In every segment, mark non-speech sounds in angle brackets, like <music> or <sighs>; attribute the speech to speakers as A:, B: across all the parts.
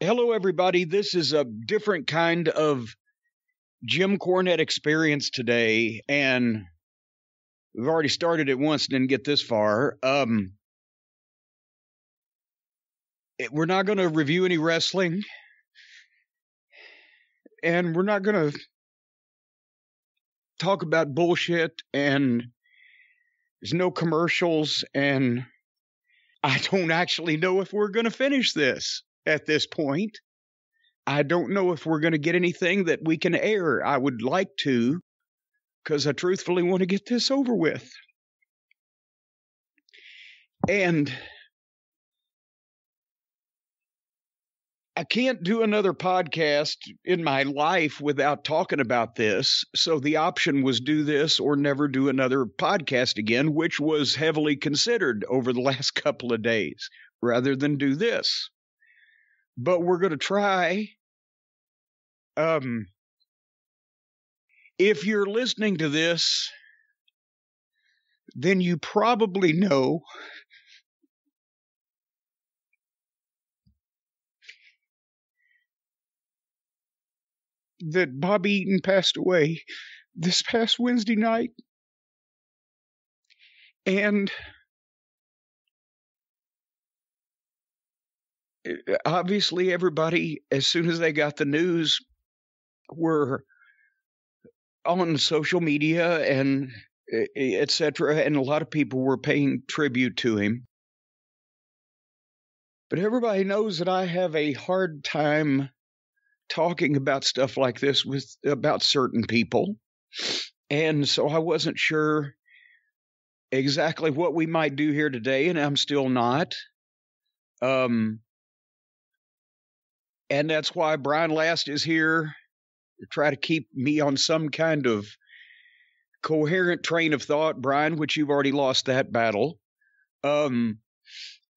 A: Hello, everybody. This is a different kind of Jim Cornette experience today, and we've already started it once, didn't get this far. Um, it- we're not going to review any wrestling, and we're not going to talk about bullshit, and there's no commercials, and I don't actually know if we're going to finish this at this point. I don't know if we're going to get anything that we can air. I would like to, because I truthfully want to get this over with. And I can't do another podcast in my life without talking about this. So the option was do this or never do another podcast again, which was heavily considered over the <laughs> last couple of days rather than do this. But we're going to try. Um, if you're listening to this, then you probably know that Bobby Eaton passed away this past Wednesday night. And Eh, obviously, everybody, as soon as they got the news, were on social media and eh, eh, etc. And a lot of people were paying tribute to him. But everybody knows that I have a hard time talking about stuff like this with about certain people. And so I wasn't sure exactly what we might do here today, and I'm still not. Um, and that's why Brian Last is here to try to keep me on some kind of coherent train of thought, Brian, which you've already lost that battle. Um,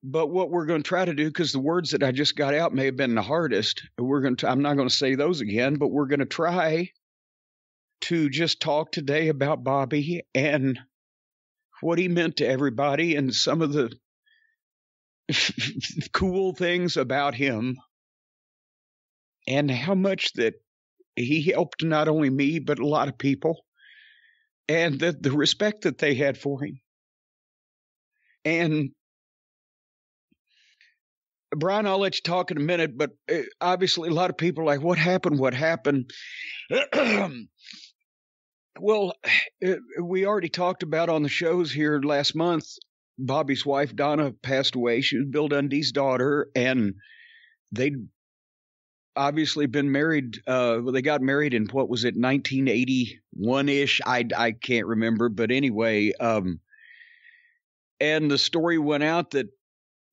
A: but what we're going to try to do, because the words that I just got out may have been the hardest, we're going to, I'm not going to say those again, but we're going to try to just talk today about Bobby and what he meant to everybody and some of the <laughs> cool things about him and how much that he helped not only me, but a lot of people and the, the respect that they had for him. And Brian, I'll let you talk in a minute, but uh, obviously a lot of people are like, what happened? What happened? <clears throat> well, uh, we already talked about on the shows here last month. Bobby's wife, Donna, passed away. She was Bill Dundee's daughter, and they'd obviously been married. Uh, well, they got married in what was it, 1981 ish? I, I can't remember, but anyway, um, and the story went out that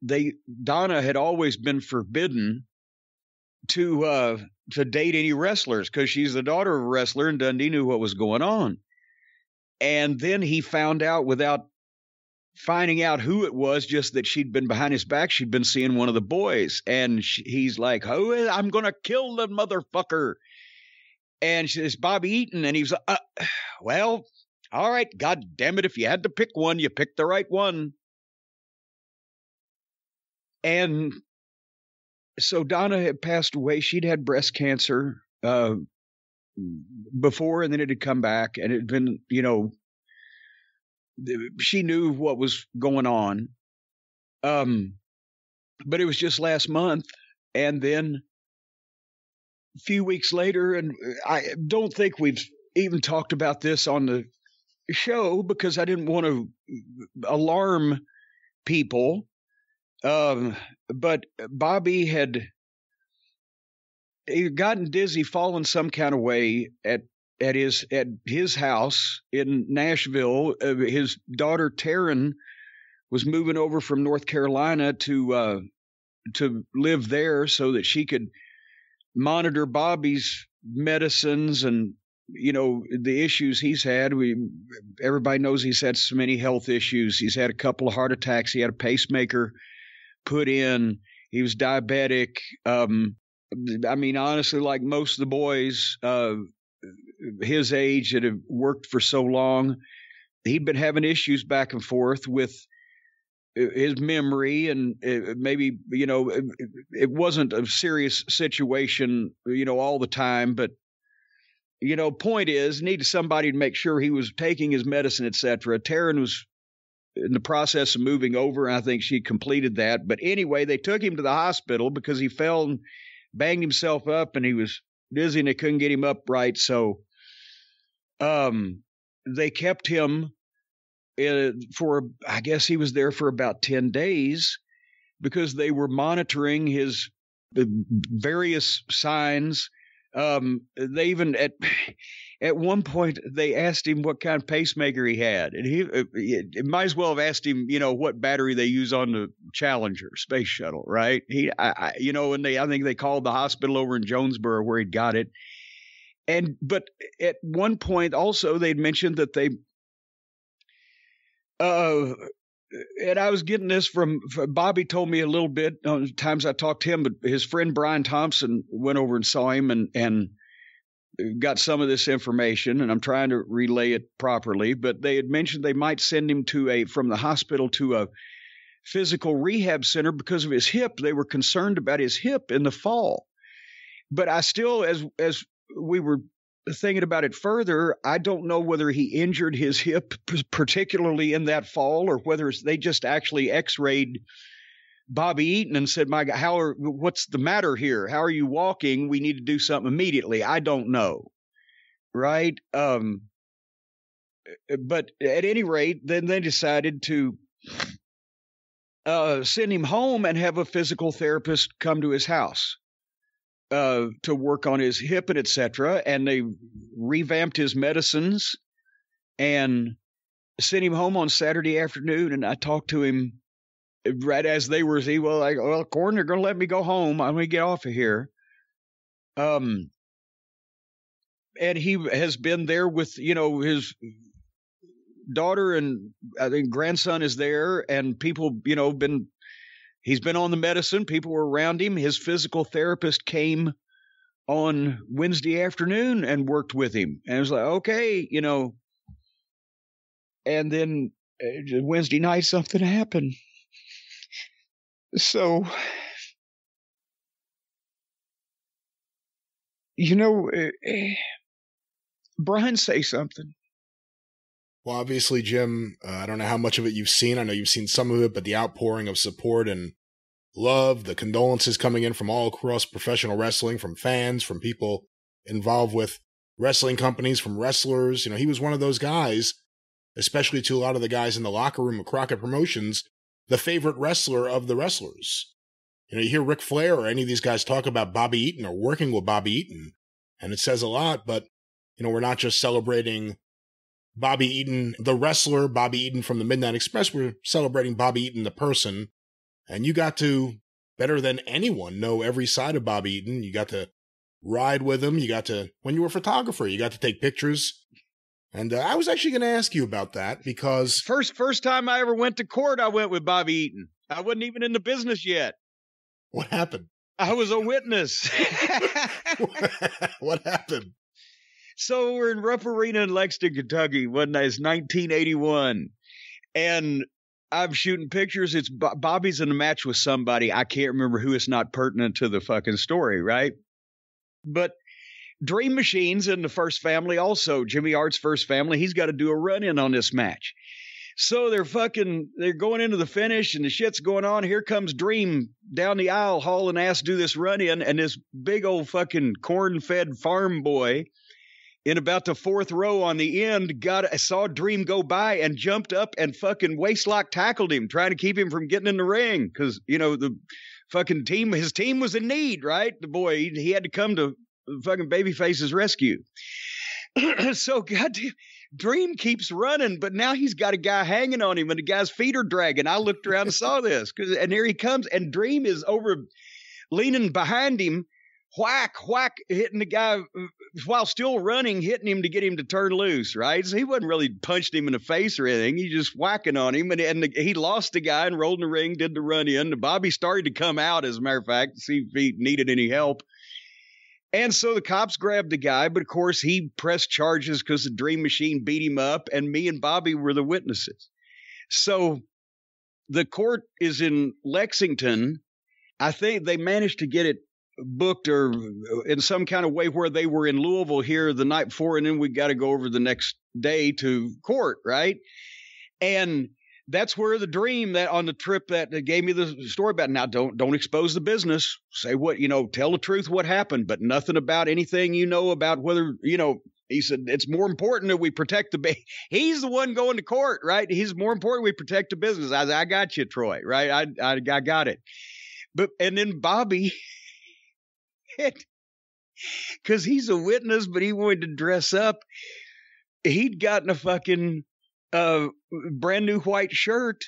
A: they Donna had always been forbidden to uh to date any wrestlers because she's the daughter of a wrestler and Dundee knew what was going on. And then he found out without finding out who it was, just that she'd been behind his back, she'd been seeing one of the boys, and she, he's like, "Who is? I'm gonna kill the motherfucker." And she says, "Bobby Eaton," and he was, like, uh, <sighs> "Well, all right, God damn it! If you had to pick one, you picked the right one." And so Donna had passed away. She'd had breast cancer uh, before, and then it had come back, and it had been, you know, she knew what was going on. Um, but it was just last month, and then a few weeks later, and I don't think we've even talked about this on the show because I didn't want to alarm people. Um, but Bobby had gotten dizzy, fallen some kind of way at at his at his house in Nashville. Uh, his daughter Taryn was moving over from North Carolina to uh, to live there so that she could monitor Bobby's medicines and you know the issues he's had. We everybody knows he's had so many health issues. He's had a couple of heart attacks. He had a pacemaker put in. He was diabetic. Um, I mean, honestly, like most of the boys uh, his age that have worked for so long, he'd been having issues back and forth with his memory and uh, maybe you know it, wasn't a serious situation you know all the time but you know point is needed somebody to make sure he was taking his medicine etc taryn was in the process of moving over i think she completed that but anyway they took him to the hospital because he fell and banged himself up and he was dizzy and they couldn't get him up right so um they kept him uh, for I guess he was there for about 10 days because they were monitoring his uh, various signs. Um, they even at at one point they asked him what kind of pacemaker he had, and he uh, it might as well have asked him, you know, what battery they use on the Challenger space shuttle, right? He, I, I, you know, and they I think they called the hospital over in Jonesboro where he'd got it, and but at one point also they'd mentioned that they uh, and I was getting this from, Bobby told me a little bit on times I talked to him, but his friend Brian Thompson went over and saw him and and got some of this information, and I'm trying to relay it properly. But they had mentioned they might send him to a from the hospital to a physical rehab center because of his hip. They were concerned about his hip in the fall. But I still, as as we were thinking about it further, I don't know whether he injured his hip, particularly in that fall, or whether they just actually X-rayed Bobby Eaton and said, "My God, how are what's the matter here? How are you walking? We need to do something immediately." I don't know, right? Um, eh, but at any rate, then they decided to uh, send him home and have a physical therapist come to his house uh, to work on his hip and etc. And they revamped his medicines and sent him home on Saturday afternoon. And I talked to him right as they were. Well, like, well, Corn, they're going to let me go home. I'm going to get off of here. Um, and he has been there with you know his daughter and I think grandson is there, and people you know been he's been on the medicine. People were around him. His physical therapist came on Wednesday afternoon and worked with him. And it was like, okay, you know. And then uh, Wednesday night, something happened. So, you know, uh, Brian, say something.
B: Well, obviously, Jim, uh, I don't know how much of it you've seen. I know you've seen some of it, but the outpouring of support and love, the condolences coming in from all across professional wrestling, from fans, from people involved with wrestling companies, from wrestlers. You know, he was one of those guys, especially to a lot of the guys in the locker room of Crockett Promotions, the favorite wrestler of the wrestlers. You know, you hear Ric Flair or any of these guys talk about Bobby Eaton or working with Bobby Eaton, and it says a lot, but, you know, we're not just celebrating Bobby Eaton, the wrestler, Bobby Eaton from the Midnight Express. We're celebrating Bobby Eaton, the person. And you got to, better than anyone, know every side of Bobby Eaton. You got to ride with him. You got to, when you were a photographer, you got to take pictures. And uh, I was actually going to ask you about that because
A: first first time I ever went to court, I went with Bobby Eaton. I wasn't even in the business yet.
B: What happened?
A: I was a witness. <laughs>
B: what happened?
A: So we're in Rupp Arena in Lexington, Kentucky. One night, it's 1981, and I'm shooting pictures. It's Bobby's in a match with somebody. I can't remember who. It's not pertinent to the fucking story, right? But Dream Machines in the first family, also Jimmy Hart's first family. He's got to do a run in on this match. So they're fucking, they're going into the finish and the shit's going on. Here comes Dream down the aisle hauling ass do this run in, and this big old fucking corn fed farm boy in about the fourth row on the end, got I saw Dream go by and jumped up and fucking waistlock tackled him, trying to keep him from getting in the ring because you know the fucking team, his team was in need, right? The boy he, he had to come to fucking Babyface's rescue. <clears throat> so goddamn. Dream keeps running, but now he's got a guy hanging on him, and the guy's feet are dragging. I looked around and saw this, and here he comes, and Dream is over, leaning behind him, whack, whack, hitting the guy uh, while still running, hitting him to get him to turn loose, right? So he wasn't really punched him in the face or anything. He just whacking on him, and, and the, he lost the guy and rolled in the ring, did the run in. Bobby started to come out, as a matter of fact, to see if he needed any help. And so the cops grabbed the guy, but of course he pressed charges because the Dream Machine beat him up, and me and Bobby were the witnesses. So the court is in Lexington. I think they managed to get it booked or in some kind of way where they were in Louisville here the night before, and then we got to go over the next day to court, right? And that's where the dream that on the trip that gave me the story about now don't don't expose the business. Say what you know tell the truth what happened but nothing about anything you know about whether you know he said it's more important that we protect the ba-. <laughs> he's the one going to court right? He's more important we protect the business. I, I got you troy right? I, I i got it. But and then bobby <laughs> because he's a witness but he wanted to dress up. He'd gotten a fucking uh, brand new white shirt,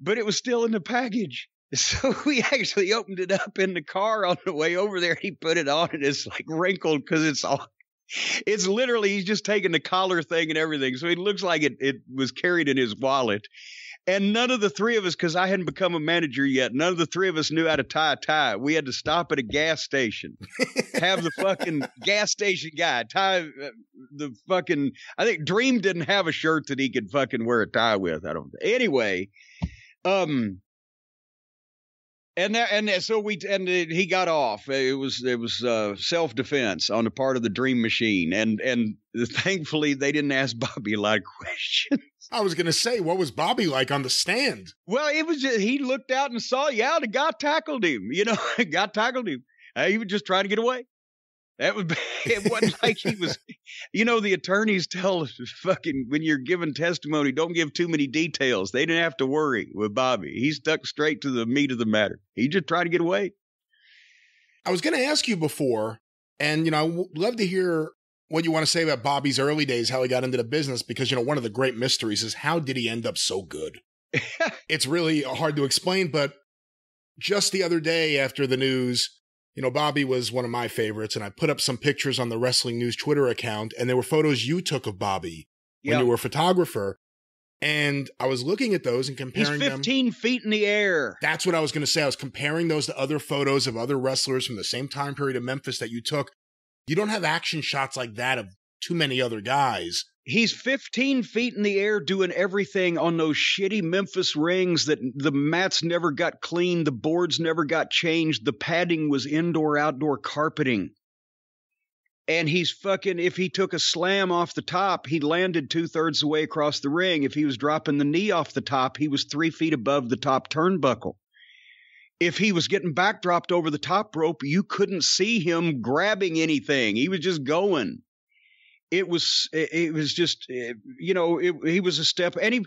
A: but it was still in the package. <laughs> So we actually opened it up in the car on the way over there. He put it on and it's like wrinkled because it's all it's literally he's just taking the collar thing and everything. So it looks like it it was carried in his wallet. And none of the three of us, because I hadn't become a manager yet, none of the three of us knew how to tie a tie. We had to stop at a gas station, have the fucking <laughs> gas station guy tie uh, the fucking. I think Dream didn't have a shirt that he could fucking wear a tie with. I don't. Anyway, um, and that, and so we and he got off. It was it was uh, self defense on the part of the Dream Machine, and and thankfully they didn't ask Bobby a lot of <laughs> questions.
B: I was going to say, what was Bobby like on the stand?
A: Well, it was just, he looked out and saw, yeah, the guy tackled him. You know, <laughs> guy tackled him. Uh, he was just trying to get away. That was <laughs> it wasn't like he was you know the attorneys tell fucking when you're giving testimony don't give too many details. They didn't have to worry with Bobby. He stuck straight to the meat of the matter. He just tried to get away.
B: I was going to ask you before and you know I would love to hear what you want to say about Bobby's early days, how he got into the business, because, you know, one of the great mysteries is how did he end up so good? <laughs> it's really uh, hard to explain, but just the other day after the news, you know, Bobby was one of my favorites, and I put up some pictures on the Wrestling News Twitter account, and there were photos you took of Bobby when you were a photographer. And I was looking at those and comparing
A: He's 15 them. feet in the air.
B: That's what I was going to say. I was comparing those to other photos of other wrestlers from the same time period of Memphis that you took. You don't have action shots like that of too many other guys.
A: He's 15 feet in the air doing everything on those shitty Memphis rings that the mats never got cleaned, the boards never got changed, the padding was indoor outdoor carpeting. And he's fucking, if he took a slam off the top, he landed two thirds the way across the ring. If he was dropping the knee off the top, he was three feet above the top turnbuckle if he was getting backdropped over the top rope, you couldn't see him grabbing anything. He was just going. It was it was just eh, you know it, he was a step and he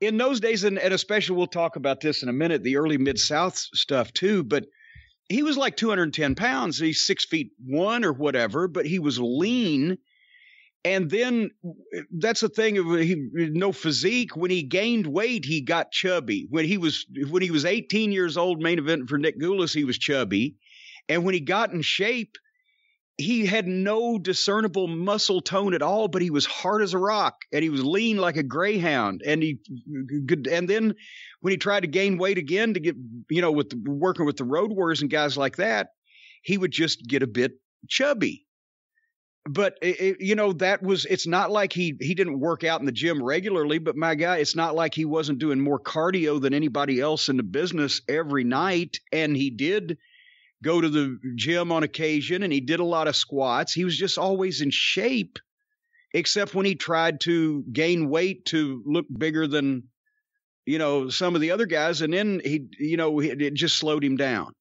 A: in those days and, and especially we'll talk about this in a minute the early mid south stuff too but he was like 210 pounds he's six feet one or whatever but he was lean and then that's the thing he no physique when he gained weight he got chubby. When he was when he was 18 years old main event for nick gulas he was chubby and when he got in shape he had no discernible muscle tone at all but he was hard as a rock and he was lean like a greyhound and he good. and then when he tried to gain weight again to get you know with the, working with the road warriors and guys like that he would just get a bit chubby but it, it, you know that was it's not like he he didn't work out in the gym regularly but my guy it's not like he wasn't doing more cardio than anybody else in the business every night and he did go to the gym on occasion and he did a lot of squats. He was just always in shape except when he tried to gain weight to look bigger than you know some of the other guys and then he you know it just slowed him down.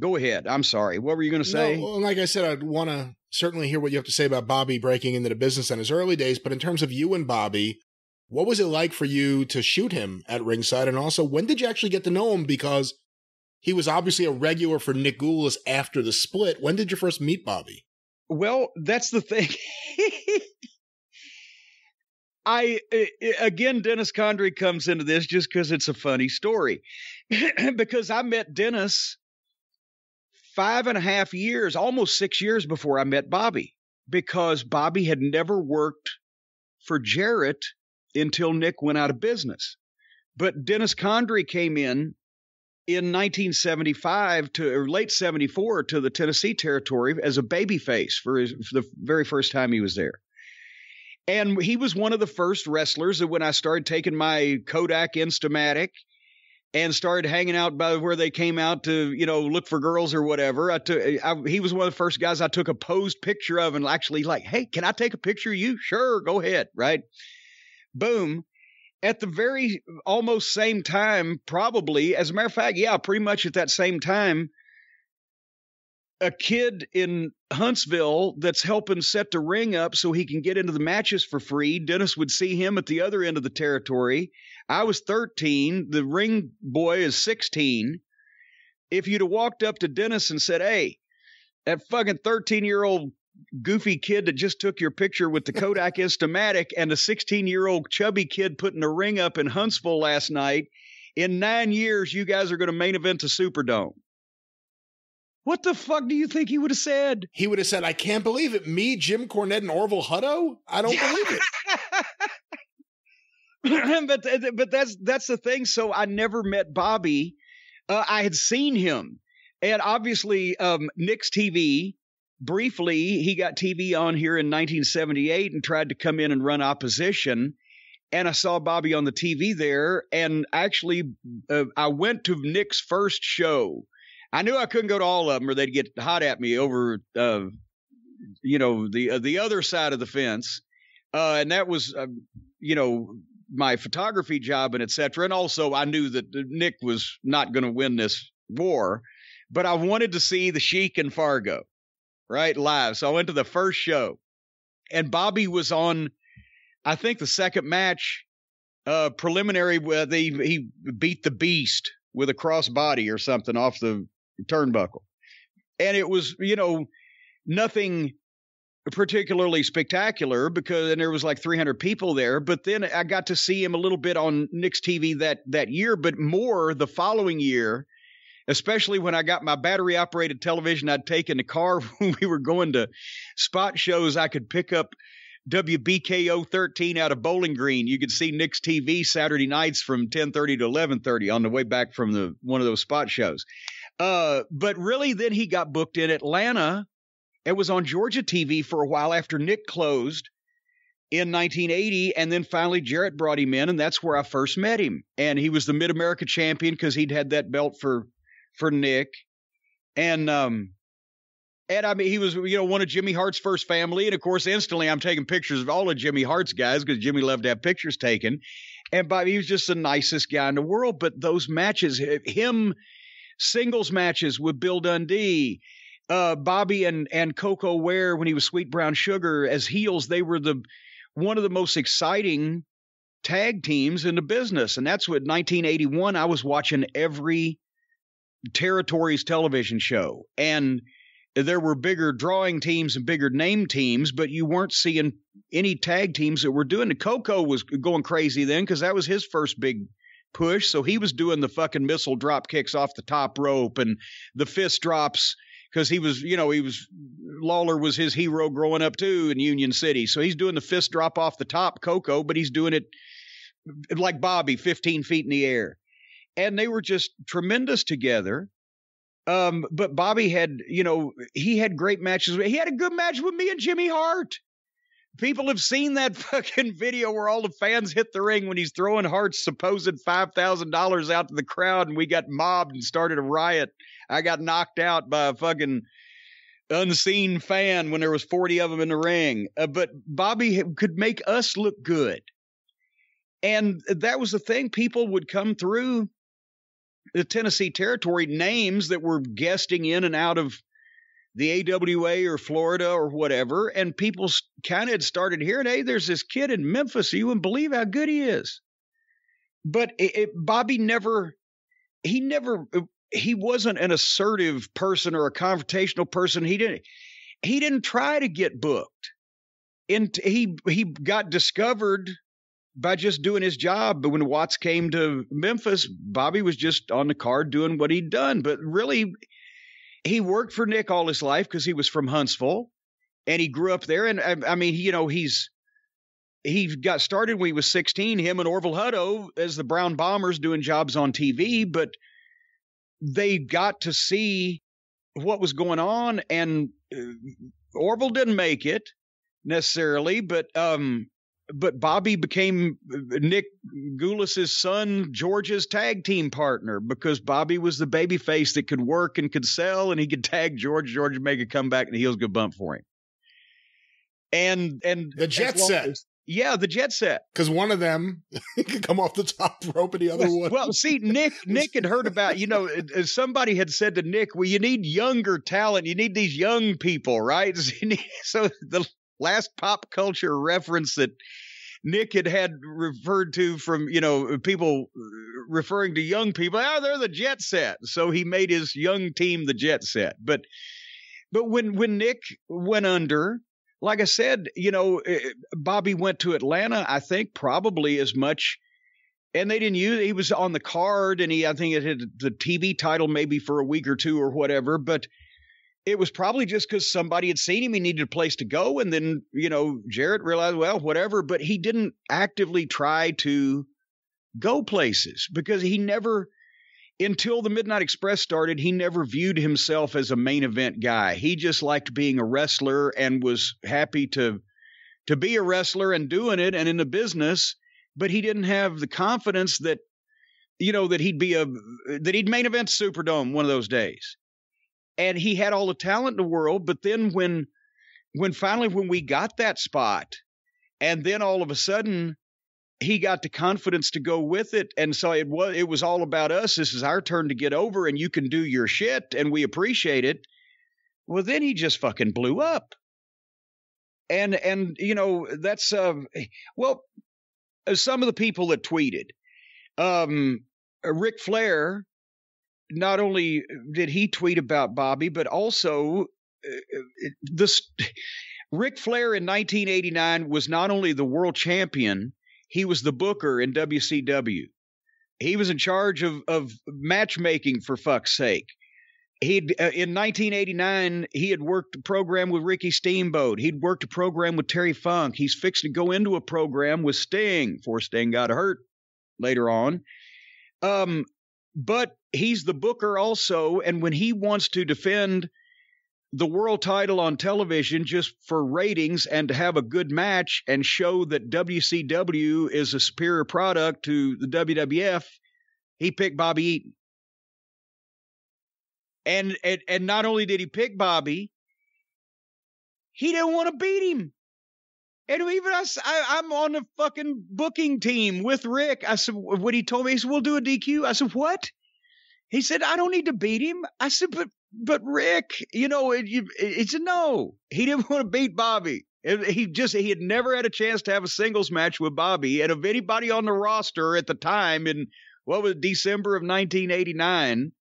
A: Go ahead. I'm sorry. What were you going to say?
B: no, well, like i said i'd want to certainly hear what you have to say about Bobby breaking into the business in his early days, but in terms of you and Bobby, what was it like for you to shoot him at ringside? And also, when did you actually get to know him? Because he was obviously a regular for Nick Gulas after the split. When did you first meet Bobby?
A: Well, that's the thing. <laughs> I again, Dennis Condrey comes into this just because it's a funny story. <clears throat> because I met Dennis five and a half years, almost six years before I met Bobby, because Bobby had never worked for Jarrett until Nick went out of business. But Dennis Condrey came in in 1975 to or late 74 to the Tennessee territory as a babyface for, his, for the very first time he was there. And he was one of the first wrestlers that when I started taking my Kodak Instamatic and started hanging out by where they came out to, you know, look for girls or whatever. I took, I, he was one of the first guys I took a posed picture of and actually like, hey, can I take a picture of you? Sure, go ahead. Right. Boom. At the very almost same time, probably, as a matter of fact, yeah, pretty much at that same time, a kid in Huntsville that's helping set the ring up so he can get into the matches for free. Dennis would see him at the other end of the territory. I was 13. The ring boy is 16. If you'd have walked up to Dennis and said, Hey, that fucking 13 year old goofy kid that just took your picture with the Kodak <laughs> Instamatic and the 16 year old chubby kid putting a ring up in Huntsville last night, in nine years, you guys are going to main event the Superdome. What the fuck do you think he would have said?
B: He would have said, I can't believe it. Me, Jim Cornette, and Orville Hutto? I don't believe
A: it. <laughs> but but that's that's the thing. So I never met Bobby. Uh, I had seen him, and obviously um, Nick's TV. Briefly, he got TV on here in 1978 and tried to come in and run opposition. And I saw Bobby on the TV there. And actually, uh, I went to Nick's first show I knew I couldn't go to all of them, or they'd get hot at me over, uh, you know, the uh, the other side of the fence. Uh, and that was, uh, you know, my photography job and etc. And also, I knew that Nick was not going to win this war, but I wanted to see the Sheik and Fargo, right, live. So I went to the first show, and Bobby was on. I think the second match, uh, preliminary, where they he beat the Beast with a crossbody or something off the turnbuckle. And it was, you know, nothing particularly spectacular because and there was like 300 people there but then I got to see him a little bit on Nick's TV that that year but more the following year especially when I got my battery operated television I'd take in the car <laughs> when we were going to spot shows I could pick up WBKO 13 out of Bowling Green you could see Nick's TV Saturday nights from 10:30 to 11:30 on the way back from the one of those spot shows uh, but really, then he got booked in Atlanta. It was on Georgia TV for a while after Nick closed in 1980, and then finally Jarrett brought him in, and that's where I first met him. And he was the Mid America champion because he'd had that belt for for Nick, and um, and I mean he was you know one of Jimmy Hart's first family, and of course instantly I'm taking pictures of all of Jimmy Hart's guys because Jimmy loved to have pictures taken, and Bobby he was just the nicest guy in the world. But those matches, him singles matches with Bill Dundee. Uh, Bobby and and Koko Ware when he was Sweet Brown Sugar as heels, they were the one of the most exciting tag teams in the business, and that's what 1981. I was watching every territories television show, and there were bigger drawing teams and bigger name teams, but you weren't seeing any tag teams that were doing it. Koko was going crazy then because that was his first big push. So he was doing the fucking missile drop kicks off the top rope and the fist drops because he was, you know, he was Lawler was his hero growing up too in Union City. So he's doing the fist drop off the top, Koko, but he's doing it like Bobby, 15 feet in the air. And they were just tremendous together. Um, but Bobby had, you know, he had great matches. He had a good match with me and Jimmy Hart. People have seen that <laughs> fucking video where all the fans hit the ring when he's throwing Hart's supposed $5,000 out to the crowd and we got mobbed and started a riot. I got knocked out by a fucking unseen fan when there was 40 of them in the ring. Uh, but Bobby could make us look good. And that was the thing. People would come through the Tennessee territory, names that were guesting in and out of the AWA or Florida or whatever, and people kind of had started hearing, hey, there's this kid in Memphis. You wouldn't believe how good he is. But it, it, Bobby never, he never, uh, he wasn't an assertive person or a confrontational person. He didn't, he didn't try to get booked. And he he got discovered by just doing his job. But when Watts came to Memphis, Bobby was just on the card doing what he'd done. But really, he worked for Nick all his life because he was from Huntsville and he grew up there. And I, I mean, you know, he's he got started when he was 16. Him and Orville Hutto as the Brown Bombers doing jobs on TV, but they got to see what was going on. And uh, Orville didn't make it necessarily, but um, but Bobby became uh, Nick Gulas's son George's tag team partner because Bobby was the baby face that could work and could sell, and he could tag George. George would make a comeback, and the heels good bump for him. And and
B: the jet set. As,
A: yeah, the jet set.
B: Because one of them <laughs> could come off the top rope, and the other one.
A: Well, see, Nick, <laughs> Nick had heard about. You know, somebody had said to Nick, "Well, you need younger talent. You need these young people, right?" <laughs> So the last pop culture reference that Nick had had referred to from you know people referring to young people. Oh, they're the Jet Set. So he made his young team the Jet Set. But but when when Nick went under, like I said, you know, eh, Bobby went to Atlanta. I think probably as much. And they didn't use. He was on the card, and he I think it had the TV title maybe for a week or two or whatever. But it was probably just because somebody had seen him, he needed a place to go. And then, you know, Jarrett realized, well, whatever, but he didn't actively try to go places because he never, until the Midnight Express started, he never viewed himself as a main event guy. He just liked being a wrestler and was happy to to be a wrestler and doing it and in the business, but he didn't have the confidence that you know that he'd be a that he'd main event Superdome one of those days and he had all the talent in the world. But then when when finally when we got that spot, and then all of a sudden he got the confidence to go with it, and so it was it was all about us. This is our turn to get over, and you can do your shit, and we appreciate it. Well, then he just fucking blew up. And and you know that's uh, well, some of the people that tweeted, um, Ric Flair not only did he tweet about Bobby, but also uh, uh this <laughs> Ric Flair in 1989 was not only the world champion, he was the booker in WCW. He was in charge of of matchmaking for fuck's sake. He'd uh, in 1989 he had worked a program with Ricky Steamboat. He'd worked a program with Terry Funk. He's fixed to go into a program with Sting before Sting got hurt later on. Um, but he's the booker also. And when he wants to defend the world title on television just for ratings and to have a good match and show that WCW is a superior product to the WWF, he picked Bobby Eaton. And, and and not only did he pick Bobby, he didn't want to beat him. And even us, I, am on the fucking booking team with Ric. I said, what he told me, he said, we'll do a DQ. I said, what? He said, I don't need to beat him. I said, but, but Ric, you know, it, he said, no, he didn't <laughs> want to beat Bobby. He just, he had never had a chance to have a singles match with Bobby. And of anybody on the roster at the time in, what was it, December of 1989,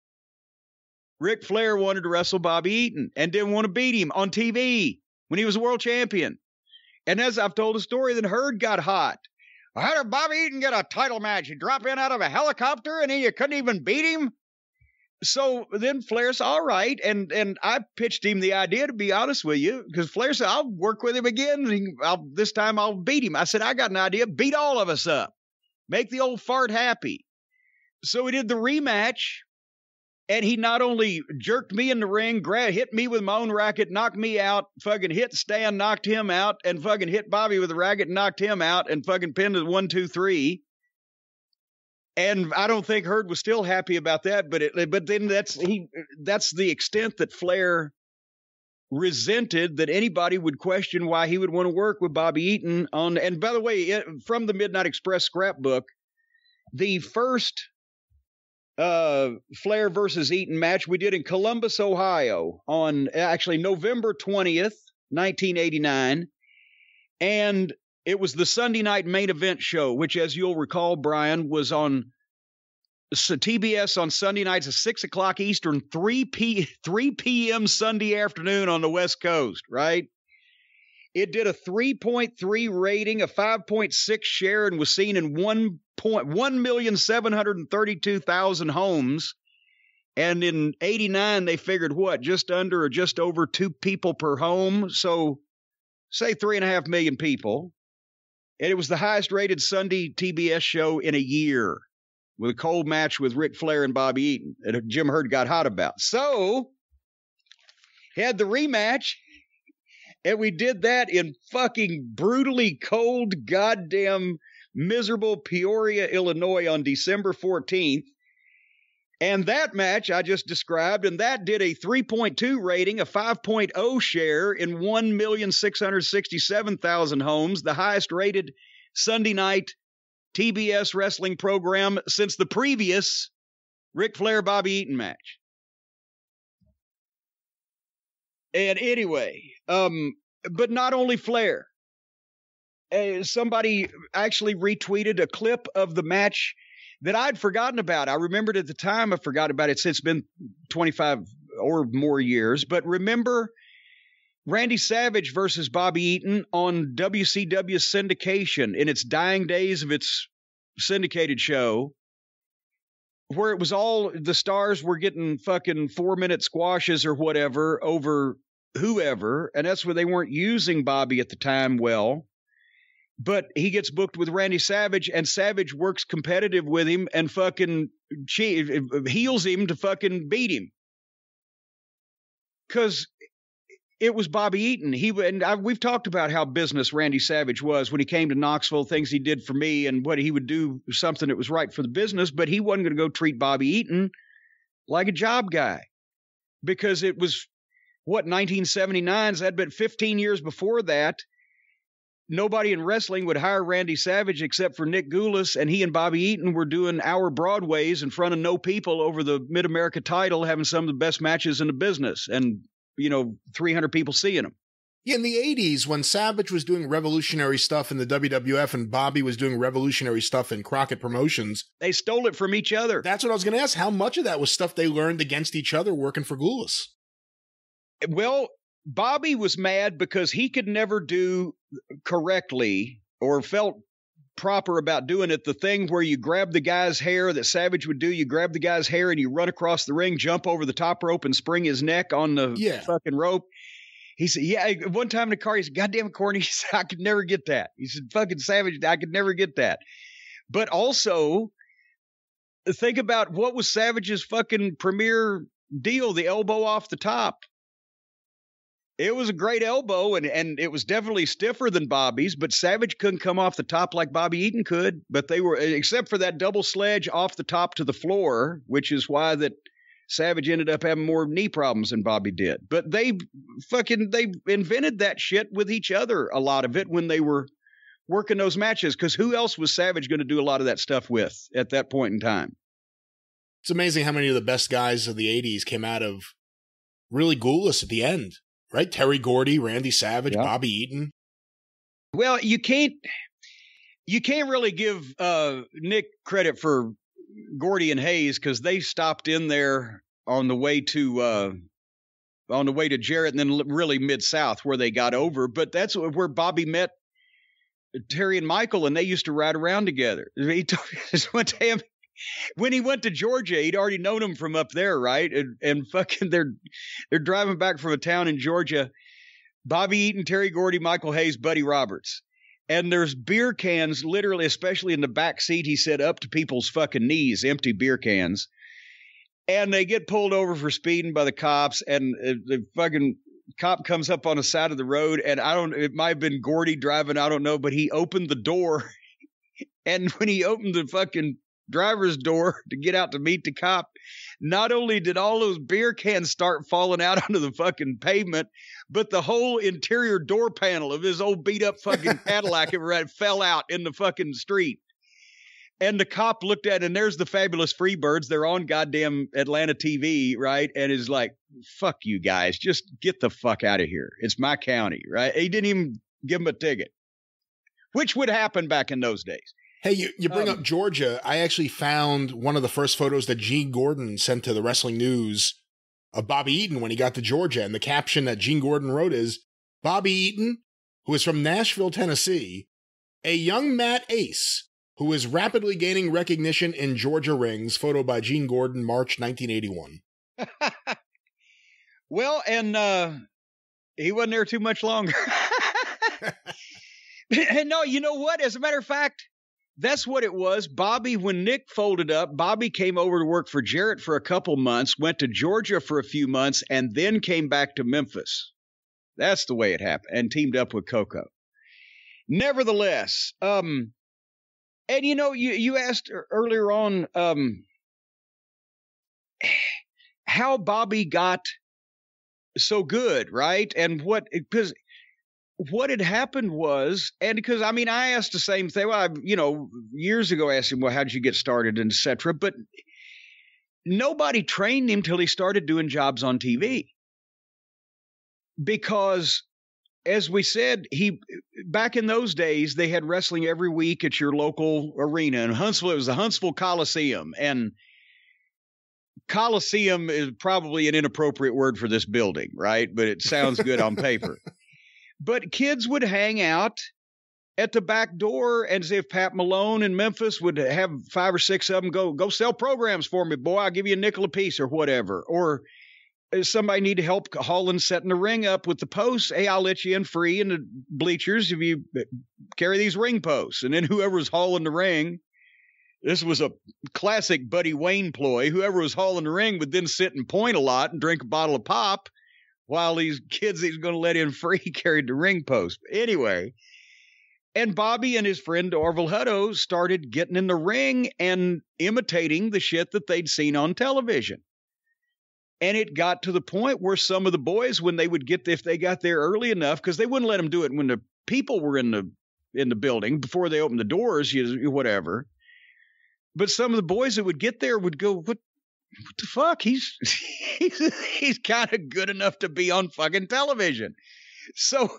A: Ric Flair wanted to wrestle Bobby Eaton and didn't want to beat him on TV when he was world champion. And as I've told the story, then Herd got hot. How did Bobby Eaton get a title match? He drop in out of a helicopter and then you couldn't even beat him? So then Flair said, "All right," and and I pitched him the idea to be honest with you, because Flair said, "I'll work with him again. I'll, this time I'll beat him." I said, "I got an idea. Beat all of us up. Make the old fart happy." So we did the rematch, and he not only jerked me in the ring, grabbed, hit me with my own racket, knocked me out, fucking hit Stan, knocked him out, and fucking hit Bobby with a racket, knocked him out, and fucking pinned it one, two, three and I don't think Herd was still happy about that. But it, but then that's he that's the extent that Flair resented that anybody would question why he would want to work with Bobby Eaton on. And by the way, from the Midnight Express scrapbook, the first uh, Flair versus Eaton match we did in Columbus, Ohio, on actually November twentieth, nineteen eighty nine, and it was the Sunday night main event show, which, as you'll recall, Brian, was on TBS on Sunday nights at 6 o'clock Eastern, 3, p- <laughs> 3 p.m. Sunday afternoon on the West Coast, right? It did a 3.3 rating, a 5.6 share, and was seen in 1.1,732,000 homes. And in 89, they figured what? Just under or just over two people per home. So, say three and a half million people and it was the highest rated Sunday TBS show in a year with a cold match with Ric Flair and Bobby Eaton that Jim Herd got hot about. So, had the rematch, And we did that in fucking brutally cold, goddamn miserable Peoria, Illinois on December 14th. And that match I just described, and that did a 3.2 rating, a 5.0 share in 1,667,000 homes, the highest rated Sunday night TBS wrestling program since the previous Ric Flair Bobby Eaton match. And anyway, um, but not only Flair. Uh, somebody actually retweeted a clip of the match that I'd forgotten about. I remembered at the time, I forgot about it since been 25 or more years. But remember Randy Savage versus Bobby Eaton on WCW syndication in its dying days of its syndicated show, where it was all the stars were getting fucking four minute squashes or whatever over whoever. And that's where they weren't using Bobby at the time well but he gets booked with Randy Savage, and Savage works competitive with him and fucking che- heals him to fucking beat him. Because it was Bobby Eaton. He and I, we've talked about how business Randy Savage was when he came to Knoxville, things he did for me, and what he would do something that was right for the business. But he wasn't going to go treat Bobby Eaton like a job guy because it was what 1979. So that been 15 years before that nobody in wrestling would hire Randy Savage except for Nick Gulas, and he and Bobby Eaton were doing our Broadways in front of no people over the Mid America title, having some of the best matches in the business, and you know, 300 people seeing them.
B: Yeah, in the 80s, when Savage was doing revolutionary stuff in the WWF and Bobby was doing revolutionary stuff in Crockett Promotions,
A: they stole it from each other.
B: That's what I was going to ask. How much of that was stuff they learned against each other working for Gulas?
A: Well, Bobby was mad because he could never do correctly or felt proper about doing it. The thing where you grab the guy's hair that Savage would do, you grab the guy's hair and you run across the ring, jump over the top rope, and spring his neck on the yeah. fucking rope. He said, "Yeah." One time in the car, he said, "Goddamn, corny." <laughs> He said, "I could never get that." He said, "Fucking Savage, I could never get that." But also, think about what was Savage's fucking premier deal: the elbow off the top it was a great elbow and, and it was definitely stiffer than Bobby's, but Savage couldn't come off the top like Bobby Eaton could. But they were eh, except for that double sledge off the top to the floor, which is why that Savage ended up having more knee problems than Bobby did. But they fucking they invented that shit with each other a lot of it when they were working those matches. Because who else was Savage going to do a lot of that stuff with at that point in time?
B: It's amazing how many of the best guys of the '80s came out of really Gulas at the end right? Terry Gordy, Randy Savage, yep. Bobby Eaton.
A: Well, you can't you can't really give uh, Nick credit for Gordy and Hayes because they stopped in there on the way to uh, on the way to Jarrett and then really mid South where they got over. But that's where Bobby met Terry and Michael, and they used to ride around together. <laughs> He told <laughs> one time when he went to Georgia, he'd already known him from up there, right? And, and <laughs> fucking they're they're driving back from a town in Georgia. Bobby Eaton, Terry Gordy, Michael Hayes, Buddy Roberts. And there's beer cans, literally, especially in the back seat, he said, up to people's fucking knees, empty beer cans. And they get pulled over for speeding by the cops, and uh, the fucking cop comes up on the side of the road, and I don't, it might have been Gordy driving, I don't know, but he opened the door. <laughs> And when he opened the fucking driver's door <laughs> to get out to meet the cop. Not only did all those beer cans start falling out <laughs> onto the fucking pavement, but the whole interior door panel of his old beat up fucking <laughs> Cadillac it fell out in the fucking street. And the cop looked at it, and there's the fabulous Freebirds. They're on goddamn Atlanta TV, right? And is like, fuck you guys. Just get the fuck out of here. It's my county, right? He didn't even give him a ticket, which would happen back in those days.
B: Hey, you, you bring um, up Georgia. I actually found one of the first photos that Gene Gordon sent to the Wrestling News of Bobby Eaton when he got to Georgia. And the caption that Gene Gordon wrote is Bobby Eaton, who is from Nashville, Tennessee, a young mat ace who is rapidly gaining recognition in Georgia rings. Photo by Gene Gordon, March 1981. <laughs>
A: well, and uh, he wasn't there too much longer. <laughs> <laughs> no, you know what? As a matter of fact, that's what it was. Bobby, when Nick folded up, Bobby came over to work for Jarrett for a couple months, went to Georgia for a few months, and then came back to Memphis. That's the way it happened, and teamed up with Koko. Nevertheless, um, and you know, you you asked earlier on, um, <sighs> how Bobby got so good, right? And what because what had happened was, and because I mean, I asked the same thing. Well, I, you know, years ago, I asked him, "Well, how did you get started?" and etc. But nobody trained him till he started doing jobs on TV, because, as we said, he back in those days they had wrestling every week at your local arena in Huntsville. It was the Huntsville Coliseum, and Coliseum is probably an inappropriate word for this building, right? But it sounds good on paper. <laughs> But kids would hang out at the back door and if Pat Malone in Memphis would have five or six of them go go sell programs for me, boy. I'll give you a nickel a piece or whatever. Or somebody need to help hauling setting the ring up with the posts, hey, I'll let you in free in the bleachers if you uh, carry these ring posts. And then whoever was hauling the ring, this was a classic Buddy Wayne ploy. Whoever was hauling the ring would then sit and point a lot and drink a bottle of pop while these kids he's going to let in free <laughs> carried the ring post. Anyway, and Bobby and his friend Orville Hutto started getting in the ring and imitating the shit that they'd seen on television. And it got to the point where some of the boys, when they would get, if they got there early enough, because they wouldn't let them do it when the people were in the in the building before they opened the doors, you whatever. But some of the boys that would get there would go, "What what the fuck? He's <laughs> he's he's kind of good enough to be on fucking television. So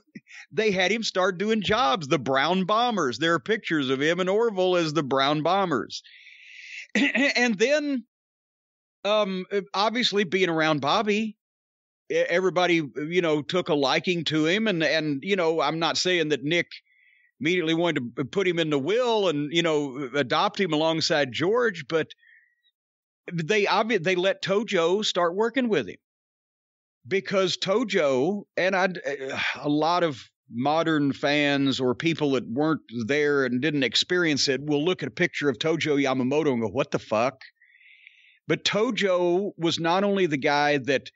A: they had him start doing jobs. The Brown Bombers. There are pictures of him and Orville as the Brown Bombers. <clears throat> and then, um, obviously being around Bobby, everybody you know took a liking to him, and and you know I'm not saying that Nick immediately wanted to put him in the will and you know adopt him alongside George, but they obviously they let Tojo start working with him because Tojo and I a lot of modern fans or people that weren't there and didn't experience it will look at a picture of Tojo Yamamoto and go, "What the fuck?" But Tojo was not only the guy that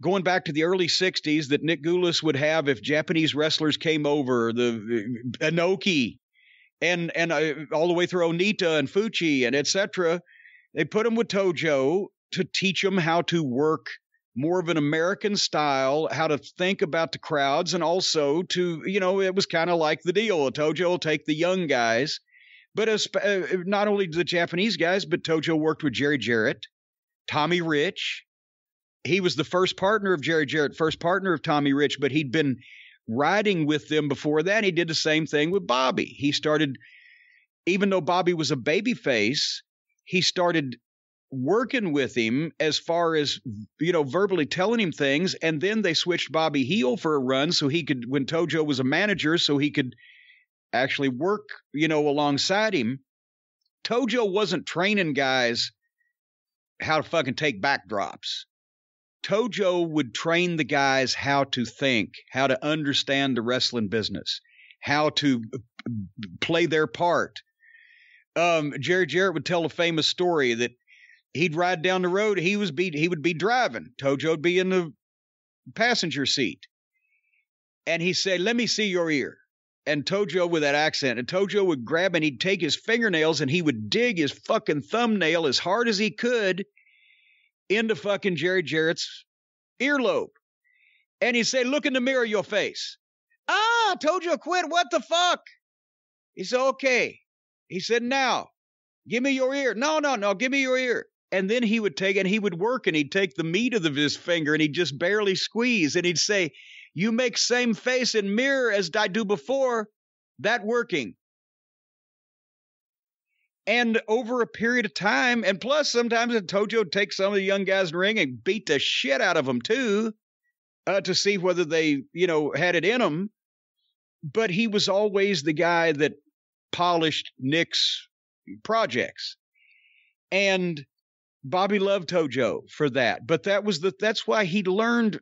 A: going back to the early 60s that Nick Gulas would have if Japanese wrestlers came over, the Inoki and and uh, all the way through Onita and Fuchi and etc they put him with Tojo to teach him how to work more of an American style, how to think about the crowds, and also to, you know, it was kind of like the deal. Tojo will take the young guys, but as, uh, not only the Japanese guys, but Tojo worked with Jerry Jarrett, Tommy Rich. He was the first partner of Jerry Jarrett, first partner of Tommy Rich, but he'd been riding with them before that. He did the same thing with Bobby. He started, even though Bobby was a baby face, he started working with him as far as you know verbally telling him things and then they switched bobby heel for a run so he could when tojo was a manager so he could actually work you know alongside him. Tojo wasn't training guys how to fucking take backdrops tojo would train the guys how to think how to understand the wrestling business how to uh, play their part um, Jerry Jarrett would tell a famous story that he'd ride down the road. He was be he would be driving. Tojo would be in the passenger seat, and he said, "Let me see your ear." And Tojo with that accent, and Tojo would grab and he'd take his fingernails and he would dig his fucking thumbnail as hard as he could into fucking Jerry Jarrett's earlobe. And he say, Look in the mirror, your face. Ah, Tojo quit. What the fuck? He said, Okay. He said, Now, give me your ear. No, no, no, give me your ear. And then he would take and he would work and he'd take the meat of his finger and he'd just barely squeeze and he'd say, You make same face and mirror as I do before, that working. And over a period of time, and plus sometimes Tojo would take some of the young guys in the ring and beat the shit out of them too, uh, to see whether they, you know, had it in them. But he was always the guy that polished Nick's projects. And Bobby loved Tojo for that. But that was the that's why he learned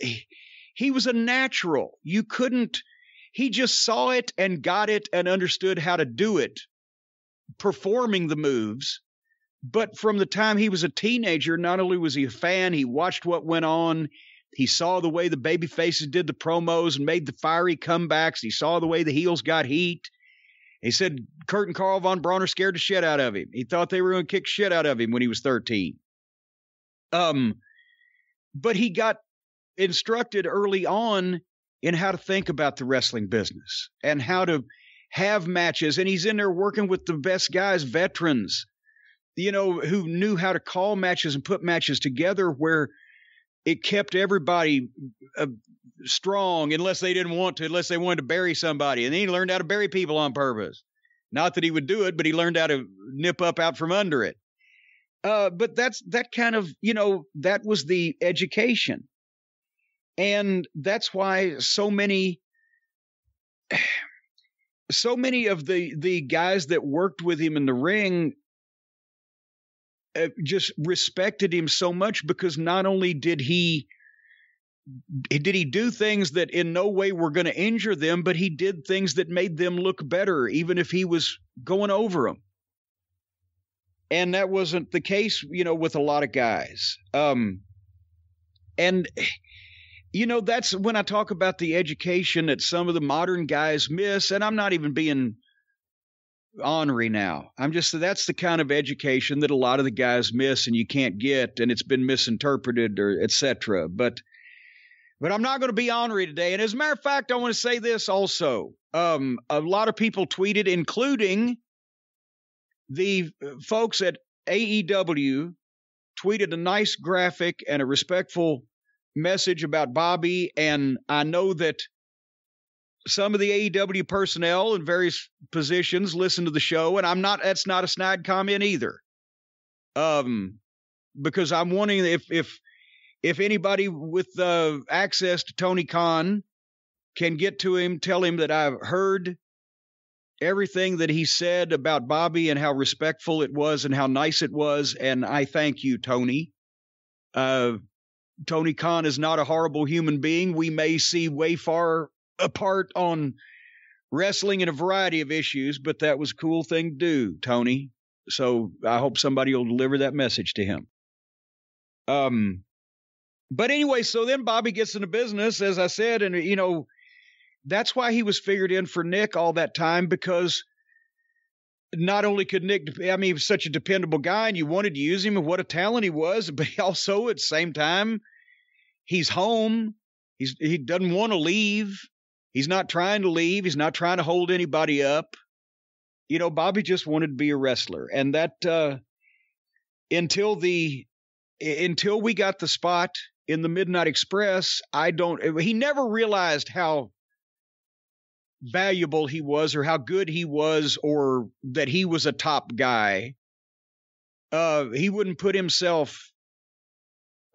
A: he, he was a natural. You couldn't he just saw it and got it and understood how to do it performing the moves. But from the time he was a teenager, not only was he a fan, he watched what went on, He saw the way the baby faces did the promos and made the fiery comebacks. He saw the way the heels got heat. He said Kurt and Karl von Brauner scared the shit out of him. He thought they were going to kick shit out of him when he was 13. Um, but he got instructed early on in how to think about the wrestling business and how to have matches. And he's in there working with the best guys, veterans, you know, who knew how to call matches and put matches together where it kept everybody uh, strong unless they didn't want to, unless they wanted to bury somebody. And then he learned how to bury people on purpose. Not that he would do it, but he learned how to nip up out from under it. Uh, but that's that kind of, you know, that was the education. And that's why so many <sighs> so many of the the guys that worked with him in the ring uh, just respected him so much because not only did he did he do things that in no way were going to injure them, but he did things that made them look better, even if he was going over them. And that wasn't the case, you know, with a lot of guys. Um, and you know, that's when I talk about the education that some of the modern guys miss, and I'm not even being ornery now. I'm just that's the kind of education that a lot of the guys miss and you can't get, and it's been misinterpreted or etc. But but I'm not going to be ornery today. And as a matter of fact, I want to say this also. Um, a lot of people tweeted, including the folks at AEW, tweeted a nice graphic and a respectful message about Bobby, and I know that some of the AEW personnel in various positions listen to the show, and I'm not. That's not a snide comment either. Um, because I'm wanting if if if anybody with uh, access to Tony Khan can get to him, tell him that I've heard everything that he said about Bobby and how respectful it was and how nice it was, and I thank you, Tony. Uh, Tony Khan is not a horrible human being. We may see way far apart on wrestling and a variety of issues, but that was a cool thing to do, Tony. So I hope somebody will deliver that message to him. Um, but anyway, so then Bobby gets into business, as I said, and you know, that's why he was figured in for Nick all that time because not only could Nick, I mean, he was such a dependable guy and you wanted to use him and what a talent he was, <laughs> but also at the same time, he's home. He's, he doesn't want to leave. He's not trying to leave. He's not trying to hold anybody up. You know, Bobby just wanted to be a wrestler. And that, uh, until the, until we got the spot in the Midnight Express, I don't, he never realized how valuable he was or how good he was or that he was a top guy. Uh, he wouldn't put himself, uh,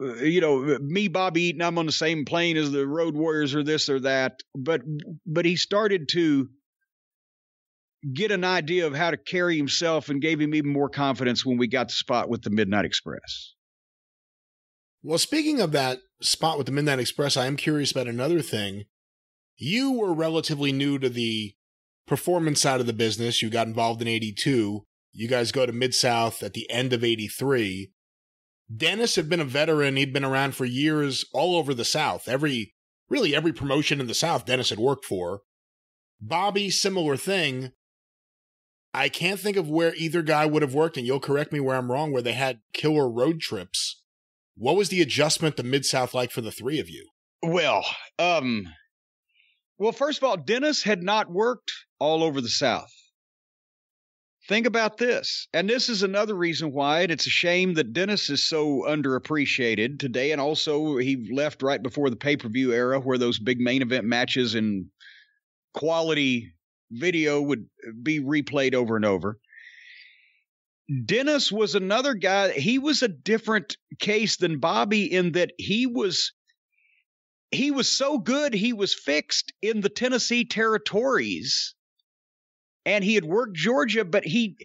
A: Uh, you know, me, Bobby Eaton, I'm on the same plane as the Road Warriors or this or that. But, but he started to get an idea of how to carry himself and gave him even more confidence when we got the spot with the Midnight Express.
B: Well, speaking of that spot with the Midnight Express, I am curious about another thing you were relatively new to the performance side of the business. You got involved in 82. You guys go to Mid South at the end of 83. Dennis had been a veteran. He'd been around for years all over the South. Every, really every promotion in the South Dennis had worked for. Bobby, similar thing. I can't think of where either guy would have worked, and you'll correct me where I'm wrong, where they had killer road trips. What was the adjustment to Mid South like for the three of you?
A: Well, um, well, first of all, Dennis had not worked all over the South. Think about this. And this is another reason why and it's a shame that Dennis is so underappreciated today. And also, he left right before the pay per view era where those big main event matches and quality video would be replayed over and over. Dennis was another guy. He was a different case than Bobby in that he was he was so good he was fixed in the Tennessee territories and he had worked Georgia but he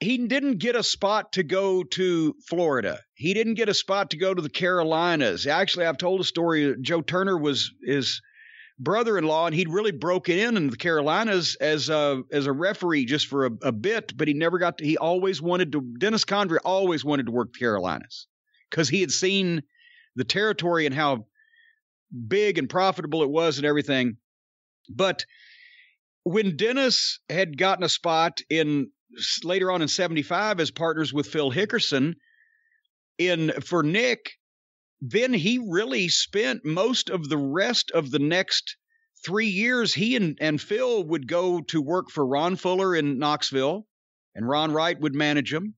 A: he didn't get a spot to go to Florida. He didn't get a spot to go to the Carolinas. Actually, I've told a story. Uh, Joe Turner was his brother-in-law, and he'd really broken in in the Carolinas as a as a referee just for a, a bit, but he never got to. He always wanted to. Dennis Condrey always wanted to work the Carolinas because he had seen the territory and how big and profitable it was and everything. But when Dennis had gotten a spot in later on in 75 as partners with Phil Hickerson in for Nick, then he really spent most of the rest of the next three years. He and, and Phil would go to work for Ron Fuller in Knoxville, and Ron Wright would manage them.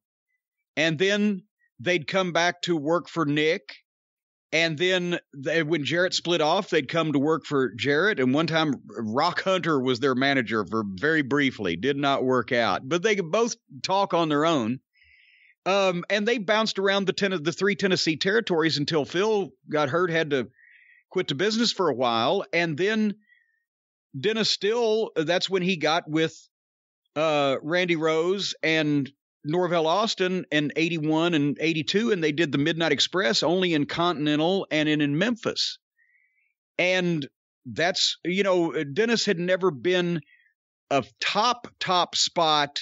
A: And then they'd come back to work for Nick. And then they, when Jarrett split off, they'd come to work for Jarrett. And one time, Rock Hunter was their manager for very briefly. Did not work out, but they could both talk on their own. Um, and they bounced around the ten- the three Tennessee territories until Phil got hurt, had to quit the business for a while, and then Dennis Still. That's when he got with uh, Randy Rose and Norvell Austin in 81 and 82, and they did the Midnight Express only in Continental and in, in Memphis. And that's, you know, Dennis had never been a top, top spot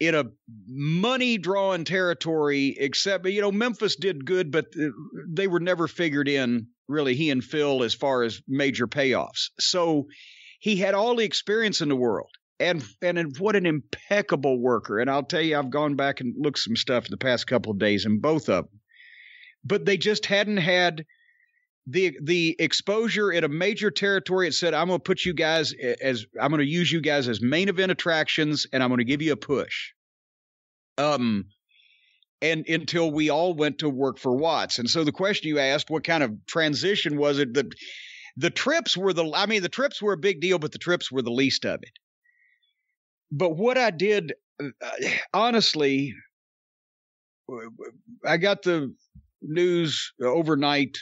A: in a money drawing territory, except, you know, Memphis did good, but they were never figured in, really, he and Phil, as far as major payoffs. So he had all the experience in the world and and what an impeccable worker. And I'll tell you, I've gone back and looked some stuff in the past couple of days, and both of them, but they just hadn't had the the exposure in a major territory. It said, "I'm going to put you guys as I'm going to use you guys as main event attractions, and I'm going to give you a push." Um, and until we all went to work for Watts. And so the question you asked, what kind of transition was it? The the trips were the I mean the trips were a big deal, but the trips were the least of it but what I did, uh, honestly, I got the news overnight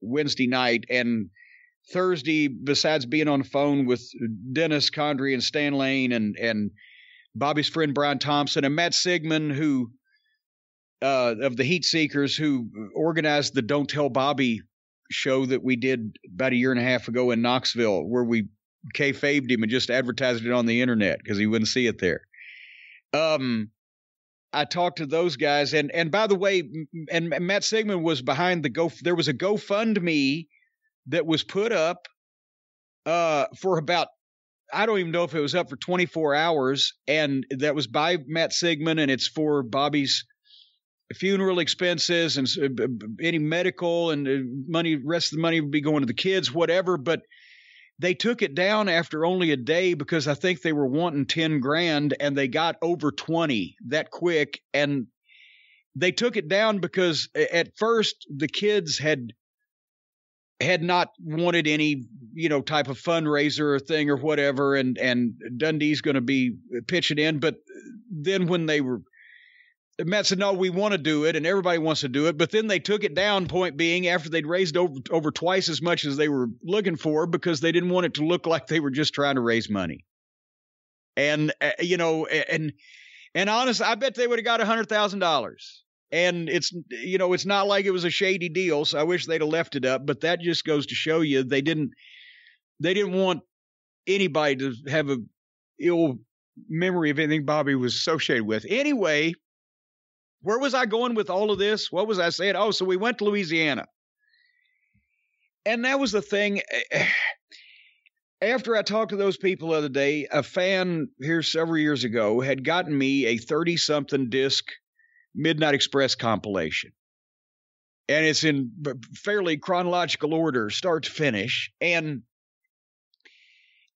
A: Wednesday night and Thursday, besides being on the phone with Dennis Condrey and Stan Lane and and Bobby's friend Brian Thompson and Matt Sigmund, who uh, of the Heat Seekers, who organized the Don't Tell Bobby show that we did about a year and a half ago in Knoxville, where we kayfabed him and just advertised it on the internet because he wouldn't see it there. Um, I talked to those guys, and and by the way, and Matt Sigmund was behind the go. There was a GoFundMe that was put up uh, for about I don't even know if it was up for 24 hours, and that was by Matt Sigmund, and it's for Bobby's funeral expenses and any medical and uh, money. Rest of the money would be going to the kids, whatever. But they took it down after only a day because I think they were wanting 10 grand and they got over 20 that quick. And they took it down because at first the kids had had not wanted any you know type of fundraiser or thing or whatever and and Dundee's going to be pitching in but then when they were Matt said, "No, we want to do it, and everybody wants to do it." But then they took it down. Point being, after they'd raised over over twice as much as they were looking for, because they didn't want it to look like they were just trying to raise money. And uh, you know, and and honestly, I bet they would have got a hundred thousand dollars. And it's you know, it's not like it was a shady deal. So I wish they'd have left it up. But that just goes to show you they didn't they didn't want anybody to have a ill memory of anything Bobby was associated with. Anyway, where was I going with all of this? What was I saying? Oh, so we went to Louisiana. And that was the thing. Eh, eh, after I talked to those people the other day, a fan here several years ago had gotten me a 30 something disc Midnight Express compilation. And it's in fairly chronological order, start to finish. And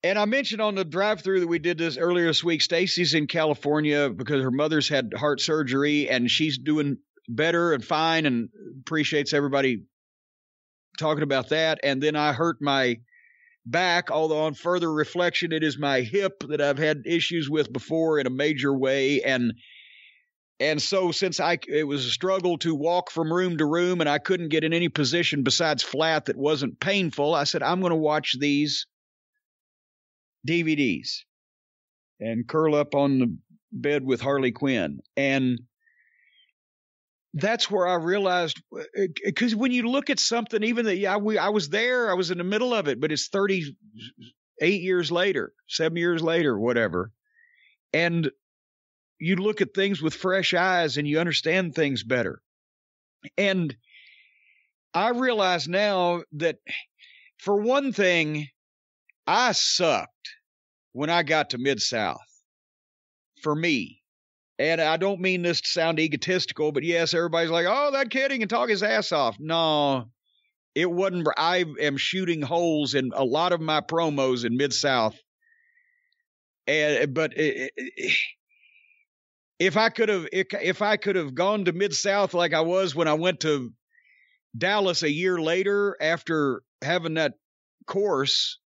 A: and I mentioned on the drive through that we did this earlier this week. Stacey's in California because her mother's had heart surgery and she's doing better and fine and appreciates everybody talking about that. And then I hurt my back, although on further reflection, it is my hip that I've had issues with before in a major way. And and so since I it was a struggle to walk from room to room and I couldn't get in any position besides flat that wasn't painful, I said, I'm going to watch these DVDs and curl up on the bed with Harley Quinn. And that's where I realized because uh, when you look at something, even that yeah, we, I was there, I was in the middle of it, but it's 38 years later, seven years later, whatever. And you look at things with fresh eyes and you understand things better. And I realize now that for one thing, I sucked when I got to Mid South. For me. And I don't mean this to sound egotistical, but yes, everybody's like, oh, that kid, he can talk his ass off. No, it wasn't. I am shooting holes in a lot of my promos in Mid South. And, eh, but it, it, if I could have, if I could have gone to Mid South like I was when I went to Dallas a year later after having that course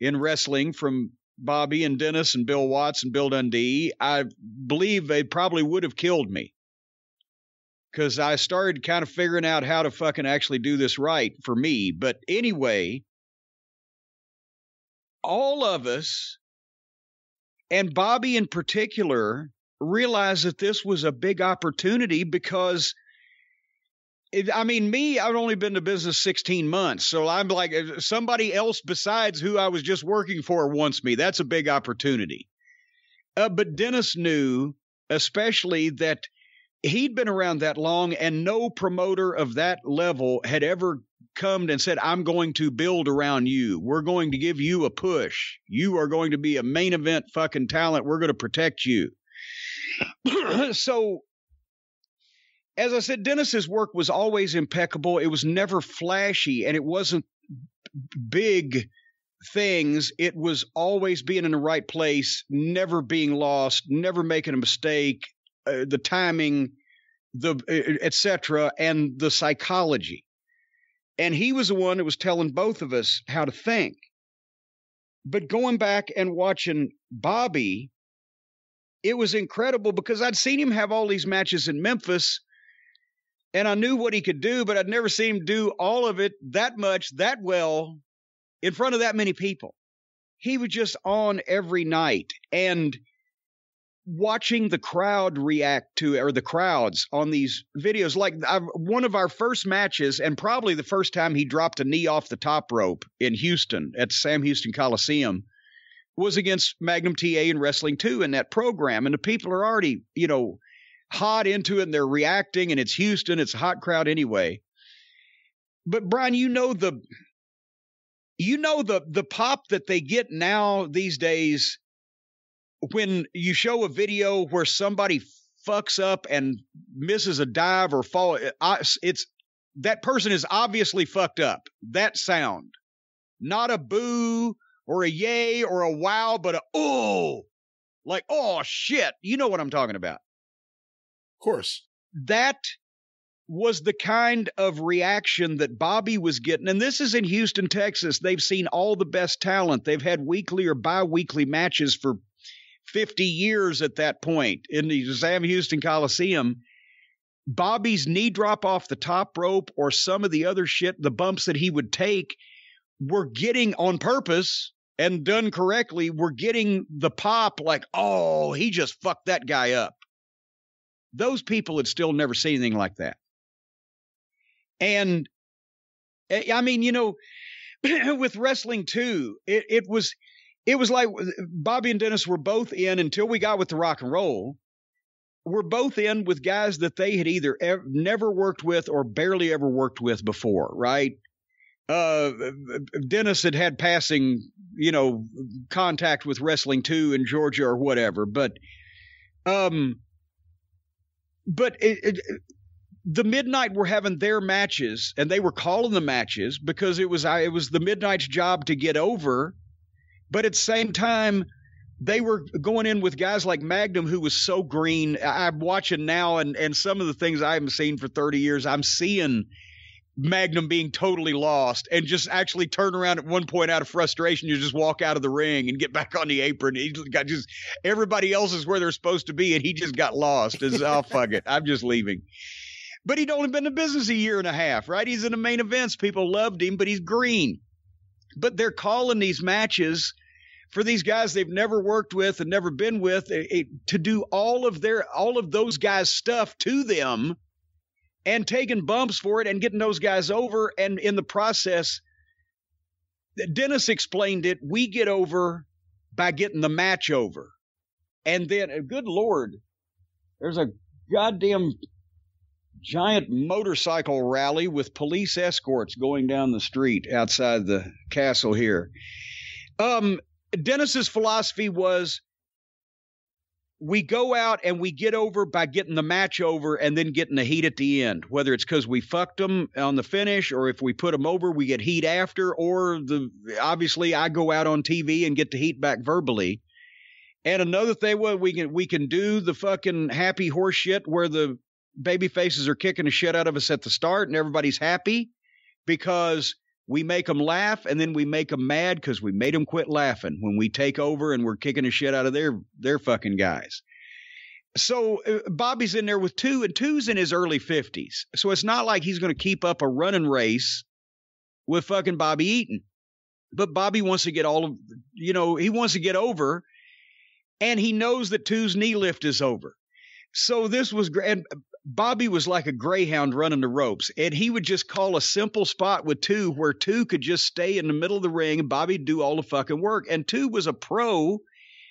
A: in wrestling from Bobby and Dennis and Bill Watts and Bill Dundee, I believe they probably would have killed me. Because I started kind of figuring out how to fucking actually do this right for me. But anyway, all of us, and Bobby in particular, realized that this was a big opportunity because I mean, me, I've only been to business 16 months. So I'm like, somebody else besides who I was just working for wants me. That's a big opportunity. Uh, but Dennis knew, especially, that he'd been around that long and no promoter of that level had ever come and said, I'm going to build around you. We're going to give you a push. You are going to be a main event fucking talent. We're going to protect you. <clears throat> so as I said, Dennis's work was always impeccable. It was never flashy and it wasn't big things. It was always being in the right place, never being lost, never making a mistake, uh, the timing, the uh, etc., and the psychology. And he was the one that was telling both of us how to think. But going back and watching Bobby, it was incredible because I'd seen him have all these matches in Memphis and I knew what he could do, but I'd never seen him do all of it that much, that well, in front of that many people. He was just on every night and watching the crowd react to or the crowds on these videos. Like I've, one of our first matches, and probably the first time he dropped a knee off the top rope in Houston at Sam Houston Coliseum was against Magnum TA and Wrestling 2 in that program. And the people are already, you know, hot into it and they're reacting and it's Houston, it's a hot crowd anyway. But Brian, you know the you know the the pop that they get now these days when you show a video where somebody fucks up and misses a dive or fall uh, it's that person is obviously fucked up. That sound. Not a boo or a yay or a wow, but a oh, like oh shit. You know what I'm talking about
B: course.
A: That was the kind of reaction that Bobby was getting. And this is in Houston, Texas. They've seen all the best talent. They've had weekly or bi weekly matches for 50 years at that point in the Sam Houston Coliseum. Bobby's knee drop off the top rope or some of the other shit, the bumps that he would take, were getting on purpose and done correctly, were getting the pop like, oh, he just fucked that guy up those people had still never seen anything like that. And eh, I mean, you know, <clears throat> with wrestling too, it, it was it was like Bobby and Dennis were both in until we got with the rock and roll. We're both in with guys that they had either ever, never worked with or barely ever worked with before, right? Uh, Dennis had had passing, you know, contact with wrestling too in Georgia or whatever, but um, but it, it, the midnight were having their matches and they were calling the matches because it was it was the midnight's job to get over. But at the same time they were going in with guys like Magnum who was so green. I'm watching now and and some of the things I haven't seen for 30 years I'm seeing Magnum being totally lost and just actually turn around at one point out of frustration. You just walk out of the ring and get back on the apron. He got just everybody else is where they're supposed to be, and he just got lost. It's oh fuck it, I'm just leaving. But he'd only been in business a year and a half, right? He's in the main events. People loved him, but he's green. But they're calling these matches for these guys they've never worked with and never been with it, eh, it, eh, to do all of their all of those guys' stuff to them and taking bumps for it and getting those guys over. And in the process, Dennis explained it. We get over by getting the match over. And then, uh, good Lord, there's a goddamn giant motorcycle rally with police escorts going down the street outside the castle here. Um, Dennis's philosophy was we go out and we get over by getting the match over and then getting the heat at the end. Whether it's because we fucked them on the finish, or if we put them over, we get heat after, or the obviously I go out on TV and get the heat back verbally. And another thing, what we can we can do the fucking happy horse shit where the baby faces are kicking the shit out of us at the start and everybody's happy because we make them laugh and then we make them mad because we made them quit laughing when we take over and we're kicking the shit out of their their fucking guys. So uh, Bobby's in there with two, and two's in his early fifties. So it's not like he's going to keep up a running race with fucking Bobby Eaton. But Bobby wants to get all of, you know, he wants to get over, and he knows that two's knee lift is over. So this was great. Bobby was like a greyhound running the ropes, and he would just call a simple spot with two where two could just stay in the middle of the ring and Bobby'd do all the fucking work. And two was a pro.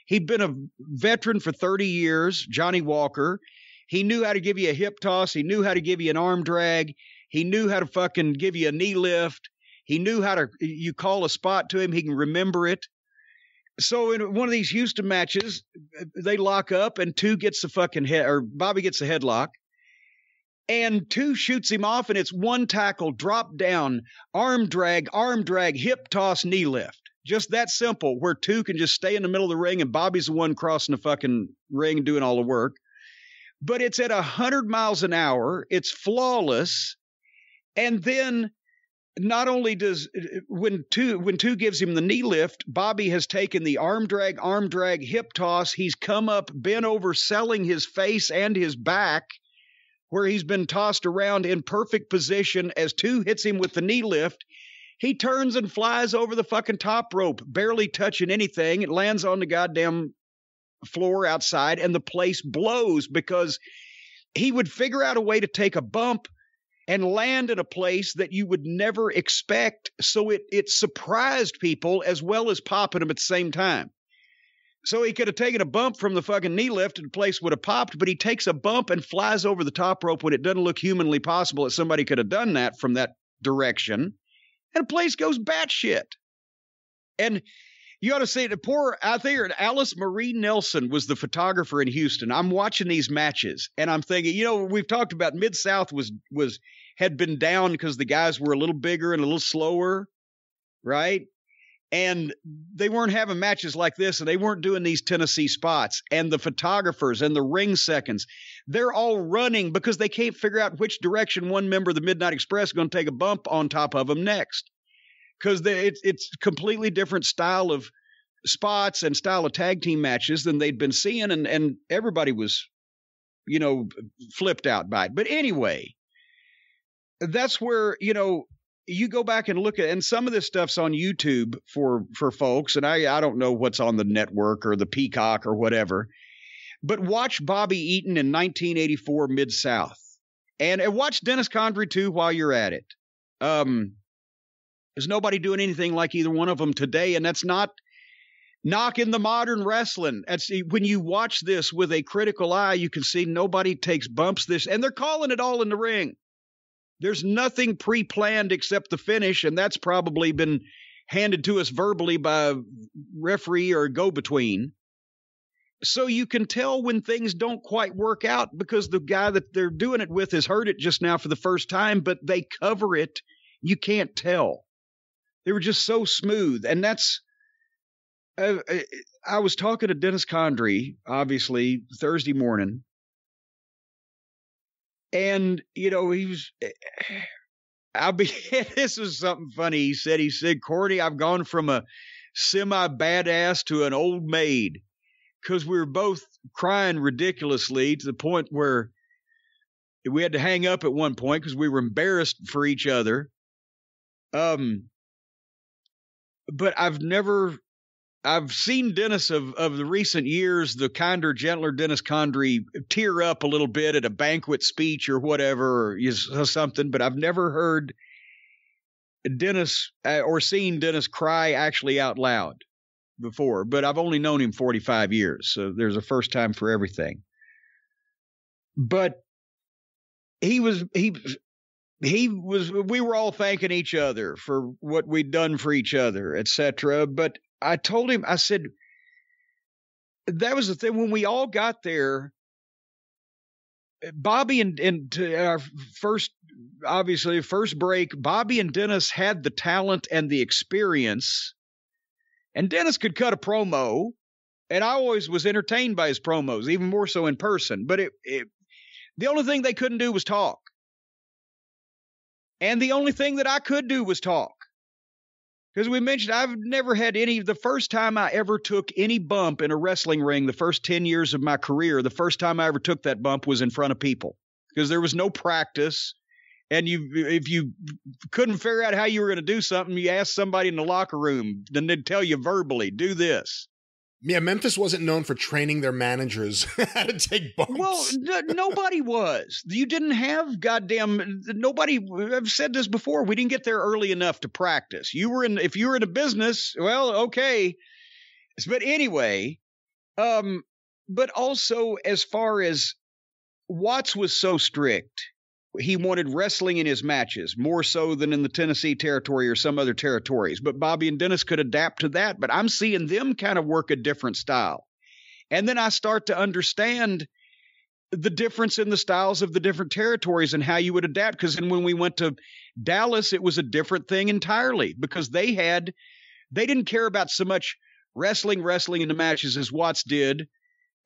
A: He'd been a veteran for 30 years, Johnny Walker. He knew how to give you a hip toss. He knew how to give you an arm drag. He knew how to fucking give you a knee lift. He knew how to, you call a spot to him, he can remember it. So in one of these Houston matches, they lock up and two gets the fucking head, or Bobby gets the headlock and two shoots him off, and it's one tackle, drop down, arm drag, arm drag, hip toss, knee lift. Just that simple, where two can just stay in the middle of the ring, and Bobby's the one crossing the fucking ring doing all the work. But it's at a hundred miles an hour. It's flawless, and then not only does when two when two gives him the knee lift, Bobby has taken the arm drag, arm drag, hip toss. He's come up, bent over, selling his face and his back where he's been tossed around in perfect position as two hits him with the knee lift. He turns and flies over the fucking top rope, barely touching anything. It lands on the goddamn floor outside, and the place blows because he would figure out a way to take a bump and land in a place that you would never expect. So it it surprised people as well as popping them at the same time. So he could have taken a bump from the fucking knee lift and the place would have popped, but he takes a bump and flies over the top rope when it doesn't look humanly possible that somebody could have done that from that direction. And the place goes batshit. And you ought to say the poor out there, Alice Marie Nelson was the photographer in Houston. I'm watching these matches and I'm thinking, you know, we've talked about Mid South was was had been down because the guys were a little bigger and a little slower, right? And they weren't having matches like this and they weren't doing these Tennessee spots and the photographers and the ring seconds they're all running because they can't figure out which direction one member of the Midnight Express is going to take a bump on top of them next. Because it's it's completely different style of spots and style of tag team matches than they'd been seeing and and everybody was you know flipped out by it. But anyway that's where you know you go back and look at and some of this stuff's on YouTube for for folks and I I don't know what's on the network or the Peacock or whatever. But watch Bobby Eaton in 1984 Mid South. And, and watch Dennis Condrey too while you're at it. Um there's nobody doing anything like either one of them today and that's not knocking the modern wrestling. That's when you watch this with a critical eye, you can see nobody takes bumps this and they're calling it all in the ring. There's nothing pre planned except the finish, and that's probably been handed to us verbally by a referee or go between. So you can tell when things don't quite work out because the guy that they're doing it with has heard it just now for the first time, but they cover it. You can't tell. They were just so smooth. And that's, uh, uh I was talking to Dennis Condrey, obviously, Thursday morning, and, you know, he was, eh, I'll be, <laughs> this is something funny. He said, he said, Corny, I've gone from a semi badass to an old maid because we were both crying ridiculously to the point where we had to hang up at one point because we were embarrassed for each other. Um, but I've never I've seen Dennis of, of the recent years, the kinder, gentler Dennis Condrey, tear up a little bit at a banquet speech or whatever, or something, but I've never heard Dennis uh, or seen Dennis cry actually out loud before. But I've only known him 45 years, so there's a first time for everything. But he was he he was we were all thanking each other for what we'd done for each other, etc. But I told him, I said, that was the thing when we all got there. Bobby and and our first, obviously, first break, Bobby and Dennis had the talent and the experience, and Dennis could cut a promo, and I always was entertained by his promos, even more so in person. But it, it the only thing they couldn't do was talk. And the only thing that I could do was talk. Because we mentioned, I've never had any. The first time I ever took any bump in a wrestling ring, the first 10 years of my career, the first time I ever took that bump was in front of people because there was no practice. And you, if you couldn't figure out how you were going to do something, you asked somebody in the locker room, then they'd tell you verbally, do this.
B: Yeah, Memphis wasn't known for training their managers <laughs> how to take bumps.
A: Well, n- nobody was. You didn't have goddamn nobody. I've said this before. We didn't get there early enough to practice. You were in. If you were in a business, well, okay. But anyway, um, but also as far as Watts was so strict he wanted wrestling in his matches more so than in the Tennessee territory or some other territories. But Bobby and Dennis could adapt to that. But I'm seeing them kind of work a different style. And then I start to understand the difference in the styles of the different territories and how you would adapt. Because then when we went to Dallas, it was a different thing entirely because they had, they didn't care about so much wrestling, wrestling in the matches as Watts did.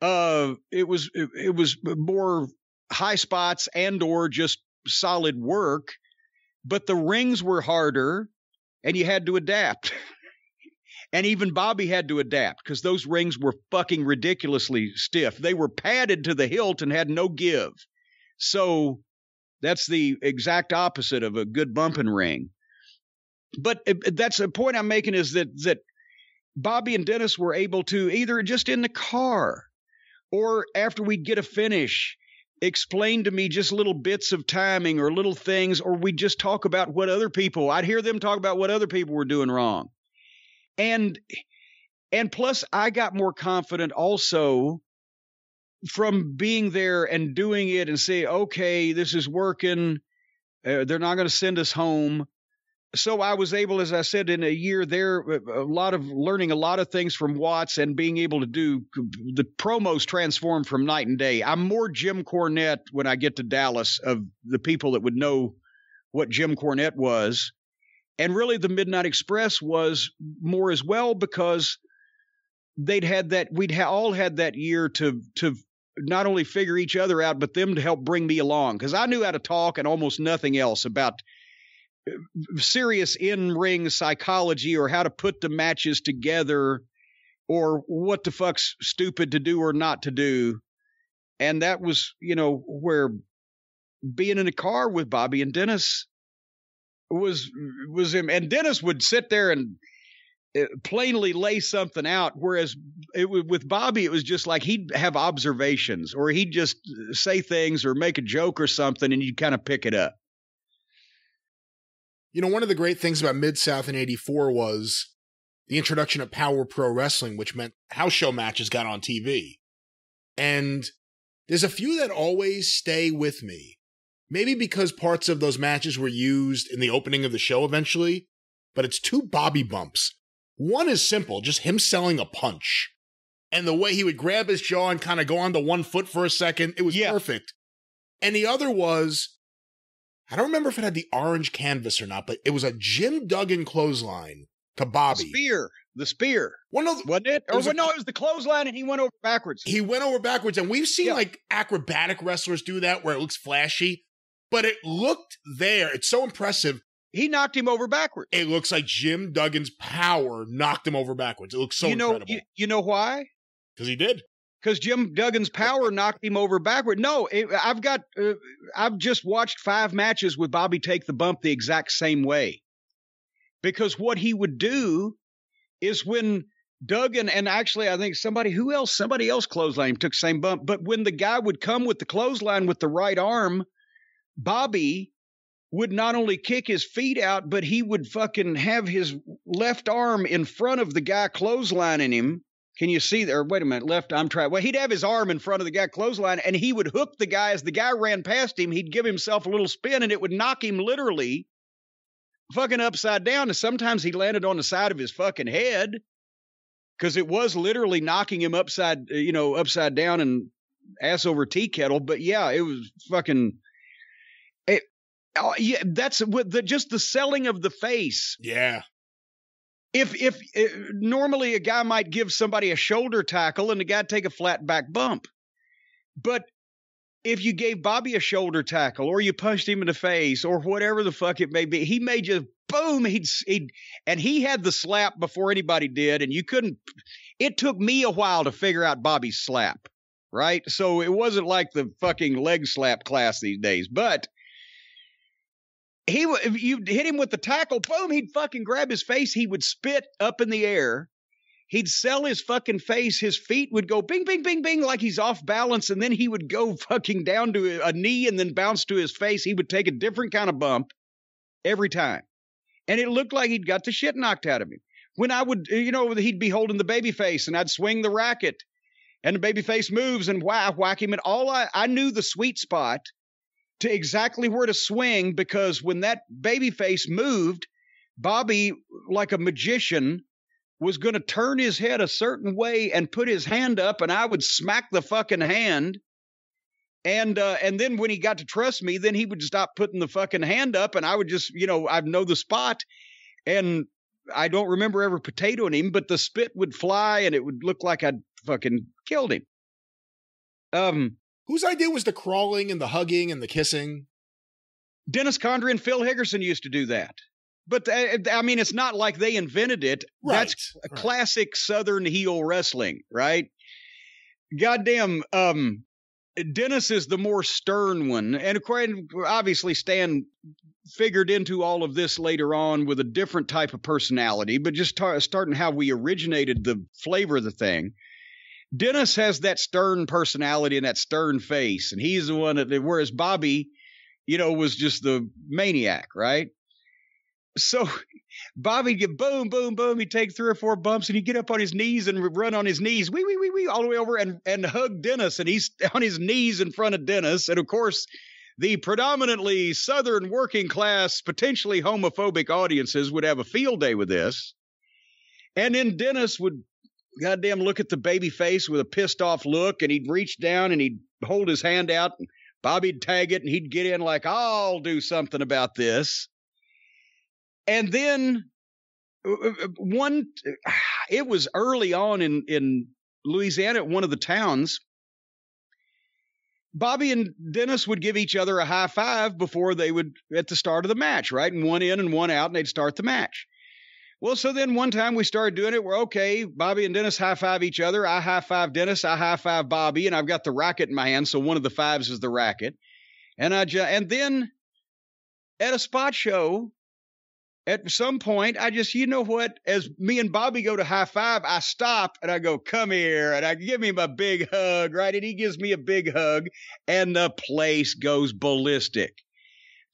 A: Uh, it was, it, it was more high spots and or just solid work, but the rings were harder and you had to adapt. <laughs> and even Bobby had to adapt because those rings were fucking ridiculously stiff. They were padded to the hilt and had no give. So that's the exact opposite of a good bumping ring. But uh, uh, that's the point I'm making is that that Bobby and Dennis were able to either just in the car or after we'd get a finish explain to me just little bits of timing or little things, or we just talk about what other people, I'd hear them talk about what other people were doing wrong. And, and plus I got more confident also from being there and doing it and say, okay, this is working. Uh, they're not going to send us home so I was able, as I said, in a year there, a lot of learning a lot of things from Watts and being able to do the promos transformed from night and day. I'm more Jim Cornette when I get to Dallas of the people that would know what Jim Cornette was. And really, the Midnight Express was more as well because they'd had that, we'd ha- all had that year to, to not only figure each other out, but them to help bring me along because I knew how to talk and almost nothing else about serious in ring psychology or how to put the matches together or what the fuck's stupid to do or not to do. And that was, you know, where being in a car with Bobby and Dennis was was him and Dennis would sit there and uh, plainly lay something out whereas it with Bobby it was just like he'd have observations or he'd just say things or make a joke or something and you'd kind of pick it up
B: you know, one of the great things about Mid South in 84 was the introduction of Power Pro Wrestling, which meant house show matches got on TV. And there's a few that always stay with me. Maybe because parts of those matches were used in the opening of the show eventually, but it's two Bobby bumps. One is simple, just him selling a punch. And the way he would grab his jaw and kind of go onto one foot for a second, it was yeah. perfect. And the other was I don't remember if it had the orange canvas or not, but it was a Jim Duggan clothesline to Bobby.
A: The spear. The spear.
B: One of
A: the, wasn't it? Or it was no, it was the clothesline and he went over backwards.
B: He went over backwards. And we've seen yeah. like acrobatic wrestlers do that where it looks flashy, but it looked there. It's so impressive.
A: He knocked him over backwards.
B: It looks like Jim Duggan's power knocked him over backwards. It looks so
A: you know,
B: incredible.
A: You, you know why?
B: Because he did
A: because Jim Duggan's power knocked him over backward. No, it, I've got, uh, I've just watched five matches with Bobby take the bump the exact same way. Because what he would do is when Duggan and actually I think somebody who else somebody else clothesline took same bump, but when the guy would come with the clothesline with the right arm, Bobby would not only kick his feet out, but he would fucking have his left arm in front of the guy clotheslining him Can you see there? Wait a minute, left. I'm trying. Well, he'd have his arm in front of the guy clothesline, and he would hook the guy as the guy ran past him. He'd give himself a little spin, and it would knock him literally fucking upside down. And sometimes he landed on the side of his fucking head because it was literally knocking him upside, uh, you know, upside down and ass over tea kettle. But yeah, it was fucking. It, oh, yeah, that's with the just the selling of the face.
B: Yeah
A: if if uh, normally a guy might give somebody a shoulder tackle and the guy take a flat back bump, but if you gave Bobby a shoulder tackle or you punched him in the face or whatever the fuck it may be, he may just boom he'd he'd and he had the slap before anybody did, and you couldn't. It took me a while to figure out Bobby's slap, right? So it wasn't like the fucking leg slap class these days, but he you hit him with the tackle, boom, he'd fucking grab his face. He would spit up in the air. He'd sell his fucking face. His feet would go bing, bing, bing, bing, like he's off balance, and then he would go <laughs> fucking down to a knee and then bounce to his face. He would take a different kind of bump every time, and it looked like he'd got the shit knocked out of him. When I would, you know, he'd be holding the baby face, and I'd swing the racket, and the baby face moves, and whack, whack him, and all I I knew the sweet spot to exactly where to swing because when that baby face moved, Bobby, like a magician, was going to turn his head a certain way and put his hand up, and I would smack the fucking hand. And uh, and then when he got to trust me, then he would stop putting the fucking hand up, and I would just, you know, I'd know the spot, and I don't remember ever potatoing him, but the spit would fly, and it would look like I'd fucking killed him. Um,
B: Whose idea was the crawling and the hugging and the kissing?
A: Dennis Condrey and Phil Hickerson used to do that. But uh, I mean, it's not like they invented it.
B: Right,
A: That's
B: right.
A: classic Southern heel wrestling, right? Goddamn, um, Dennis is the more stern one, and of course, obviously Stan figured into all of this later on with a different type of personality. But just tar- starting how we originated the flavor of the thing. Dennis has that stern personality and that stern face, and he's the one that, whereas Bobby, you know, was just the maniac, right? So <laughs> Bobby get boom, boom, boom. He'd take three or four bumps and he'd get up on his knees and run on his knees, wee, wee, wee, wee, all the way over and, and hug Dennis. And he's <laughs> on his knees in front of Dennis. And of course, the predominantly Southern working class, potentially homophobic audiences would have a field day with this. And then Dennis would goddamn look at the baby face with a pissed off look, and he'd reach down and he'd hold his hand out, and Bobby'd tag it, and he'd get in like, I'll do something about this. And then uh, uh, one, <sighs> it was early on in, in Louisiana, at one of the towns. Bobby and Dennis would give each other a high five before they would, at the start of the match, right? And one in and one out, and they'd start the match. Well, so then one time we started doing it. We're okay. Bobby and Dennis high five each other. I high five Dennis. I high five Bobby, and I've got the racket in my hand. So one of the fives is the racket. And I ju- and then at a spot show, at some point, I just you know what? As me and Bobby go to high five, I stop and I go, "Come here," and I give him a big hug, right? And he gives me a big hug, and the place goes ballistic.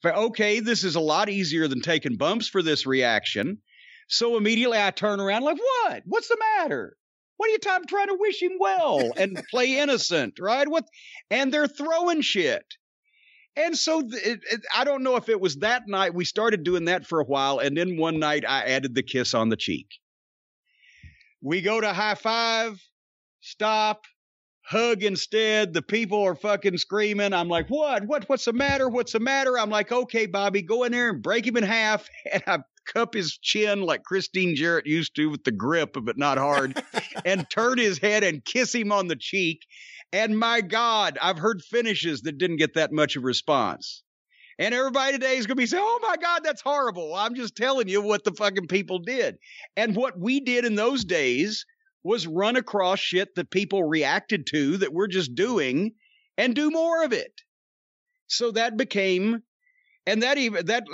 A: Okay, this is a lot easier than taking bumps for this reaction. So immediately I turn around, like, what? What's the matter? What are you time trying to wish him well and play innocent, right? What? And they're throwing shit. And so it, it, I don't know if it was that night we started doing that for a while, and then one night I added the kiss on the cheek. We go to high five, stop, hug instead. The people are fucking screaming. I'm like, what? What? What's the matter? What's the matter? I'm like, okay, Bobby, go in there and break him in half. <laughs> And I cup his chin like Christine Jarrett used to with the grip, but not hard, <laughs> and turn his head and kiss him on the cheek. And my God, I've heard finishes that didn't get that much of a response. And everybody today is going to be saying, oh my God, that's horrible. I'm just telling you what the fucking people did. And what we did in those days was run across shit that people reacted to that we're just doing and do more of it. So that became, and that even, that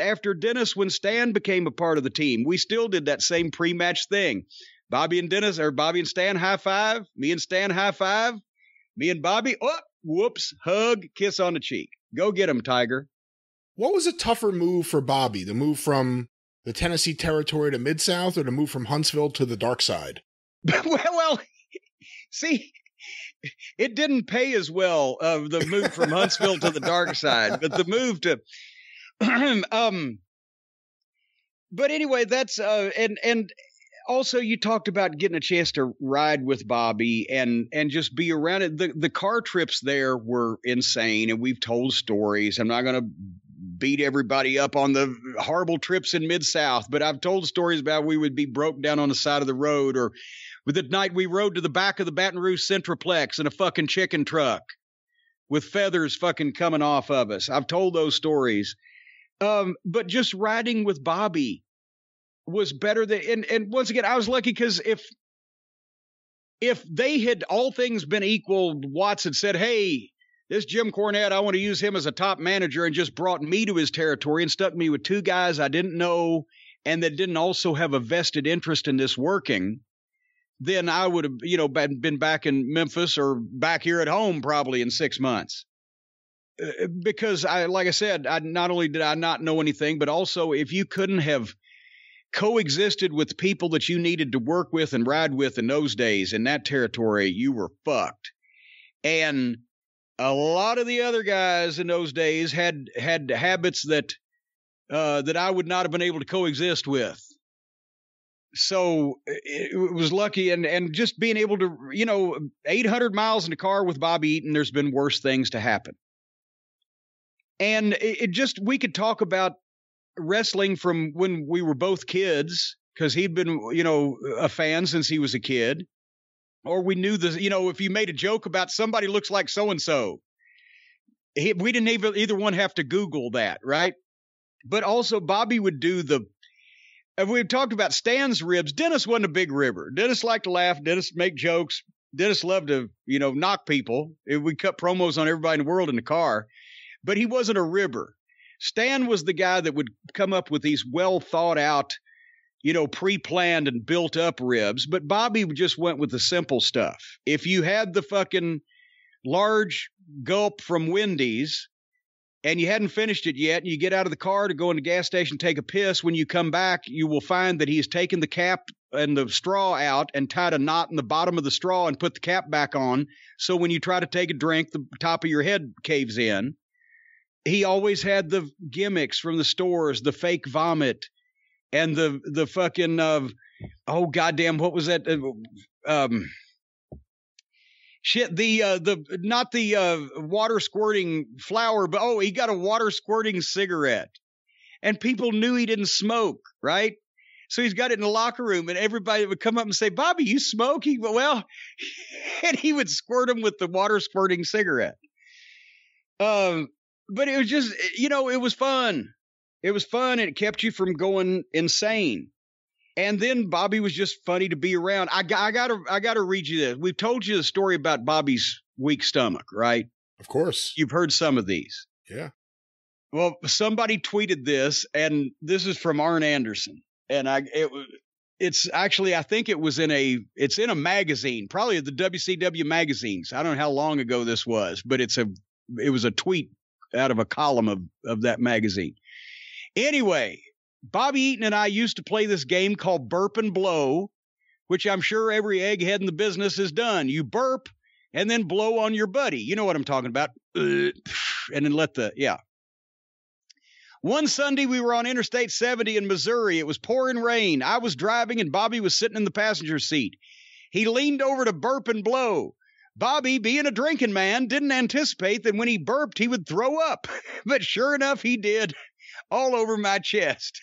A: after Dennis, when Stan became a part of the team, we still did that same pre match thing. Bobby and Dennis, or Bobby and Stan high five, me and Stan high five, me and Bobby, oh, whoops, hug, kiss on the cheek. Go get him, Tiger.
B: What was a tougher move for Bobby? The move from the Tennessee territory to Mid South or the move from Huntsville to the dark side? <laughs>
A: well, well, <laughs> see, it didn't pay as well of uh, the move from Huntsville to the dark side, but the move to <clears throat> um but anyway, that's uh and and also you talked about getting a chance to ride with Bobby and and just be around it. The the car trips there were insane and we've told stories. I'm not going to beat everybody up on the horrible trips in mid south, but I've told stories about we would be broke down on the side of the road or with the night we rode to the back of the Baton Rouge Centroplex in a fucking chicken truck with feathers fucking coming off of us. I've told those stories. Um, but just riding with Bobby was better than and, and once again, I was lucky because if if they had all things been equal, Watts had said, Hey, this Jim Cornette, I want to use him as a top manager and just brought me to his territory and stuck me with two guys I didn't know and that didn't also have a vested interest in this working then I would have, you know, been, back in Memphis or back here at home probably in six months. Uh, because I, like I said, I not only did I not know anything, but also if you couldn't have coexisted with people that you needed to work with and ride with in those days in that territory, you were fucked. And a lot of the other guys in those days had had habits that uh, that I would not have been able to coexist with. So it was lucky and and just being able to you know 800 miles in a car with Bobby Eaton there's been worse things to happen. And it, it just we could talk about wrestling from when we were both kids because he'd been you know a fan since he was a kid or we knew the you know if you made a joke about somebody looks like so and so we didn't even either one have to google that right but also bobby would do the we've talked about Stan's ribs. Dennis wasn't a big ribber. Dennis liked to laugh. Dennis make jokes. Dennis loved to, you know, knock people. We cut promos on everybody in the world in the car, but he wasn't a ribber. Stan was the guy that would come up with these well thought out, you know, pre planned and built up ribs. But Bobby just went with the simple stuff. If you had the fucking large gulp from Wendy's, and you hadn't finished it yet, and you get out of the car to go in the gas station, take a piss. When you come back, you will find that he has taken the cap and the straw out and tied a knot in the bottom of the straw and put the cap back on. So when you try to take a drink, the top of your head caves in. He always had the gimmicks from the stores, the fake vomit, and the the fucking uh, oh goddamn, what was that? Uh, um, shit the uh the not the uh water squirting flower but oh he got a water squirting cigarette. And people knew he didn't smoke right? So he's got it in the locker room and everybody would come up and say bobby you smoke? He well <laughs> and he would squirt him with the water squirting cigarette. Um but it was just you know it was fun it was fun and it kept you from going insane and then Bobby was just funny to be around. I, I gotta I gotta read you this. We've told you the story about Bobby's weak stomach, right?
B: Of course.
A: You've heard some of these.
B: Yeah.
A: Well, somebody tweeted this, and this is from Arn Anderson, and I it it's actually I think it was in a it's in a magazine, probably the WCW magazines. I don't know how long ago this was, but it's a it was a tweet out of a column of of that magazine. Anyway, Bobby Eaton and I used to play this game called Burp and Blow, which I'm sure every egghead in the business has done. You burp and then blow on your buddy. You know what I'm talking about. <clears throat> And then let the, yeah. One Sunday, we were on Interstate 70 in Missouri. It was pouring rain. I was driving and Bobby was sitting in the passenger seat. He leaned over to burp and blow. Bobby, being a drinking man, didn't anticipate that when he burped, he would throw up. <laughs> but sure enough, he did, all over my chest.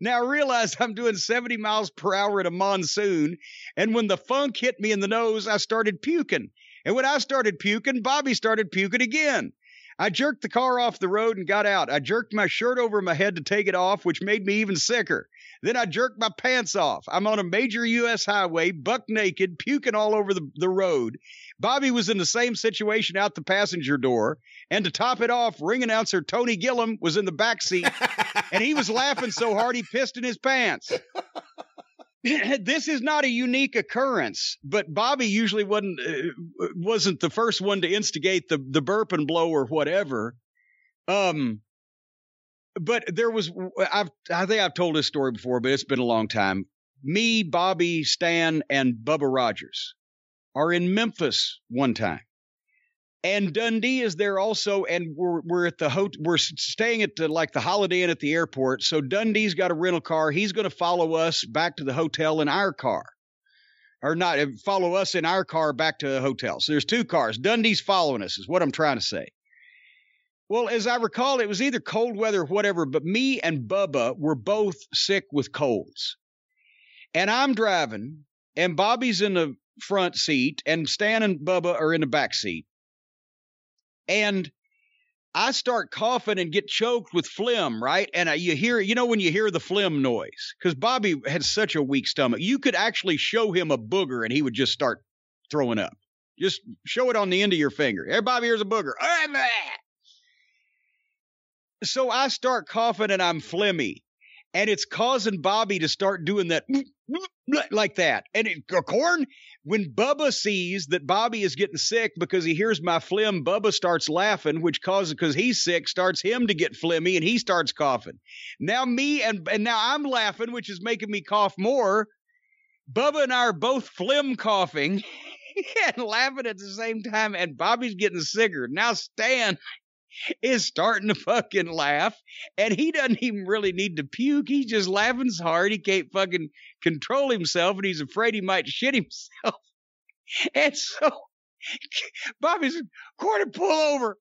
A: Now I realize I'm doing 70 miles per hour in a monsoon, and when the funk hit me in the nose, I started puking. And when I started puking, Bobby started puking again. I jerked the car off the road and got out. I jerked my shirt over my head to take it off, which made me even sicker. Then I jerked my pants off. I'm on a major U.S. highway, buck naked, puking all over the, the road. Bobby was in the same situation out the passenger door. And to top it off, ring announcer Tony Gillum was in the back seat, <laughs> and he was laughing so hard he pissed in his pants. <laughs> this is not a unique occurrence, but Bobby usually wasn't uh, wasn't the first one to instigate the the burp and blow or whatever. Um, but there was I've I think I've told this story before, but it's been a long time. me, Bobby, Stan, and Bubba Rogers are in Memphis one time. And Dundee is there also, and we're we're at the hotel. We're staying at the like the Holiday Inn at the airport. So Dundee's got a rental car. He's going to follow us back to the hotel in our car, or not uh, follow us in our car back to the hotel. So there's two cars. Dundee's following us, is what I'm trying to say. Well, as I recall, it was either cold weather or whatever, but me and Bubba were both sick with colds. And I'm driving, and Bobby's in the front seat, and Stan and Bubba are in the back seat and I start coughing and get choked with phlegm, right? And you hear, you know, when you hear the phlegm noise, because Bobby had such a weak stomach, you could actually show him a booger and he would just start throwing up. Just show it on the end of your finger. Bobby, here's a booger. So I start coughing and I'm phlegmy, and it's causing Bobby to start doing that Mm, like that. And it, corn, when Bubba sees that Bobby is getting sick because he hears my phlegm, Bubba starts laughing, which causes because he's sick, starts him to get phlegmy, and he starts coughing. Now me and and now I'm laughing, which is making me cough more. Bubba and I are both phlegm coughing <laughs> and laughing at the same time, and Bobby's getting sicker. Now Stan is starting to fucking laugh, and he doesn't even really need to puke. He's just laughing so hard he can't fucking control himself, and he's afraid he might shit himself. <laughs> And so Bobby's quarter pull over.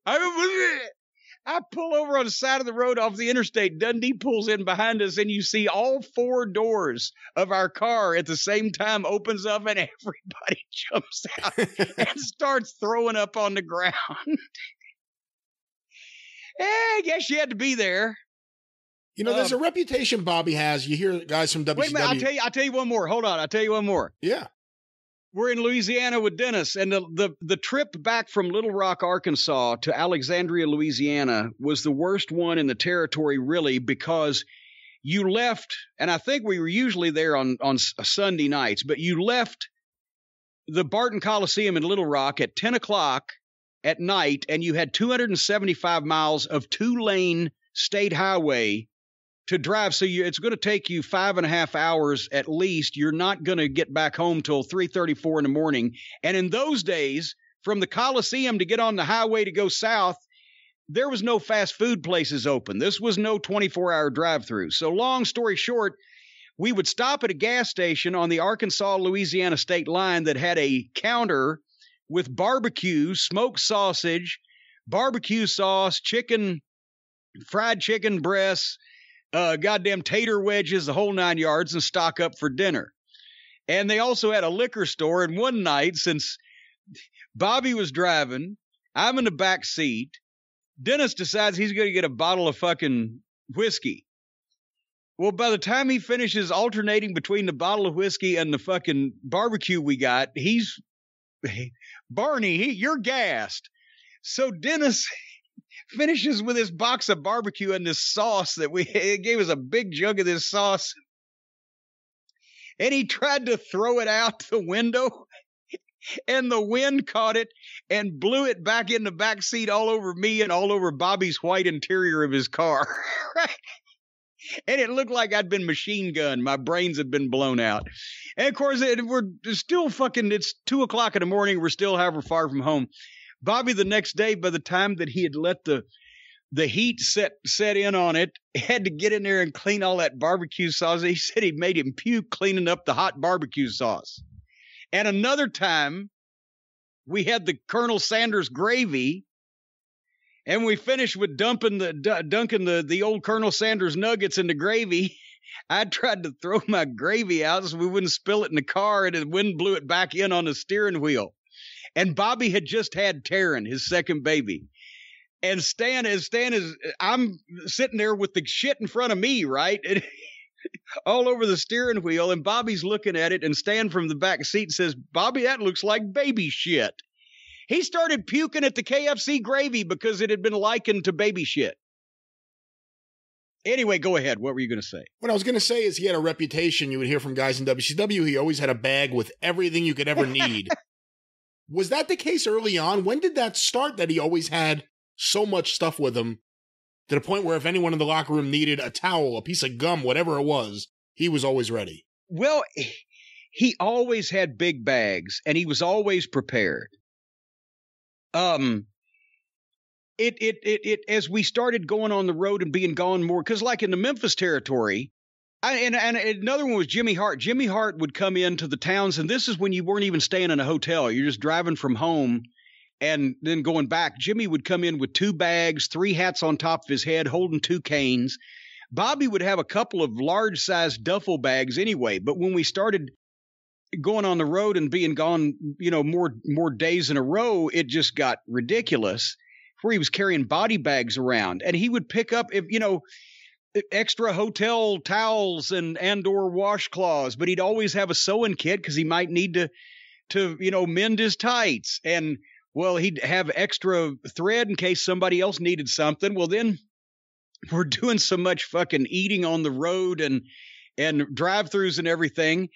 A: I pull over on the side of the road off the interstate. Dundee pulls in behind us, and you see all four doors of our car at the same time opens up, and <laughs> everybody jumps out <laughs> and starts throwing up on the ground. Eh, I guess you had to be there.
B: You know, there's um, a reputation Bobby has. You hear guys from WCW.
A: Wait a minute, I'll tell you. I'll tell you one more. Hold on. I'll tell you one more.
B: Yeah.
A: We're in Louisiana with Dennis, and the, the the trip back from Little Rock, Arkansas, to Alexandria, Louisiana, was the worst one in the territory, really, because you left, and I think we were usually there on on Sunday nights, but you left the Barton Coliseum in Little Rock at 10 o'clock at night and you had 275 miles of two lane state highway to drive. So you, it's going to take you five and a half hours at least. You're not going to get back home till 3.34 in the morning. And in those days from the coliseum to get on the highway to go south there was no fast food places open. This was no 24 hour drive through so long story short we would stop at a gas station on the arkansas louisiana state line that had a counter with barbecue, smoked sausage, barbecue sauce, chicken, fried chicken breasts, uh, goddamn tater wedges, the whole nine yards, and stock up for dinner. And they also had a liquor store. And one night, since Bobby was driving, I'm in the back seat. Dennis decides he's going to get a bottle of fucking whiskey. Well, by the time he finishes alternating between the bottle of whiskey and the fucking barbecue we got, he's Barney, he, you're gassed. So Dennis <laughs> finishes with this box of barbecue and this sauce that we <laughs> it gave us a big jug of this sauce. And he tried to throw it out the window. <laughs> And the wind caught it and blew it back in the back seat all over me and all over Bobby's white interior of his car. right? And it looked like I'd been machine gunned. My brains had been blown out. And of course, it, we're still fucking, it's two o'clock in the morning. We're still however far from home. Bobby, the next day, by the time that he had let the, the heat set set in on it, <laughs> had to get in there and clean all that barbecue sauce. He said he made him puke cleaning up the hot barbecue sauce. And another time, we had the Colonel Sanders gravy and we finished with dumping the dunking the the old Colonel Sanders nuggets in the gravy. <laughs> I tried to throw my gravy out so we wouldn't spill it in the car, and the wind blew it back in on the steering wheel. And Bobby had just had Taryn, his second baby. And Stan is Stan is I'm sitting there with the shit in front of me, right? <laughs> all over the steering wheel, and Bobby's looking at it, and Stan from the back seat says, Bobby, that looks like baby shit. He started puking at the KFC gravy because it had been likened to baby shit. Anyway, go ahead. What were you going to say?
B: What I was going to say is he had a reputation you would hear from guys in WCW. He always had a bag with everything you could ever need. <laughs> was that the case early on? When did that start that he always had so much stuff with him to the point where if anyone in the locker room needed a towel, a piece of gum, whatever it was, he was always ready?
A: Well, he always had big bags and he was always prepared. Um, it, it, it, it, as we started going on the road and being gone more, because like in the Memphis territory, I, and, and another one was Jimmy Hart. Jimmy Hart would come into the towns, and this is when you weren't even staying in a hotel. You're just driving from home and then going back. Jimmy would come in with two bags, three hats on top of his head, holding two canes. Bobby would have a couple of large sized duffel bags anyway, but when we started going on the road and being gone, you know, more more days in a row, it just got ridiculous. Where he was carrying body bags around, and he would pick up if you know extra hotel towels and and or washcloths, but he'd always have a sewing kit because he might need to to you know mend his tights, and well he'd have extra thread in case somebody else needed something. Well then we're doing so much fucking eating on the road and and drive-throughs and everything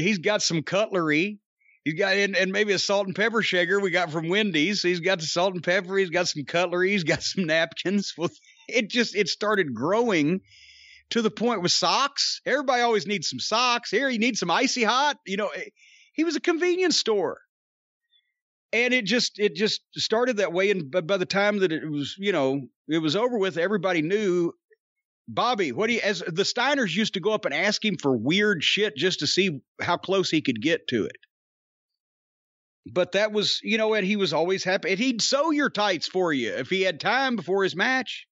A: he's got some cutlery. He's got and, and maybe a salt and pepper shaker we got from Wendy's. He's got the salt and pepper. He's got some cutlery. He's got <laughs> some napkins. <laughs> Well, it just it started growing to the point with socks. Everybody always needs some socks. Here, you need some icy hot. You know, eh, he was a convenience store, and it just it just started that way. And by the time that it was, you know, it was over with, everybody knew Bobby, what do you, as the Steiners used to go up and ask him for weird shit just to see how close he could get to it. But that was, you know, and he was always happy. And he'd sew your tights for you if he had time before his match.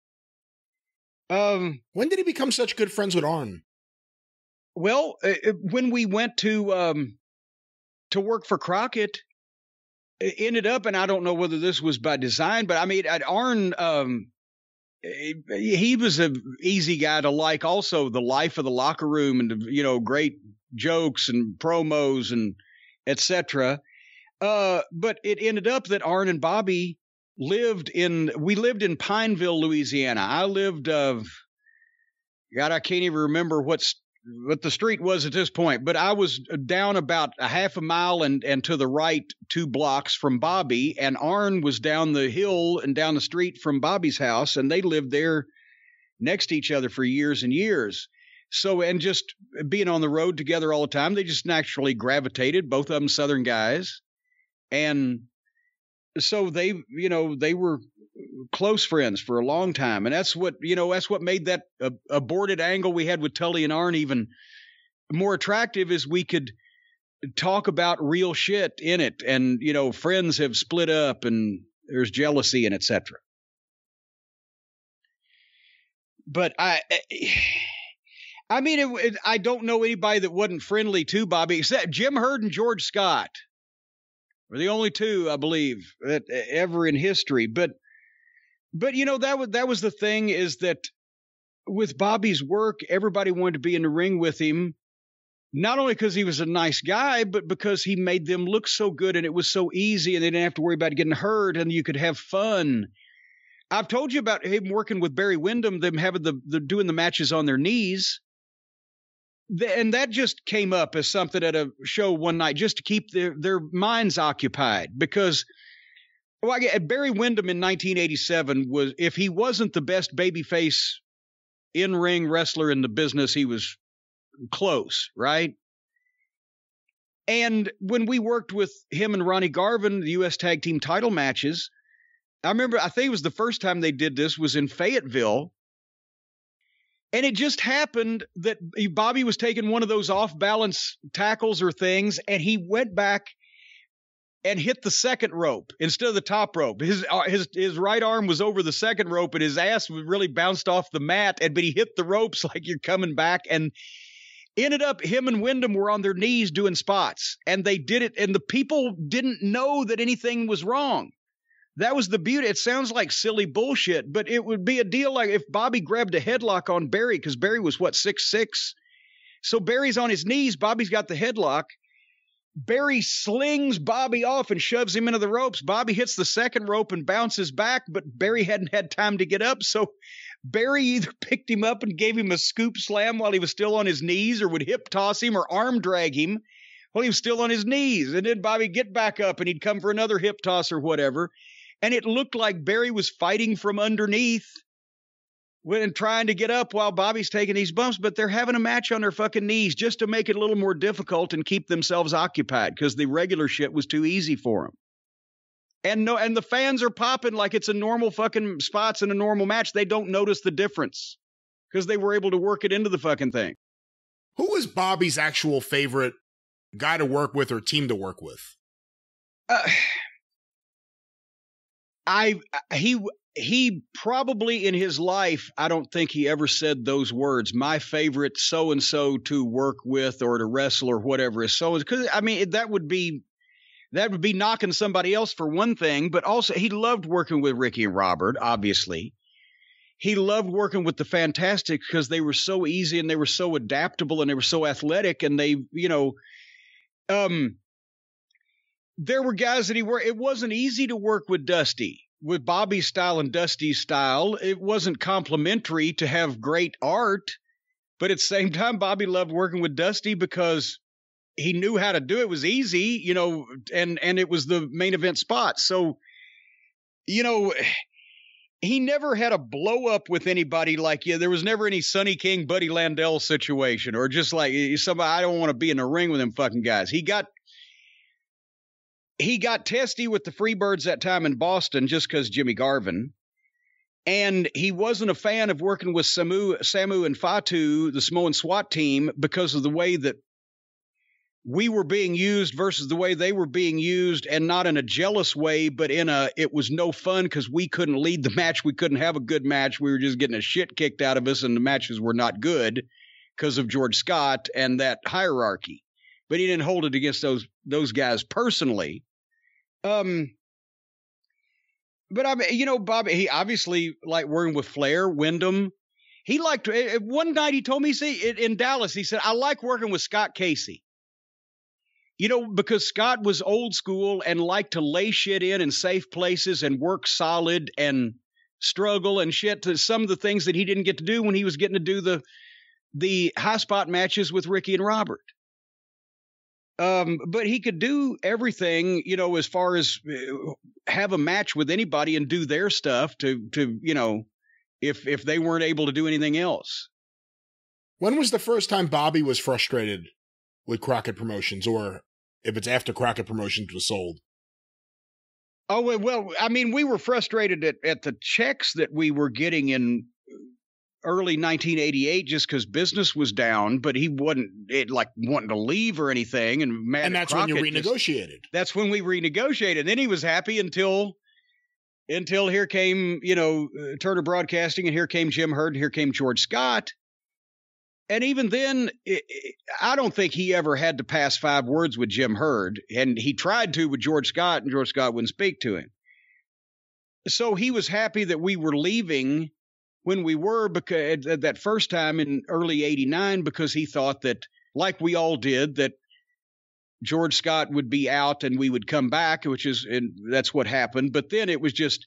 B: Um, when did he become such good friends with Arn?
A: Well, uh, uh when we went to um to work for Crockett, it ended up, and I don't know whether this was by design, but I mean, at Arn um he was an easy guy to like. Also, the life of the locker room and you know great jokes and promos and etc. Uh, but it ended up that Arn and Bobby lived in we lived in Pineville, Louisiana. I lived of uh, God, I can't even remember what's what the street was at this point, but I was down about a half a mile and, and to the right two blocks from Bobby, and Arn was down the hill and down the street from Bobby's house, and they lived there next to each other for years and years. So, and just being on the road together all the time, they just naturally gravitated, both of them Southern guys. And so they, you know, they were close friends for a long time, and that's what you know. That's what made that uh, aborted angle we had with Tully and Arn even more attractive. Is we could talk about real shit in it, and you know, friends have split up, and there's jealousy and etc. But I. I mean, it, it, I don't know anybody that wasn't friendly to Bobby except Jim Herd and George Scott. Were the only two, I believe, that ever in history. But but you know that was that was the thing is that with Bobby's work, everybody wanted to be in the ring with him, not only because he was a nice guy, but because he made them look so good and it was so easy and they didn't have to worry about getting hurt and you could have fun. I've told you about him working with Barry Windham, them having the, the doing the matches on their knees. and that just came up as something at a show one night just to keep their, their minds occupied because – well, Barry Windham in 1987 was, if he wasn't the best babyface in ring wrestler in the business, he was close, right? And when we worked with him and Ronnie Garvin, the U.S. Tag Team title matches, I remember, I think it was the first time they did this was in Fayetteville. And it just happened that Bobby was taking one of those off balance tackles or things, and he went back and hit the second rope instead of the top rope. His uh, his his right arm was over the second rope, and his ass really bounced off the mat. And but he hit the ropes <laughs> like you're coming back, and ended up him and Windham were on their knees doing spots, and they did it, and the people didn't know that anything was wrong. That was the beauty. It sounds like silly bullshit, but it would be a deal like if Bobby grabbed a headlock on Barry because Barry was what six six. So Barry's on his knees. Bobby's got the headlock Barry slings Bobby off and shoves him into the ropes. Bobby hits the second rope and bounces back, but Barry hadn't had time to get up. So Barry either <laughs> picked him up and gave him a scoop slam while he was still on his knees, or would hip toss him or arm drag him while he was still on his knees. And then Bobby get back up and he'd come for another hip toss or whatever. And it looked like Barry was fighting from underneath when trying to get up while Bobby's taking these bumps, but they're having a match on their fucking knees just to make it a little more difficult and keep themselves occupied because the regular shit was too easy for them. And no, and the fans are popping like it's a normal fucking spots in a normal match. They don't notice the difference because they were able to work it into the fucking thing.
B: Who was Bobby's actual favorite guy to work with or team to work with?
A: Uh, <sighs> I he he probably in his life, I don't think he ever said those words. My favorite so and so to work with or to wrestle or whatever is so because I mean that would be that would be knocking somebody else for one thing, but also he loved working with Ricky and Robert, obviously. He loved working with the Fantastics because they were so easy and they were so adaptable and they were so athletic and they, you know, um, there were guys that he worked. It wasn't easy to work with Dusty with Bobby's style and Dusty's style, it wasn't complimentary to have great art, but at the same time, Bobby loved working with Dusty because he knew how to do it. it was easy, you know, and and it was the main event spot. So, you know, he never had a blow up with anybody like yeah. There was never any Sonny King, Buddy Landel situation, or just like eh, somebody I don't want to be in the ring with them fucking guys. He got he got testy with the Freebirds that time in Boston just because Jimmy Garvin. And he wasn't a fan of working with Samu, Samu and Fatu, the Samoan SWAT team, because of the way that we were being used versus the way they were being used, and not in a jealous way, but in a it was no fun because we couldn't lead the match. We couldn't have a good match. We were just getting a shit kicked out of us, and the matches were not good because of George Scott and that hierarchy. But he didn't hold it against those those guys personally. Um, but I mean, you know, Bob, he obviously liked working with Flair, Windham. He liked eh, eh, one night he told me, see, in Dallas, he said, I like working with Scott Casey. You know, because Scott was old school and liked to lay shit in in safe places and work solid and struggle and shit to some of the things that he didn't get to do when he was getting to do the the high spot matches with Ricky and Robert. Um, but he could do everything, you know, as far as uh, have a match with anybody and do their stuff to to you know, if if they weren't able to do anything else.
B: When was the first time Bobby was frustrated with Crockett Promotions, or if it's after Crockett Promotions was sold?
A: Oh well, I mean, we were frustrated at, at the checks that we were getting in early 1988 just because business was down, but he wasn't it, like wanting to leave or anything. And Matt
B: and that's
A: Crockett
B: when you renegotiated.
A: Just, that's when we renegotiated. And then he was happy until until here came you know uh, Turner Broadcasting, and here came Jim Herd, and here came George Scott. And even then, it, it, I don't think he ever had to pass five words with Jim Herd, and he tried to with George Scott, and George Scott wouldn't speak to him. So he was happy that we were leaving when we were because that first time in early 89 because he thought that like we all did that George Scott would be out and we would come back which is and that's what happened. But then it was just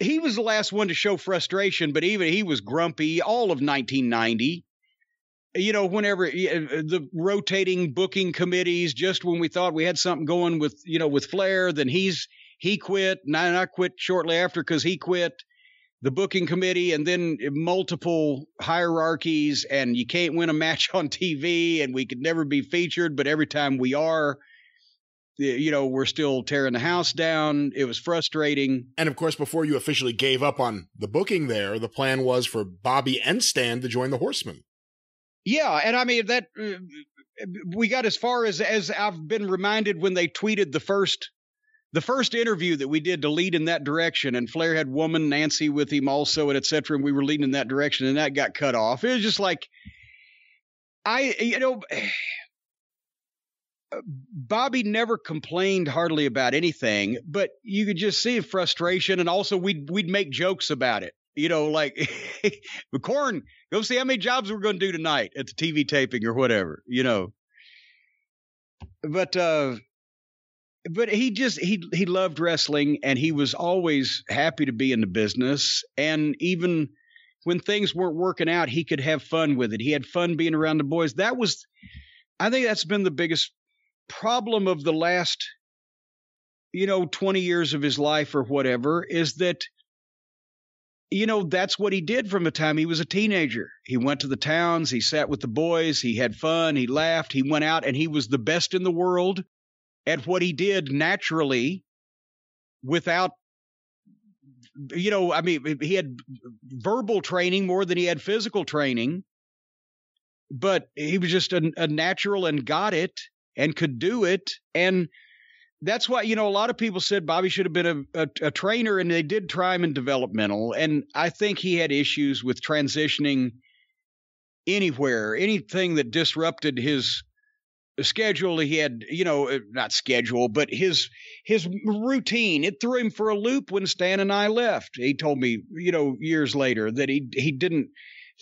A: he was the last one to show frustration but even he was grumpy all of 1990 you know whenever uh, the rotating booking committees just when we thought we had something going with you know with Flair then he's he quit and I quit shortly after cuz he quit the booking committee and then multiple hierarchies and you can't win a match <laughs> on TV and we could never be featured but every time we are you know we're still tearing the house down. It was frustrating.
B: And of course before you officially gave up on the booking there the plan was for Bobby and Stan to join the Horsemen.
A: Yeah and i mean that uh, we got as far as as I've been reminded when they tweeted the first the first interview that we did to lead in that direction, and Flair had woman Nancy with him also, and etc. And we were leading in that direction, and that got cut off. It was just like I, you know. <sighs> Bobby never complained hardly about anything, but you could just see frustration, and also we'd we'd make jokes about it. You know, like <laughs> McCorn, go see how many jobs we're going to do tonight at the TV taping or whatever. You know, but uh, but he just he he loved wrestling and he was always happy to be in the business. And even when things weren't working out he could have fun with it. He had fun being around the boys. That was i think that's been the biggest problem of the last you know 20 years of his life or whatever is that you know, that's what he did from the time he was a teenager. He went to the towns, he sat with the boys, he had fun, he laughed, he went out, and he was the best in the world at what he did naturally without you know, I mean, he had verbal training more than he had physical training, but he was just a, a natural and got it and could do it. And that's why, you know, a lot of people said Bobby should have been a, a, a trainer, and they did try him in developmental. And I think he had issues with transitioning anywhere, anything that disrupted his schedule he had you know uh, not schedule but his his routine. It threw him for a loop when stan and i left. He told me you know years later that he he didn't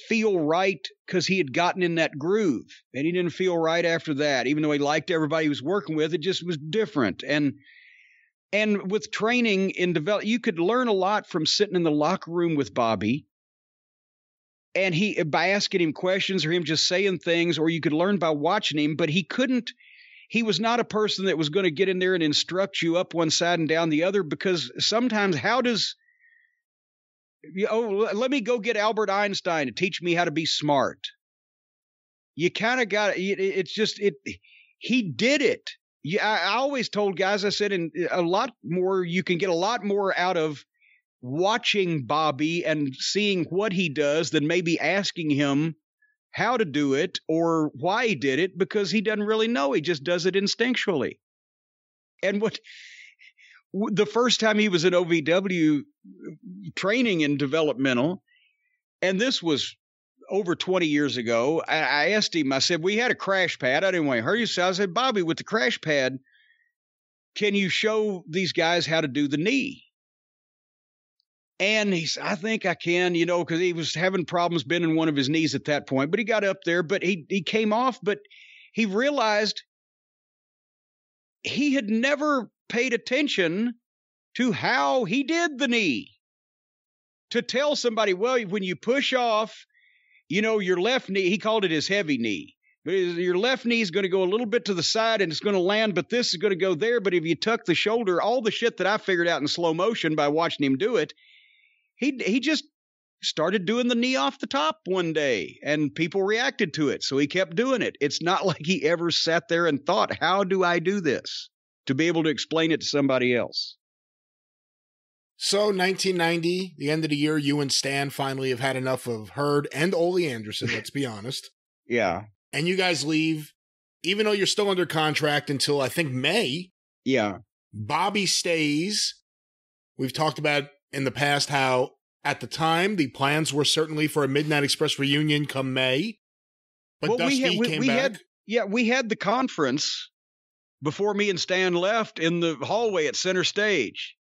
A: feel right because he had gotten in that groove and he didn't feel right after that. Even though he liked everybody he was working with it just was different. And and with training in develop you could learn a lot from sitting in the locker room with bobby and he by asking him questions or him just saying things or you could learn by watching him but he couldn't he was not a person that was going to get in there and instruct you up one side and down the other because sometimes how does you oh let me go get albert einstein to teach me how to be smart. You kind of got it, it's just it he did it. Yeah I, I always told guys i said and a lot more you can get a lot more out of watching Bobby and seeing what he does than maybe asking him how to do it or why he did it because he doesn't really know. He just does it instinctually. And what the first time he was in OVW training in developmental, and this was over 20 years ago, I, I asked him, I said, We had a crash pad. I didn't want to hurt you. So I said, Bobby, with the crash pad, can you show these guys how to do the knee? And he's, I think I can, you know, because he was having problems bending one of his knees at that point. But he got up there, but he he came off. But he realized he had never paid attention to how he did the knee. To tell somebody, well, when you push off, you know, your left knee, he called it his heavy knee. But Your left knee is going to go a little bit to the side and it's going to land, but this is going to go there. But if you tuck the shoulder, all the shit that I figured out in slow motion by watching him do it, he he just started doing the knee off the top one day and people reacted to it. So he kept doing it. It's not <laughs> like he ever sat there and thought how do i do this to be able to explain it to somebody else?
B: So 1990 the end of the year you and stan finally have had enough of herd and ole anderson let's be <laughs> honest.
A: Yeah.
B: And you guys leave even though you're still under contract until i think may.
A: Yeah.
B: Bobby stays. We've talked about in the past how at the time the plans were certainly for a Midnight Express reunion come May, but well, Dusty we had, we, came
A: we
B: back.
A: Had, yeah, we had the conference before me and Stan left in the hallway at center stage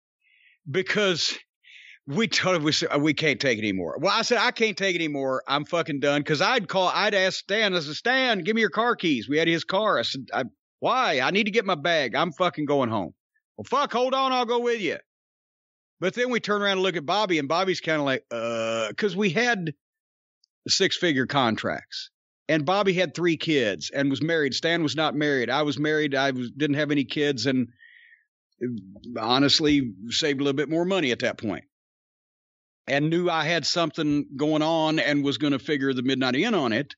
A: because we told we said oh, we can't take it anymore. Well, I said I can't take it anymore. I'm fucking done because I'd call, I'd ask Stan. I said, Stan, give me your car keys. We had his car. I said, I, why? I need to get my bag. I'm fucking going home. Well, fuck, hold on, I'll go with you. But then we turn around and look at Bobby, and Bobby's kind of like, uh, because we had six figure contracts. And Bobby had three kids and was married. Stan was not married. I was married. I was, didn't have any kids and honestly saved a little bit more money at that point and knew I had something going on and was going to figure the midnight in on it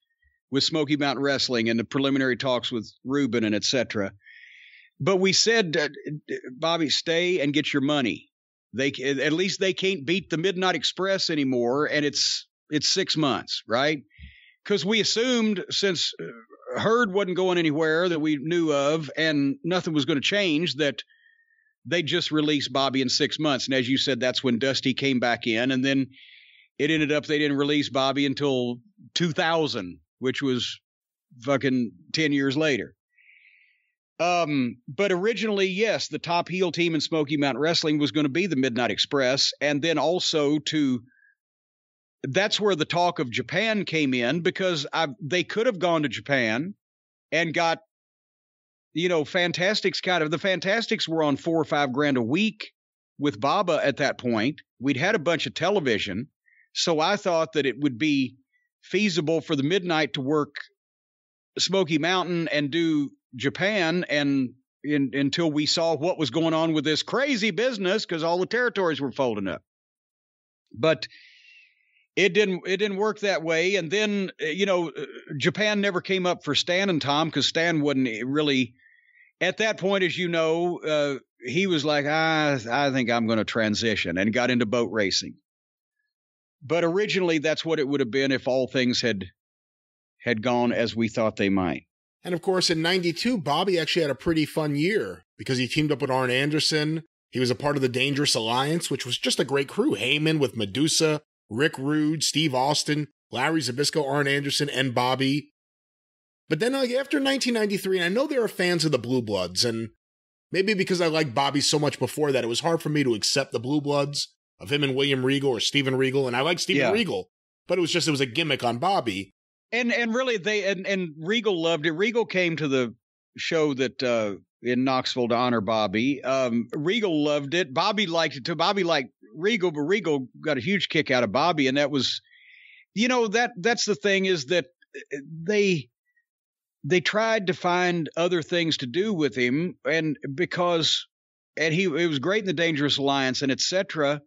A: with Smoky Mountain Wrestling and the preliminary talks with Rubin and etc. But we said, uh, Bobby, stay and get your money. They at least they can't beat the Midnight Express anymore, and it's it's six months, right? Because we assumed since uh, Herd wasn't going anywhere that we knew of, and nothing was going to change, that they just released Bobby in six months. And as you said, that's when Dusty came back in, and then it ended up they didn't release Bobby until 2000, which was fucking 10 years later. Um, but originally, yes, the top heel team in Smoky Mountain Wrestling was going to be the Midnight Express, and then also to that's where the talk of Japan came in because I, they could have gone to Japan and got you know Fantastics kind of the Fantastics were on four or five grand a week with Baba at that point. We'd had a bunch of television, so I thought that it would be feasible for the Midnight to work Smoky Mountain and do Japan and in, until we saw what was going on with this crazy business because all the territories were folding up. But it didn't it didn't work that way and then uh, you know uh, japan never came up for stan and tom because stan wasn't really at that point as you know uh, he was like ah, i think i'm going to transition and got into boat racing but originally that's what it would have been if all things had had gone as we thought they might
B: and of course in 92 bobby actually had a pretty fun year because he teamed up with arn anderson he was a part of the dangerous alliance which was just a great crew heyman with Madusa Rick Rude, Steve Austin, Larry Zbyszko, Arn Anderson, and Bobby. But then, like after 1993, and I know there are fans of the Blue Bloods, and maybe because I liked Bobby so much before that, it was hard for me to accept the Blue Bloods of him and William Regal or Steven Regal, and I like Steven yeah. Regal, but it was just it was a gimmick on Bobby.
A: And and really they and and Regal loved it. Regal came to the show that uh in Knoxville to honor Bobby. Um, Regal loved it. Bobby liked it too. Bobby liked Regal, but Regal got a huge kick out of Bobby, and that was, you know, that that's the thing is that uh, they they tried to find other things to do with him, and because and he it was great in the Dangerous Alliance and etc.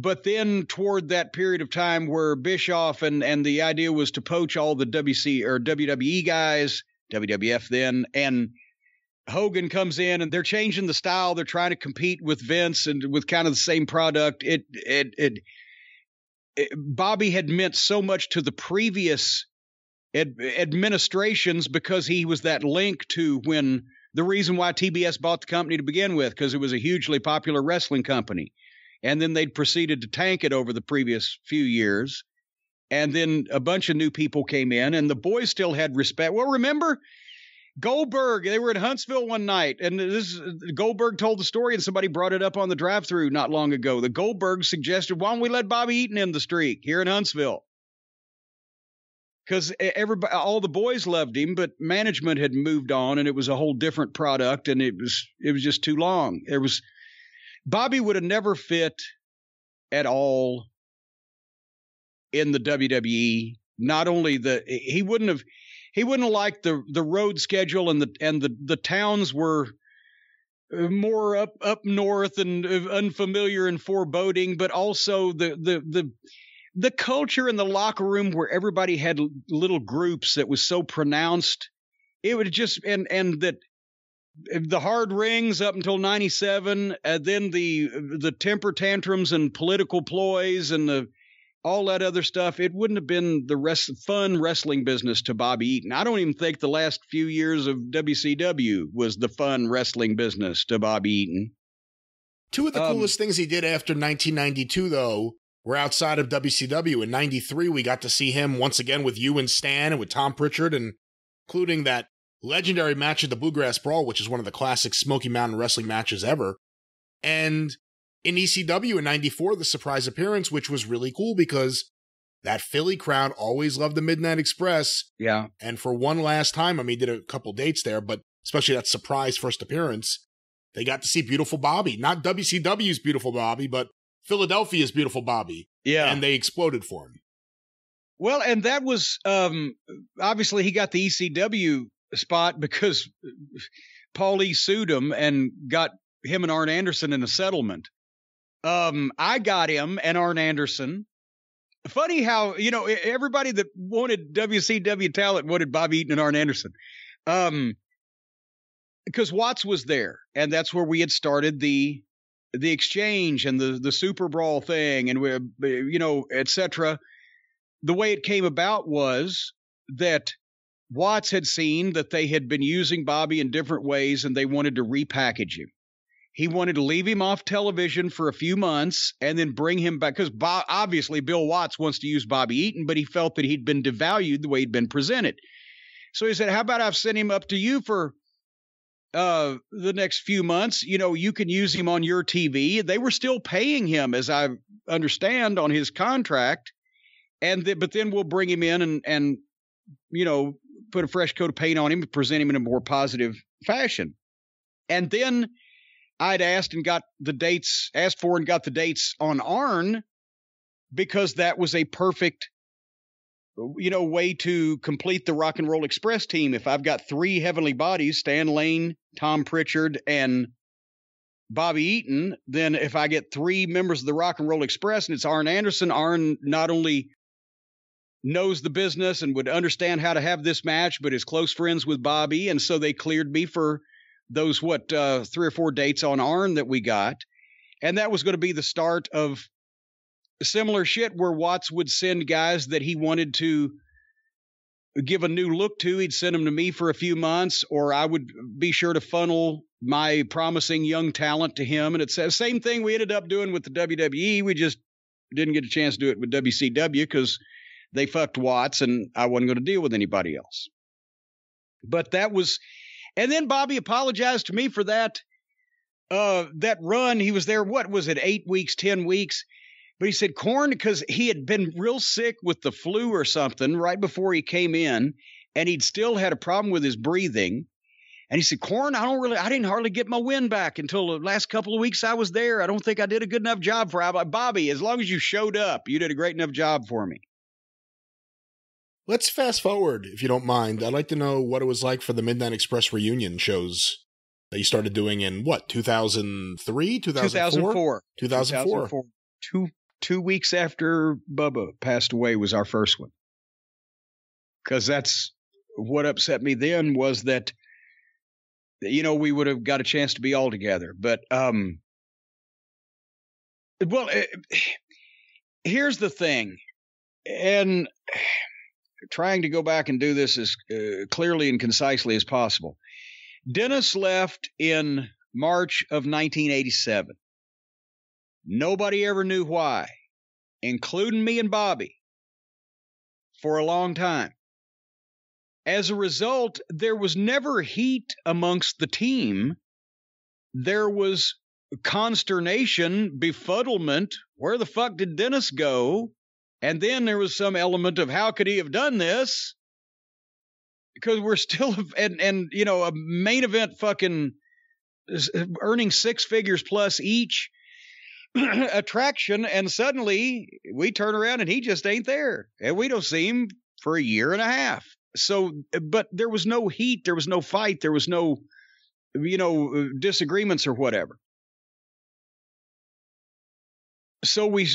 A: But then toward that period of time where Bischoff and and the idea was to poach all the WC or WWE guys, WWF then, and Hogan comes in and they're changing the style. They're trying to compete with Vince and with kind of the same product. It, it, it, it Bobby had meant so much to the previous ad, administrations because he was that link to when the reason why TBS bought the company to begin with, because it was a hugely popular wrestling company. And then they'd proceeded to tank it over the previous few years. And then a bunch of new people came in, and the boys still had respect. Well, remember, Goldberg, they were at Huntsville one night, and this Goldberg told the story, and somebody brought it up on the drive-through not long ago. The Goldberg suggested, "Why don't we let Bobby Eaton in the streak here in Huntsville?" Because everybody, all the boys loved him, but management had moved on, and it was a whole different product, and it was it was just too long. There was Bobby would have never fit at all in the WWE. Not only the he wouldn't have he wouldn't have liked the the road schedule and the and the the towns were uh, more up up north and uh, unfamiliar and foreboding, but also the the the the culture in the locker room where everybody had little groups that was so pronounced. It would just and and that the hard rings up until 97 and then the the temper tantrums and political ploys and the all that other stuff, it wouldn't have been the rest fun wrestling business to Bobby Eaton. I don't even think the last few years of WCW was the fun wrestling business to Bobby Eaton.
B: Two of the um, coolest things he did after 1992, though, were outside of WCW. In 93, we got to see him once again with you and Stan and with Tom Pritchard, and including that legendary match at the Bluegrass Brawl, which is one of the classic Smoky Mountain wrestling matches ever. And in ECW in 94, the surprise appearance, which was really cool because that Philly crowd always loved the Midnight Express.
A: Yeah.
B: And for one last time, I mean, did a couple dates there, but especially that surprise first appearance, they got to see Beautiful Bobby. Not WCW's Beautiful Bobby, but Philadelphia's Beautiful Bobby.
A: Yeah.
B: And they exploded for him.
A: Well, and that was um obviously he got the ECW spot because Paulie sued him and got him and Arn Anderson in a settlement. Um, I got him and Arn Anderson. Funny how you know everybody that wanted WCW talent wanted Bob Eaton and Arn Anderson. Um, because Watts was there, and that's where we had started the the exchange and the the Super Brawl thing, and we, you know, etc. The way it came about was that Watts had seen that they had been using Bobby in different ways, and they wanted to repackage him. He wanted to leave him off television for a few months and then bring him back because obviously Bill Watts wants to use Bobby Eaton, but he felt that he'd been devalued the way he'd been presented. So he said, "How about I've sent him up to you for uh, the next few months? You know, you can use him on your TV." They were still paying him, as I understand, on his contract, and th- but then we'll bring him in and and you know put a fresh coat of paint on him, present him in a more positive fashion, and then I'd asked and got the dates, asked for and got the dates on Arn because that was a perfect, you know, way to complete the Rock and Roll Express team. If I've got three heavenly bodies, Stan Lane, Tom Pritchard, and Bobby Eaton, then if I get three members of the Rock and Roll Express and it's Arn Anderson, Arn not only knows the business and would understand how to have this match, but is close friends with Bobby. And so they cleared me for those, what, uh, three or four dates on Arn that we got. And that was going to be the start of similar shit where Watts would send guys that he wanted to give a new look to. He'd send them to me for a few months, or I would be sure to funnel my promising young talent to him. And it's the same thing we ended up doing with the WWE. We just didn't get a chance to do it with WCW because they fucked Watts and I wasn't going to deal with anybody else. But that was, and then Bobby apologized to me for that. Uh, that run, he was there. What was it? Eight weeks, ten weeks. But he said corn because he had been real sick with the flu or something right before he came in, and he'd still had a problem with his breathing. And he said, Corn, I don't really, I didn't hardly get my wind back until the last couple of weeks I was there. I don't think I did a good enough job for. Bobby, as long as you showed up, you did a great enough job for me.
B: Let's fast forward, if you don't mind. I'd like to know what it was like for the Midnight Express reunion shows that you started doing in what, 2003, 2004? 2004. 2004.
A: Two, two weeks after Bubba passed away was our first one. Because that's what upset me then was that you know, we would have got a chance to be all together. But, um, well, it, eh, here's the thing, and trying to go back and do this as uh, clearly and concisely as possible. Dennis left in March of 1987. Nobody ever knew why, including me and Bobby, for a long time. As a result, there was never heat amongst the team. There was consternation, befuddlement. Where the fuck did Dennis go? And then there was some element of how could he have done this? Because we're <laughs> still and and you know a main event fucking earning six figures plus each <clears throat> attraction, and suddenly we turn around and he just ain't there, and we don't see him for a year and a half. So but there was no heat there was no fight there was no you know disagreements or whatever so we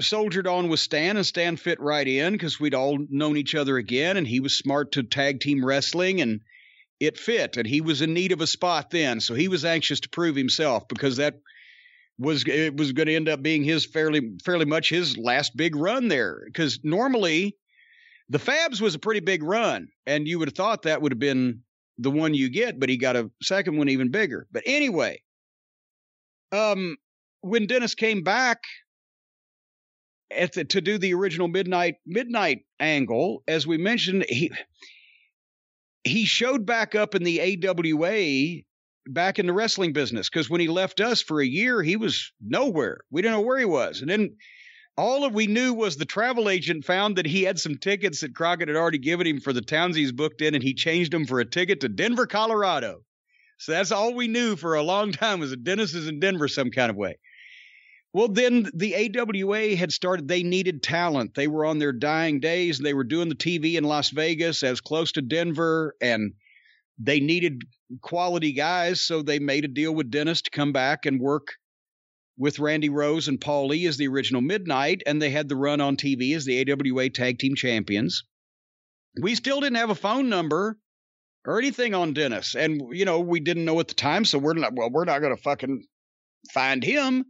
A: soldiered on with Stan, and Stan fit right in because we'd all known each other again, and he was smart to tag team wrestling, and it fit. And he was in need of a spot then, so he was anxious to prove himself because that was it was going to end up being his fairly fairly much his last big run there. Because normally the Fabs was a pretty big run, and you would have thought that would have been the one you get, but he got a second one even bigger. But anyway, um, when Dennis came back the, to do the original midnight midnight angle, as we mentioned, he he showed back up in the AWA back in the wrestling business because when he left us for a year, he was nowhere. We didn't know where he was, and then all that we knew was the travel agent found that he had some tickets that Crockett had already given him for the towns he's booked in, and he changed them for a ticket to Denver, Colorado. So that's all we knew for a long <laughs> time was that Dennis is in Denver some kind of way. Well, then the AWA had started, they needed talent. They were on their dying days. And they were doing the TV in Las Vegas as close to Denver, and they needed quality guys. So they made a deal with Dennis to come back and work with Randy Rose and Paul Lee as the original Midnight, and they had the run on TV as the AWA Tag Team Champions. We still didn't have a phone number or anything on Dennis, and you know we didn't know at the time, so we're not well, we're not going to fucking find him.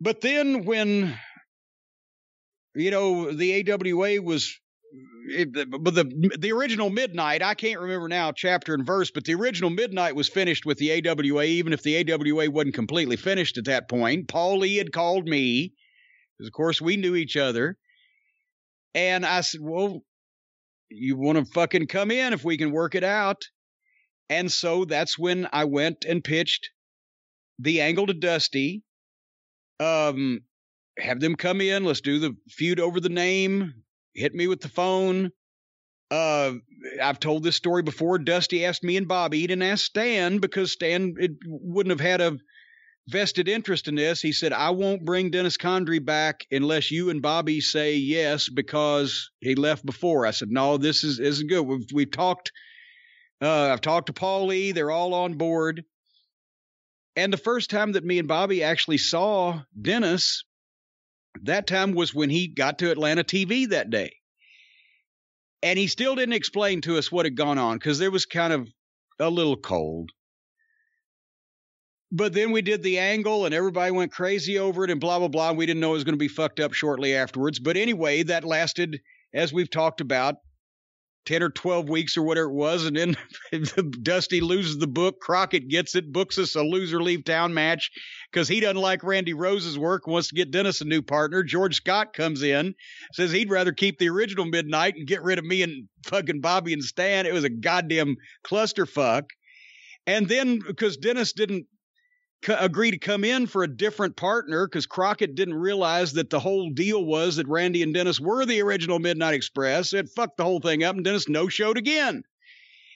A: But then when you know the AWA was but the the original Midnight, I can't remember now chapter and verse, but the original Midnight was finished with the AWA, even if the AWA wasn't completely finished at that point. Paul Lee had called me, because of course we knew each other, and I said, "Well, you want to fucking come in if we can work it out." And so that's when I went and pitched the angle to Dusty. Um, have them come in. Let's do the feud over the name hit me with the phone. Uh, I've told this story before. Dusty asked me and Bobby. He didn't ask Stan because Stan it wouldn't have had a vested interest in this. He said, I won't bring Dennis Condrey back unless you and Bobby say yes because he left before. I said, no, this is, isn't good. We've, we've talked, uh, I've talked to Paul Lee. They're all on board. And the first time that me and Bobby actually saw Dennis, that time was when he got to Atlanta TV that day. And he still didn't explain to us what had gone on because there was kind of a little cold. But then we did the angle and everybody went crazy over it and blah, blah, blah. We didn't know it was going to be fucked up shortly afterwards. But anyway, that lasted, as we've talked about, 10 or 12 weeks or whatever it was. And then <laughs> Dusty loses the book. Crockett gets it, books us a loser leave town match because he doesn't like Randy Rose's work, wants to get Dennis a new partner. George Scott comes in, says he'd rather keep the original Midnight and get rid of me and fucking Bobby and Stan. It was a goddamn clusterfuck. And then because Dennis didn't agree to come in for a different partner because Crockett didn't realize that the whole deal was that Randy and Dennis were the original Midnight Express. It fucked the whole thing up, and Dennis no showed again.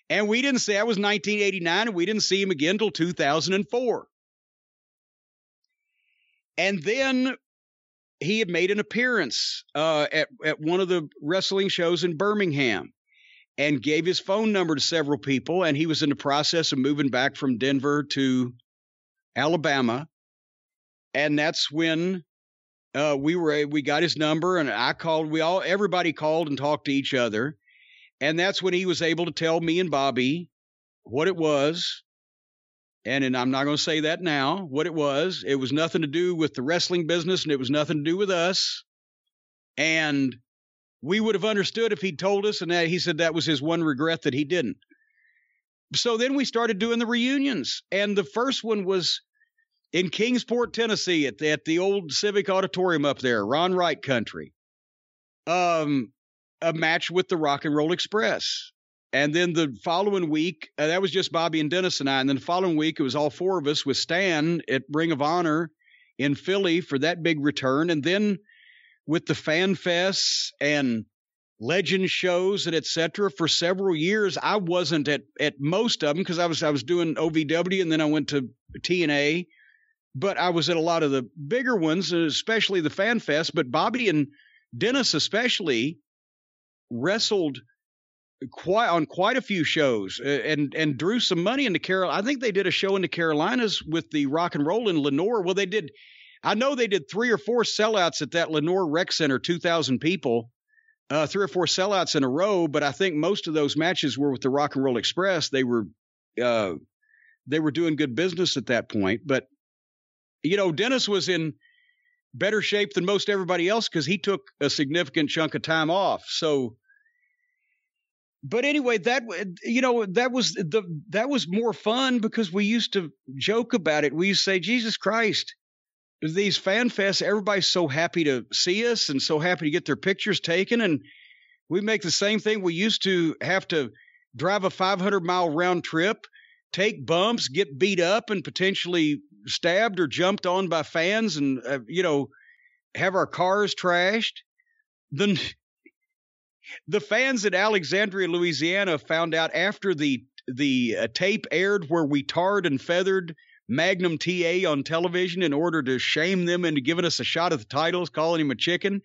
A: And we didn't see that was 1989, and we didn't see him again until 2004. And then he had made an appearance uh, at at one of the wrestling shows in Birmingham, and gave his phone number to several people. And he was in the process of moving back from Denver to Alabama, and that's when uh, we were we got his number, and I called. We all everybody called and talked to each other, and that's when he was able to tell me and Bobby what it was. And, and I'm not going to say that now. What it was, it was nothing to do with the wrestling business, and it was nothing to do with us. And we would have understood if he'd told us, and that he said that was his one regret that he didn't so then we started doing the reunions, and the first one was in Kingsport, Tennessee, at the, at the old Civic Auditorium up there, Ron Wright Country. Um, a match with the Rock and Roll Express. And then the following week, uh, that was just Bobby and Dennis and I. And then the following week, it was all four of us with Stan at Ring of Honor in Philly for that big return. And then with the Fan Fests and legend shows and etc. For several years, I wasn't at at most of them because I was I was doing OVW and then I went to TNA, but I was at a lot of the bigger ones, uh, especially the Fan Fest. But Bobby and Dennis especially wrestled quite on quite a few shows uh, and and drew some money into Carol. I think they did a show in the Carolinas with the Rock and Roll in Lenoir. Well, they did. I know they did three or four sellouts at that Lenoir Rec Center, two thousand people uh, three or four sellouts in a row, but I think most of those matches were with the Rock and Roll Express. They were uh, they were doing good business at that point. But you know, Dennis was in better shape than most everybody else because he took a significant chunk of time off. So, but anyway, that you know that was the that was more fun because we used to joke about it. We used to say, "Jesus Christ." These fan fests, everybody's so happy to see us and so happy to get their pictures taken. And we make the same thing. We used to have to drive a 500 mile round trip, take bumps, get beat up, and potentially stabbed or jumped on by fans, and uh, you know, have our cars trashed. Then <laughs> the fans at Alexandria, Louisiana, found out after the the uh, tape aired where we tarred and feathered Magnum TA on television in order to shame them into giving us a shot at the titles, calling him a chicken.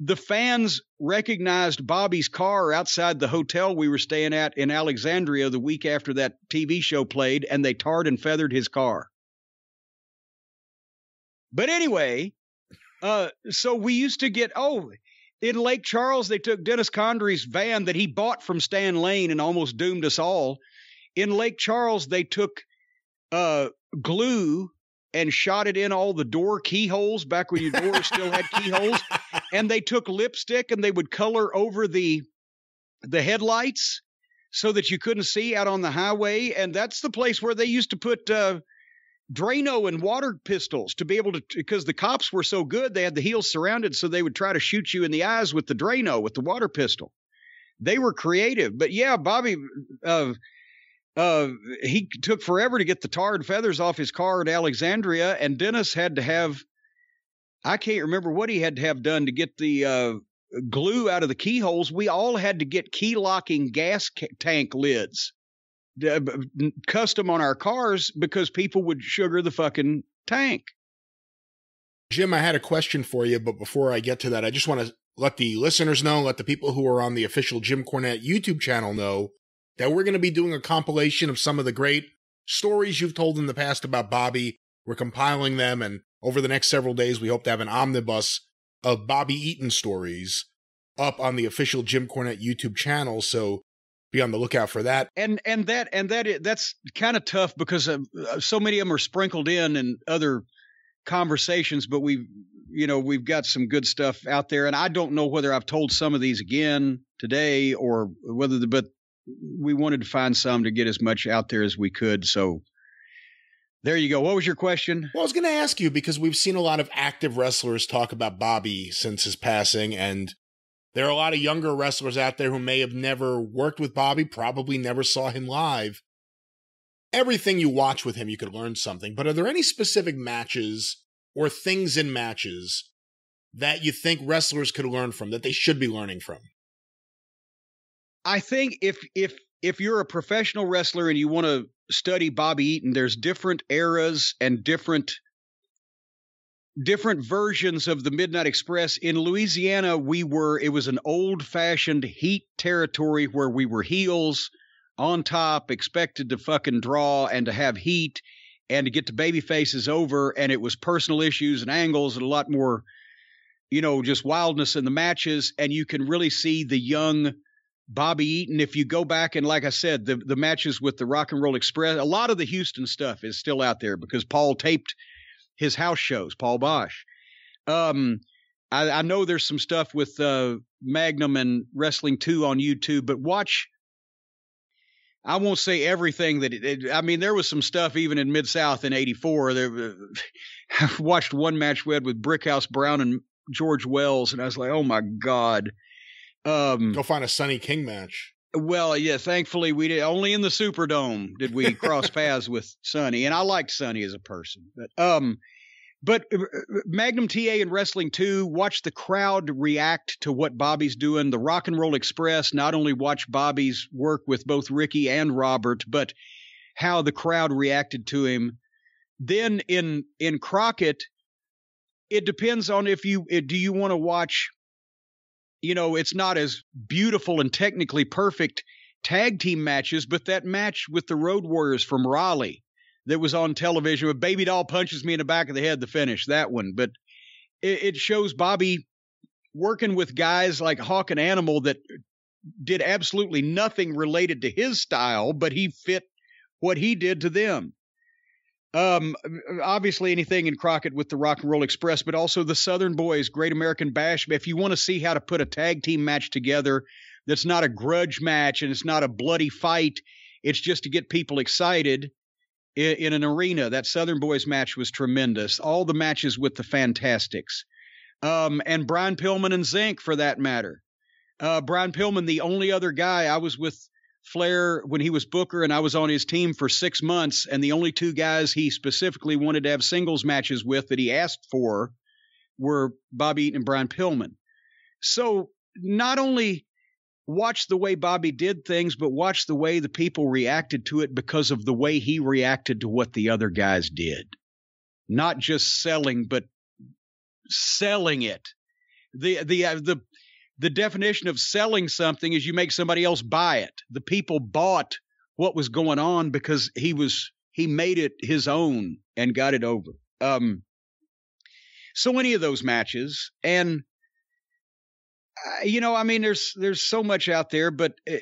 A: The fans recognized Bobby's car outside the hotel we were staying at in Alexandria the week after that TV show played, and they tarred and feathered his car. But anyway, uh, so we used to get, oh, in Lake Charles, they took Dennis Condrey's van that he bought from Stan Lane and almost doomed us all. In Lake Charles, they took uh, glue and shot it in all the door keyholes back when your doors still had keyholes. <laughs> And they took lipstick and they would color over the the headlights so that you couldn't see out on the highway. And that's the place where they used to put uh, Drano and water pistols to be able to, because the cops were so good, they had the heels surrounded, so they would try to shoot you in the eyes with the Drano, with the water pistol. They were creative. But yeah, Bobby, uh, uh, he took forever to get the tar and feathers off his car at Alexandria, and Dennis had to have I can't remember what he had to have done to get the uh, glue out of the keyholes. We all had to get key locking gas ca- tank lids uh, custom on our cars because people would sugar the fucking tank.
B: Jim, I had a question for you, but before I get to that, I just want to let the listeners know, let the people who are on the official Jim Cornette YouTube channel know that we're going to be doing a compilation of some of the great stories you've told in the past about Bobby. We're compiling them, and over the next several days, we hope to have an omnibus of Bobby Eaton stories up on the official Jim Cornette YouTube channel. So be on the lookout for that.
A: And and that and that that's kind of tough because uh, so many of them are sprinkled in and other conversations, but we've you know we've got some good stuff out there, and I don't know whether I've told some of these again today or whether the but we wanted to find some to get as much out there as we could. So there you go. What was your question?
B: Well, I was going to ask you because we've seen a lot of active wrestlers talk about Bobby since his passing, and there are a lot of younger wrestlers out there who may have never worked with Bobby, probably never saw him live. Everything you watch with him, you could learn something. But are there any specific matches or things in matches that you think wrestlers could learn from, that they should be learning from?
A: I think if if if you're a professional wrestler and you want to study Bobby Eaton, there's different eras and different different versions of the Midnight Express. In Louisiana, we were it was an old-fashioned heat territory where we were heels on top, expected to fucking draw and to have heat and to get the baby faces over and it was personal issues and angles and a lot more you know, just wildness in the matches and you can really see the young Bobby Eaton. If you go back and like I said, the the matches with the Rock and Roll Express, a lot of the Houston stuff is still out there because Paul taped his house shows, Paul Boesch. Um, I, I know there's some stuff with uh, Magnum and Wrestling Two on YouTube, but watch. I won't say everything that it, it, I mean. There was some stuff even in Mid South in '84. There, <laughs> I watched one match we had with Brickhouse Brown and George Wells, and I was like, "Oh my god!"
B: Um, Go find a Sonny King match.
A: Well, yeah. Thankfully, we did only in the Superdome did we <laughs> cross paths with Sonny, and I liked Sonny as a person. But um, but uh, Magnum TA and Wrestling 2, watch the crowd react to what Bobby's doing. The Rock and Roll Express not only watch Bobby's work with both Ricky and Robert, but how the crowd reacted to him. Then in in Crockett, it depends on if you do you want to watch you know, it's not as beautiful and technically perfect tag team matches, but that match with the Road Warriors from Raleigh that was on television with Baby Doll punches me in the back of the head, to finish, that one. But it, it shows Bobby working with guys like Hawk and Animal that did absolutely nothing related to his style, but he fit what he did to them. Um, obviously anything in Crockett with the Rock and Roll Express, but also the Southern Boys, Great American Bash. If you want to see how to put a tag team match together that's not a grudge match and it's not a bloody fight, it's just to get people excited in, in an arena. That Southern Boys match was tremendous. All the matches with the Fantastics. Um, and Brian Pillman and Zenk for that matter. Uh, Brian Pillman, the only other guy I was with Flair when he was Booker and I was on his team for six months, and the only two guys he specifically wanted to have singles matches with that he asked for were Bobby Eaton and Brian Pillman. So not only watch the way Bobby did things, but watch the way the people reacted to it because of the way he reacted to what the other guys did. Not just selling, but selling it. The the uh, the the definition of selling something is you make somebody else buy it. The people bought what was going on because he was he made it his own and got it over. Um, so any of those matches, and uh, you know, I mean, there's there's so much out there, but uh,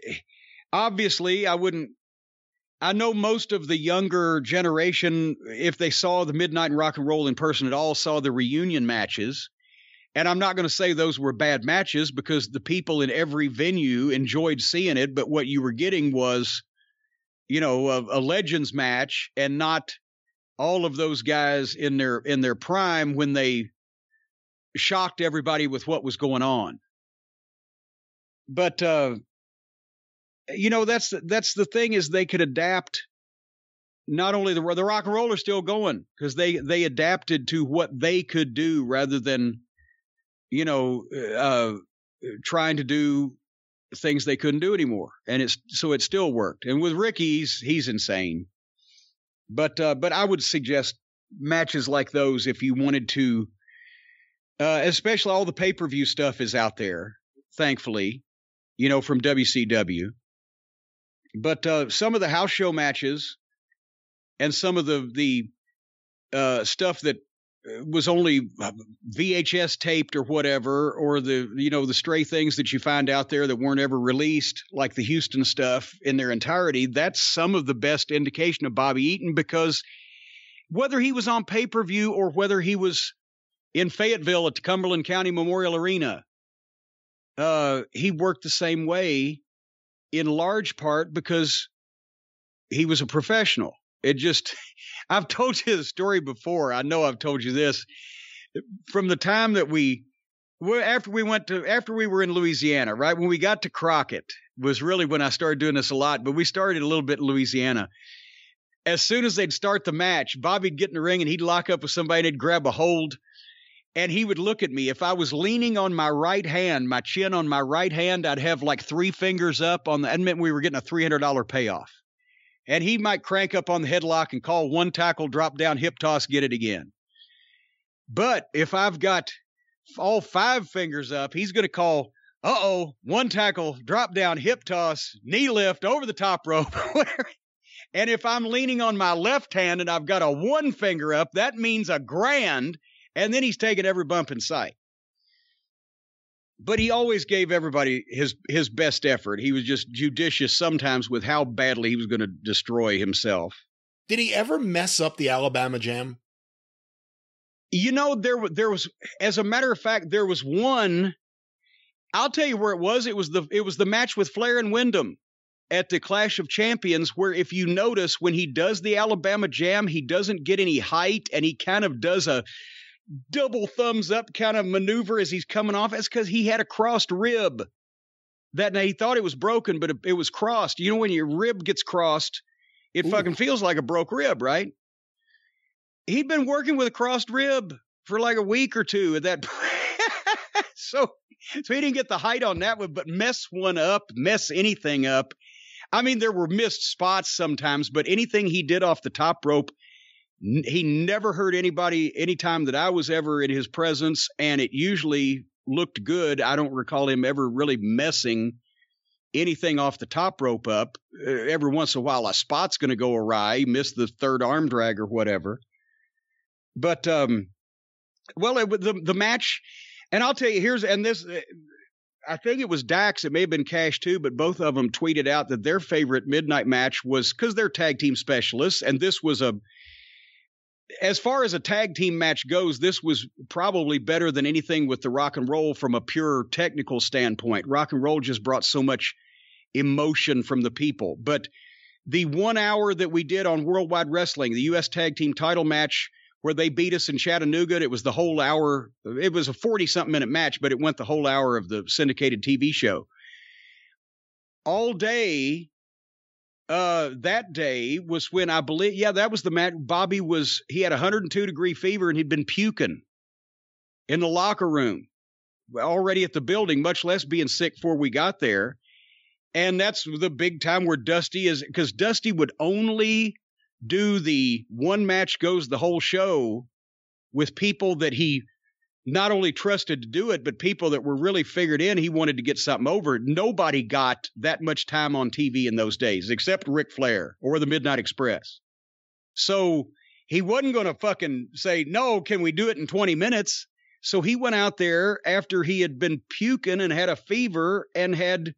A: obviously, I wouldn't. I know most of the younger generation, if they saw the Midnight and Rock and Roll in person at all, saw the reunion matches and I'm not going to say those were bad matches because the people in every venue enjoyed seeing it, but what you were getting was, you know, a, a legends match and not all of those guys in their in their prime when they shocked everybody with what was going on. But uh you know that's that's the thing is they could adapt not only the the rock and roll are still going because they they adapted to what they could do rather than you know, uh, trying to do things they couldn't do anymore, and it's so it still worked. And with Ricky, he's, he's insane, but uh, but I would suggest matches like those if you wanted to. Uh, especially all the pay per view stuff is out there, thankfully, you know, from WCW. But uh, some of the house show matches, and some of the the uh, stuff that uh, was only uh, VHS taped or whatever, or the you know the stray things that you find out there that weren't ever released, like the Houston stuff in their entirety. That's some of the best indication of Bobby Eaton because whether he was on pay per view or whether he was in Fayetteville at the Cumberland County Memorial Arena, uh, he worked the same way in large part because he was a professional. It just, <laughs> I've told you the story before. I know I've told you this. From the time that we, after we went to, after we were in Louisiana, right? When we got to Crockett was really when I started doing this a lot, but we started a little bit in Louisiana. As soon as they'd start the match, Bobby'd get in the ring and he'd lock up with somebody and he'd grab a hold and he would look at me. If I was leaning on my right hand, my chin on my right hand, I'd have like three fingers up on the. That meant we were getting a three hundred dollar payoff. And he might crank up on the headlock and call one tackle, drop down, hip toss, get it again. But if I've got all five fingers up, he's going to call, uh oh, one tackle, drop down, hip toss, knee lift over the top rope. <laughs> and if I'm leaning on my left hand and I've got a one finger up, that means a grand and then he's taking every bump in sight. But he always gave everybody his his best effort. He was just judicious sometimes with how badly he was going to destroy himself.
B: Did he ever mess up the Alabama Jam?
A: You know, there there was, as a matter of fact, there was one. I'll tell you where it was. It was the it was the match with Flair and Windham at the Clash of Champions, where if you notice when he does the Alabama Jam, he doesn't get any height, and he kind of does a double thumbs up kind of maneuver as he's coming off. That's because he had a crossed rib. That now he thought it was broken, but it, it, was crossed. You know, when your rib gets crossed, it Ooh. fucking feels like a broke rib, right? He'd been working with a crossed rib for like a week or two at that <laughs> so so he didn't get the height on that one, but mess one up, mess anything up. I mean, there were missed spots sometimes, but anything he did off the top rope, he never hurt anybody anytime that I was ever in his presence, and it usually looked good. I don't recall him ever really messing anything off the top rope up. Every once in a while, a spot's going to go awry, miss the third arm drag or whatever. But um, well, it, the the match, and I'll tell you, here's and this. Uh, I think it was Dax. It may have been Cash too, but both of them tweeted out that their favorite midnight match was because they're tag team specialists, and this was a as far as a tag team match goes, this was probably better than anything with the rock and roll from a pure technical standpoint. Rock and roll just brought so much emotion from the people. But the one hour that we did on Worldwide Wrestling, the U.S. Tag Team title match, where they beat us in Chattanooga, it was the whole hour. It was a 40 something minute match, but it went the whole hour of the syndicated TV show. All day, uh that day was when I believe yeah that was the match Bobby was he had 102 degree fever and he'd been puking in the locker room already at the building much less being sick before we got there. And that's the big time where Dusty is cuz Dusty would only do the one match goes the whole show with people that he not only trusted to do it, but people that were really figured in, he wanted to get something over. Nobody got that much time on TV in those days except Ric Flair or the Midnight Express. So he wasn't going to fucking say, no, can we do it in 20 minutes? So he went out there after he had been puking and had a fever and had,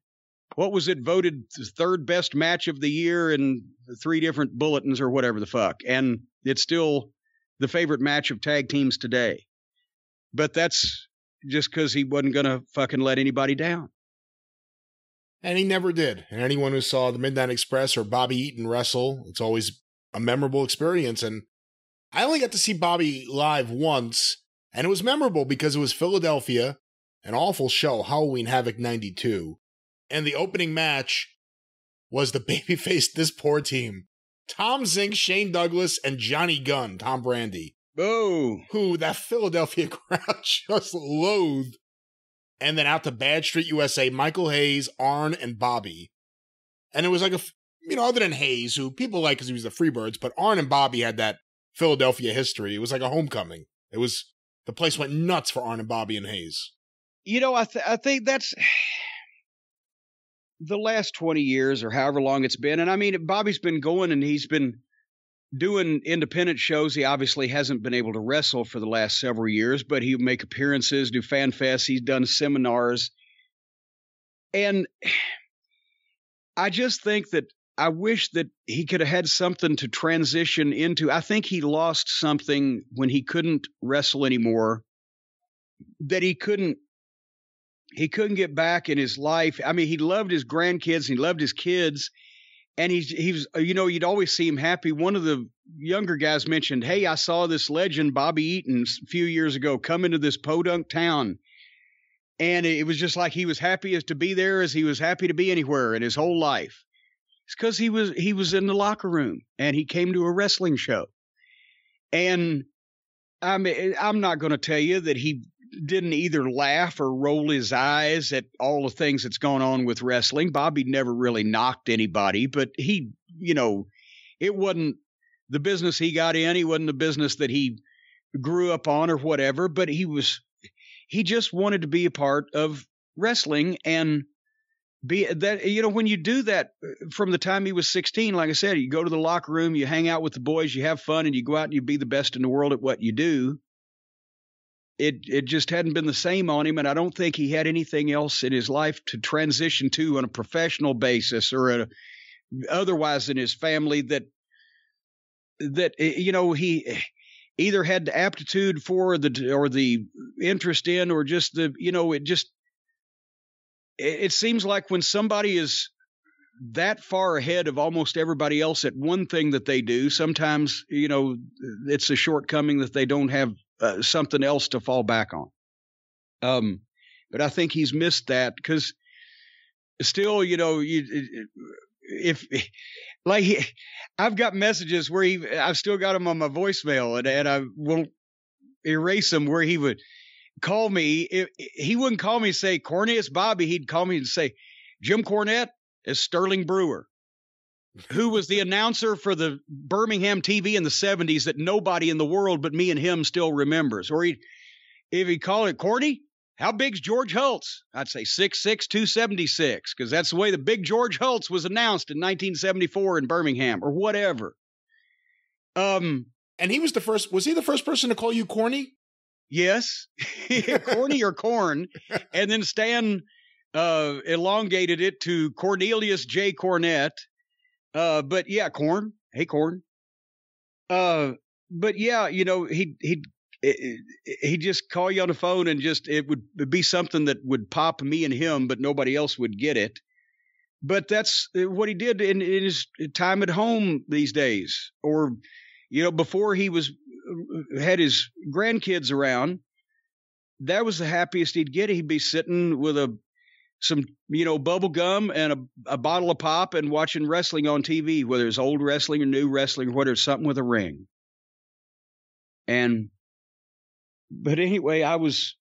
A: what was it, voted third best match of the year in three different bulletins or whatever the fuck. And it's still the favorite match of tag teams today but that's just because he wasn't going to fucking let anybody down.
B: And he never did. And anyone who saw the Midnight Express or Bobby Eaton wrestle, it's always a memorable experience. And I only got to see Bobby live once, and it was memorable because it was Philadelphia, an awful show, Halloween Havoc 92. And the opening match was the <laughs> babyface this poor team. Tom Zenk, Shane Douglas, and Johnny Gunn, Tom Brandi.
A: Oh.
B: Who that Philadelphia <laughs> crowd just loathed. And then out to Bad Street USA, Michael Hayes, Arn, and Bobby. And it was like a, you know, other than Hayes, who people like because he was the Freebirds, but Arn and Bobby had that Philadelphia history. It was like a homecoming. It was, the place went nuts for Arn and Bobby and Hayes.
A: You know, I, th- I think that's <sighs> the last 20 years or however long it's been. And I mean, Bobby's been going and he's been doing independent shows. He obviously hasn't been able to wrestle for the last several years, but he'll make appearances, do fan fests. He's done seminars. And <sighs> I just think that I wish that he could have had something to transition into. I think he lost something when he couldn't wrestle anymore. That he couldn't he couldn't get back in his life. I mean, he loved his grandkids, he loved his kids, and he's he was you know you'd always see him happy. One of the younger guys mentioned, "Hey, I saw this legend Bobby Eaton a few years ago come into this podunk town." And it was just like he was happy as to be there as he was happy to be anywhere in his whole life. It's because he was he was in the locker room and he came to a wrestling show. And I mean, I'm not going to tell you that he didn't either laugh or roll his eyes at all the things that's going on with wrestling. Bobby never really knocked anybody, but he, you know, it wasn't the business he got in. He wasn't the business that he grew up on or whatever, but he was, he just wanted to be a part of wrestling and be that you know when you do that uh, from the time he was 16 like i said you go to the locker room you hang out with the boys you have fun and you go out and you be the best in the world at what you do it it just hadn't been the same on him and i don't think he had anything else in his life to transition to on a professional basis or a, otherwise in his family that that eh, you know he either had the aptitude for the or the interest in or just the you know it just it, it seems like when somebody is that far ahead of almost everybody else at one thing that they do, sometimes, you know, it's a shortcoming that they don't have uh, something else to fall back on. Um, but I think he's missed that because still, you know, you, if <laughs> like he, I've got messages where he, I've still got him on my voicemail and, and I won't erase them where he would, call me. If, he wouldn't call me say, Cornelius Bobby. He'd call me and say, Jim Cornette is Sterling Brewer, who was the announcer for the Birmingham TV in the 70s that nobody in the world but me and him still remembers. Or he'd, if he'd call it Cordy, how big's George Holtz? I'd say 6'6, 276, because that's the way the big George Holtz was announced in 1974 in Birmingham, or whatever. Um,
B: and he was the first. Was he the first person to call you corny?
A: Yes, <laughs> corny or corn, and then Stan uh, elongated it to Cornelius J. Cornette. Uh, but yeah, corn. Hey, corn. Uh, but yeah, you know, he he eh, eh, eh, he'd just call you on the phone and just it would be something that would pop me and him, but nobody else would get it. But that's what he did in, in his time at home these days, or you know, before he was had his grandkids around, that was the happiest he'd get. He'd be sitting with a some you know bubble gum and a, a bottle of pop and watching wrestling on TV, whether it's old wrestling or new wrestling or whether it's something with a ring. And but anyway, I was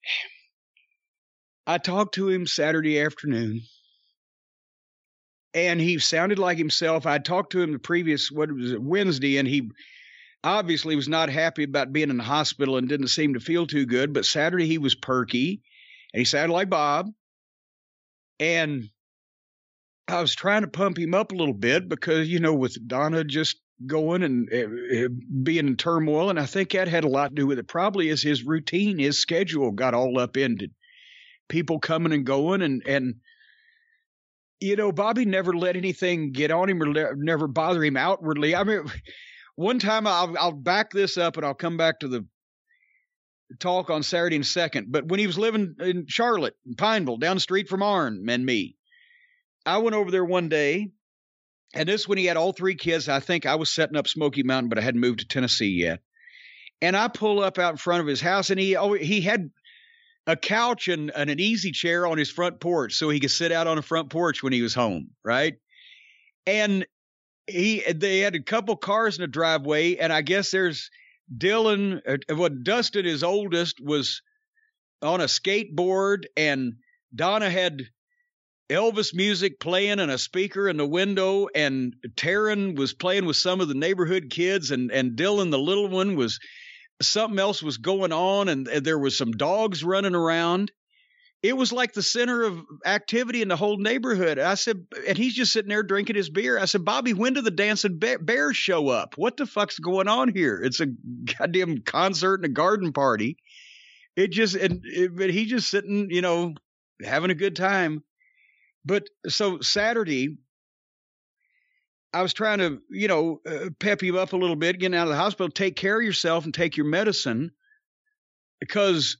A: I talked to him Saturday afternoon and he sounded like himself. I talked to him the previous what was it Wednesday, and he obviously was not happy about being in the hospital and didn't seem to feel too good. But Saturday he was perky and he sounded like Bob. And I was trying to pump him up a little bit because, you know, with Donna just going and uh, being in turmoil. And I think that had a lot to do with it. Probably as his routine, his schedule got all upended. People coming and going and, and, you know, Bobby never let anything get on him or le- never bother him outwardly. I mean, <laughs> one time I'll, I'll back this up and I'll come back to the talk on Saturday in a second. But when he was living in Charlotte, in Pineville, down the street from Arn and me, I went over there one day, and this when he had all three kids. I think I was setting up Smoky Mountain, but I hadn't moved to Tennessee yet. And I pull up out in front of his house, and he oh, he had a couch and, and an easy chair on his front porch, so he could sit out on the front porch when he was home, right? And he they had a couple cars in the driveway, and I guess there's Dylan. Uh, what Dustin, his oldest, was on a skateboard, and Donna had Elvis music playing and a speaker in the window, and Taryn was playing with some of the neighborhood kids, and and Dylan, the little one, was something else was going on, and, and there was some dogs running around. It was like the center of activity in the whole neighborhood. I said, and he's just sitting there drinking his beer. I said, Bobby, when do the dancing bears show up? What the fuck's going on here? It's a goddamn concert and a garden party. It just, and it, but he just sitting, you know, having a good time. But so Saturday, I was trying to, you know, uh, pep you up a little bit, getting out of the hospital, take care of yourself and take your medicine because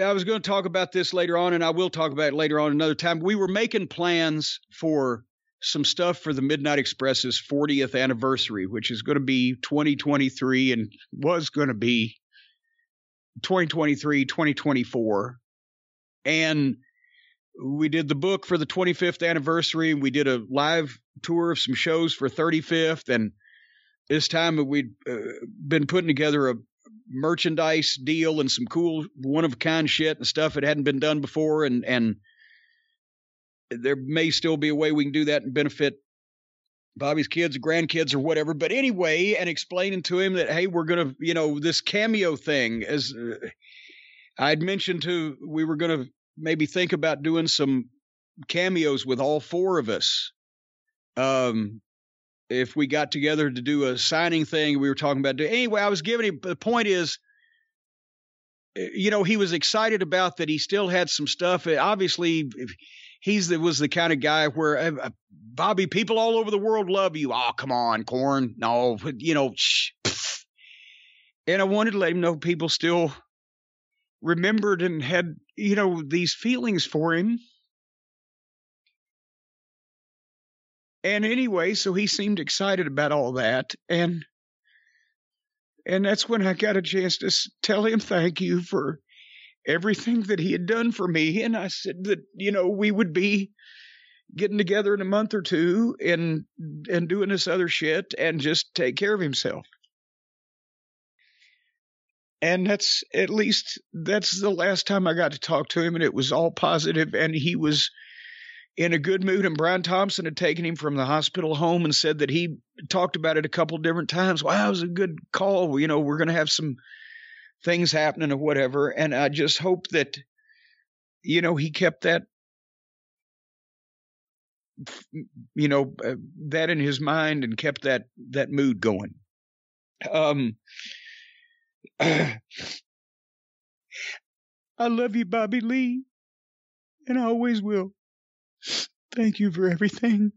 A: I was going to talk about this later on, and I will talk about it later on another time. We were making plans for some stuff for the Midnight Express's 40th anniversary, which is going to be 2023 and was going to be 2023, 2024. And we did the book for the 25th anniversary. We did a live tour of some shows for 35th. And this time we'd uh, been putting together a merchandise deal and some cool one of a kind shit and stuff that hadn't been done before and and there may still be a way we can do that and benefit Bobby's kids, grandkids, or whatever. But anyway, and explaining to him that hey, we're gonna, you know, this cameo thing. As uh, I'd mentioned to, we were gonna maybe think about doing some cameos with all four of us. Um, if we got together to do a signing thing, we were talking about doing. Anyway, I was giving him the point is, eh, you know, he was excited about that. He still had some stuff. Obviously, he's the, was the kind of guy where uh, Bobby, people all over the world love you. Oh, come on, corn. No, you know, shh, and I wanted to let him know people still remembered and had, you know, these feelings for him. And anyway, so he seemed excited about all that. And and that's when I got a chance to tell him thank you for everything that he had done for me. And I said that, you know, we would be getting together in a month or two and and doing this other shit and just take care of himself. And that's at least that's the last time I got to talk to him and it was all positive and he was in a good mood. And Brian Thompson had taken him from the hospital home and said that he talked about it a couple different times. Wow, it was a good call. You know, we're going to have some things happening or whatever. And I just hope that, you know, he kept that, you know, uh, that in his mind and kept that that mood going. Um. <clears throat> I love you, Bobby Lee, and I always will. Thank you for everything.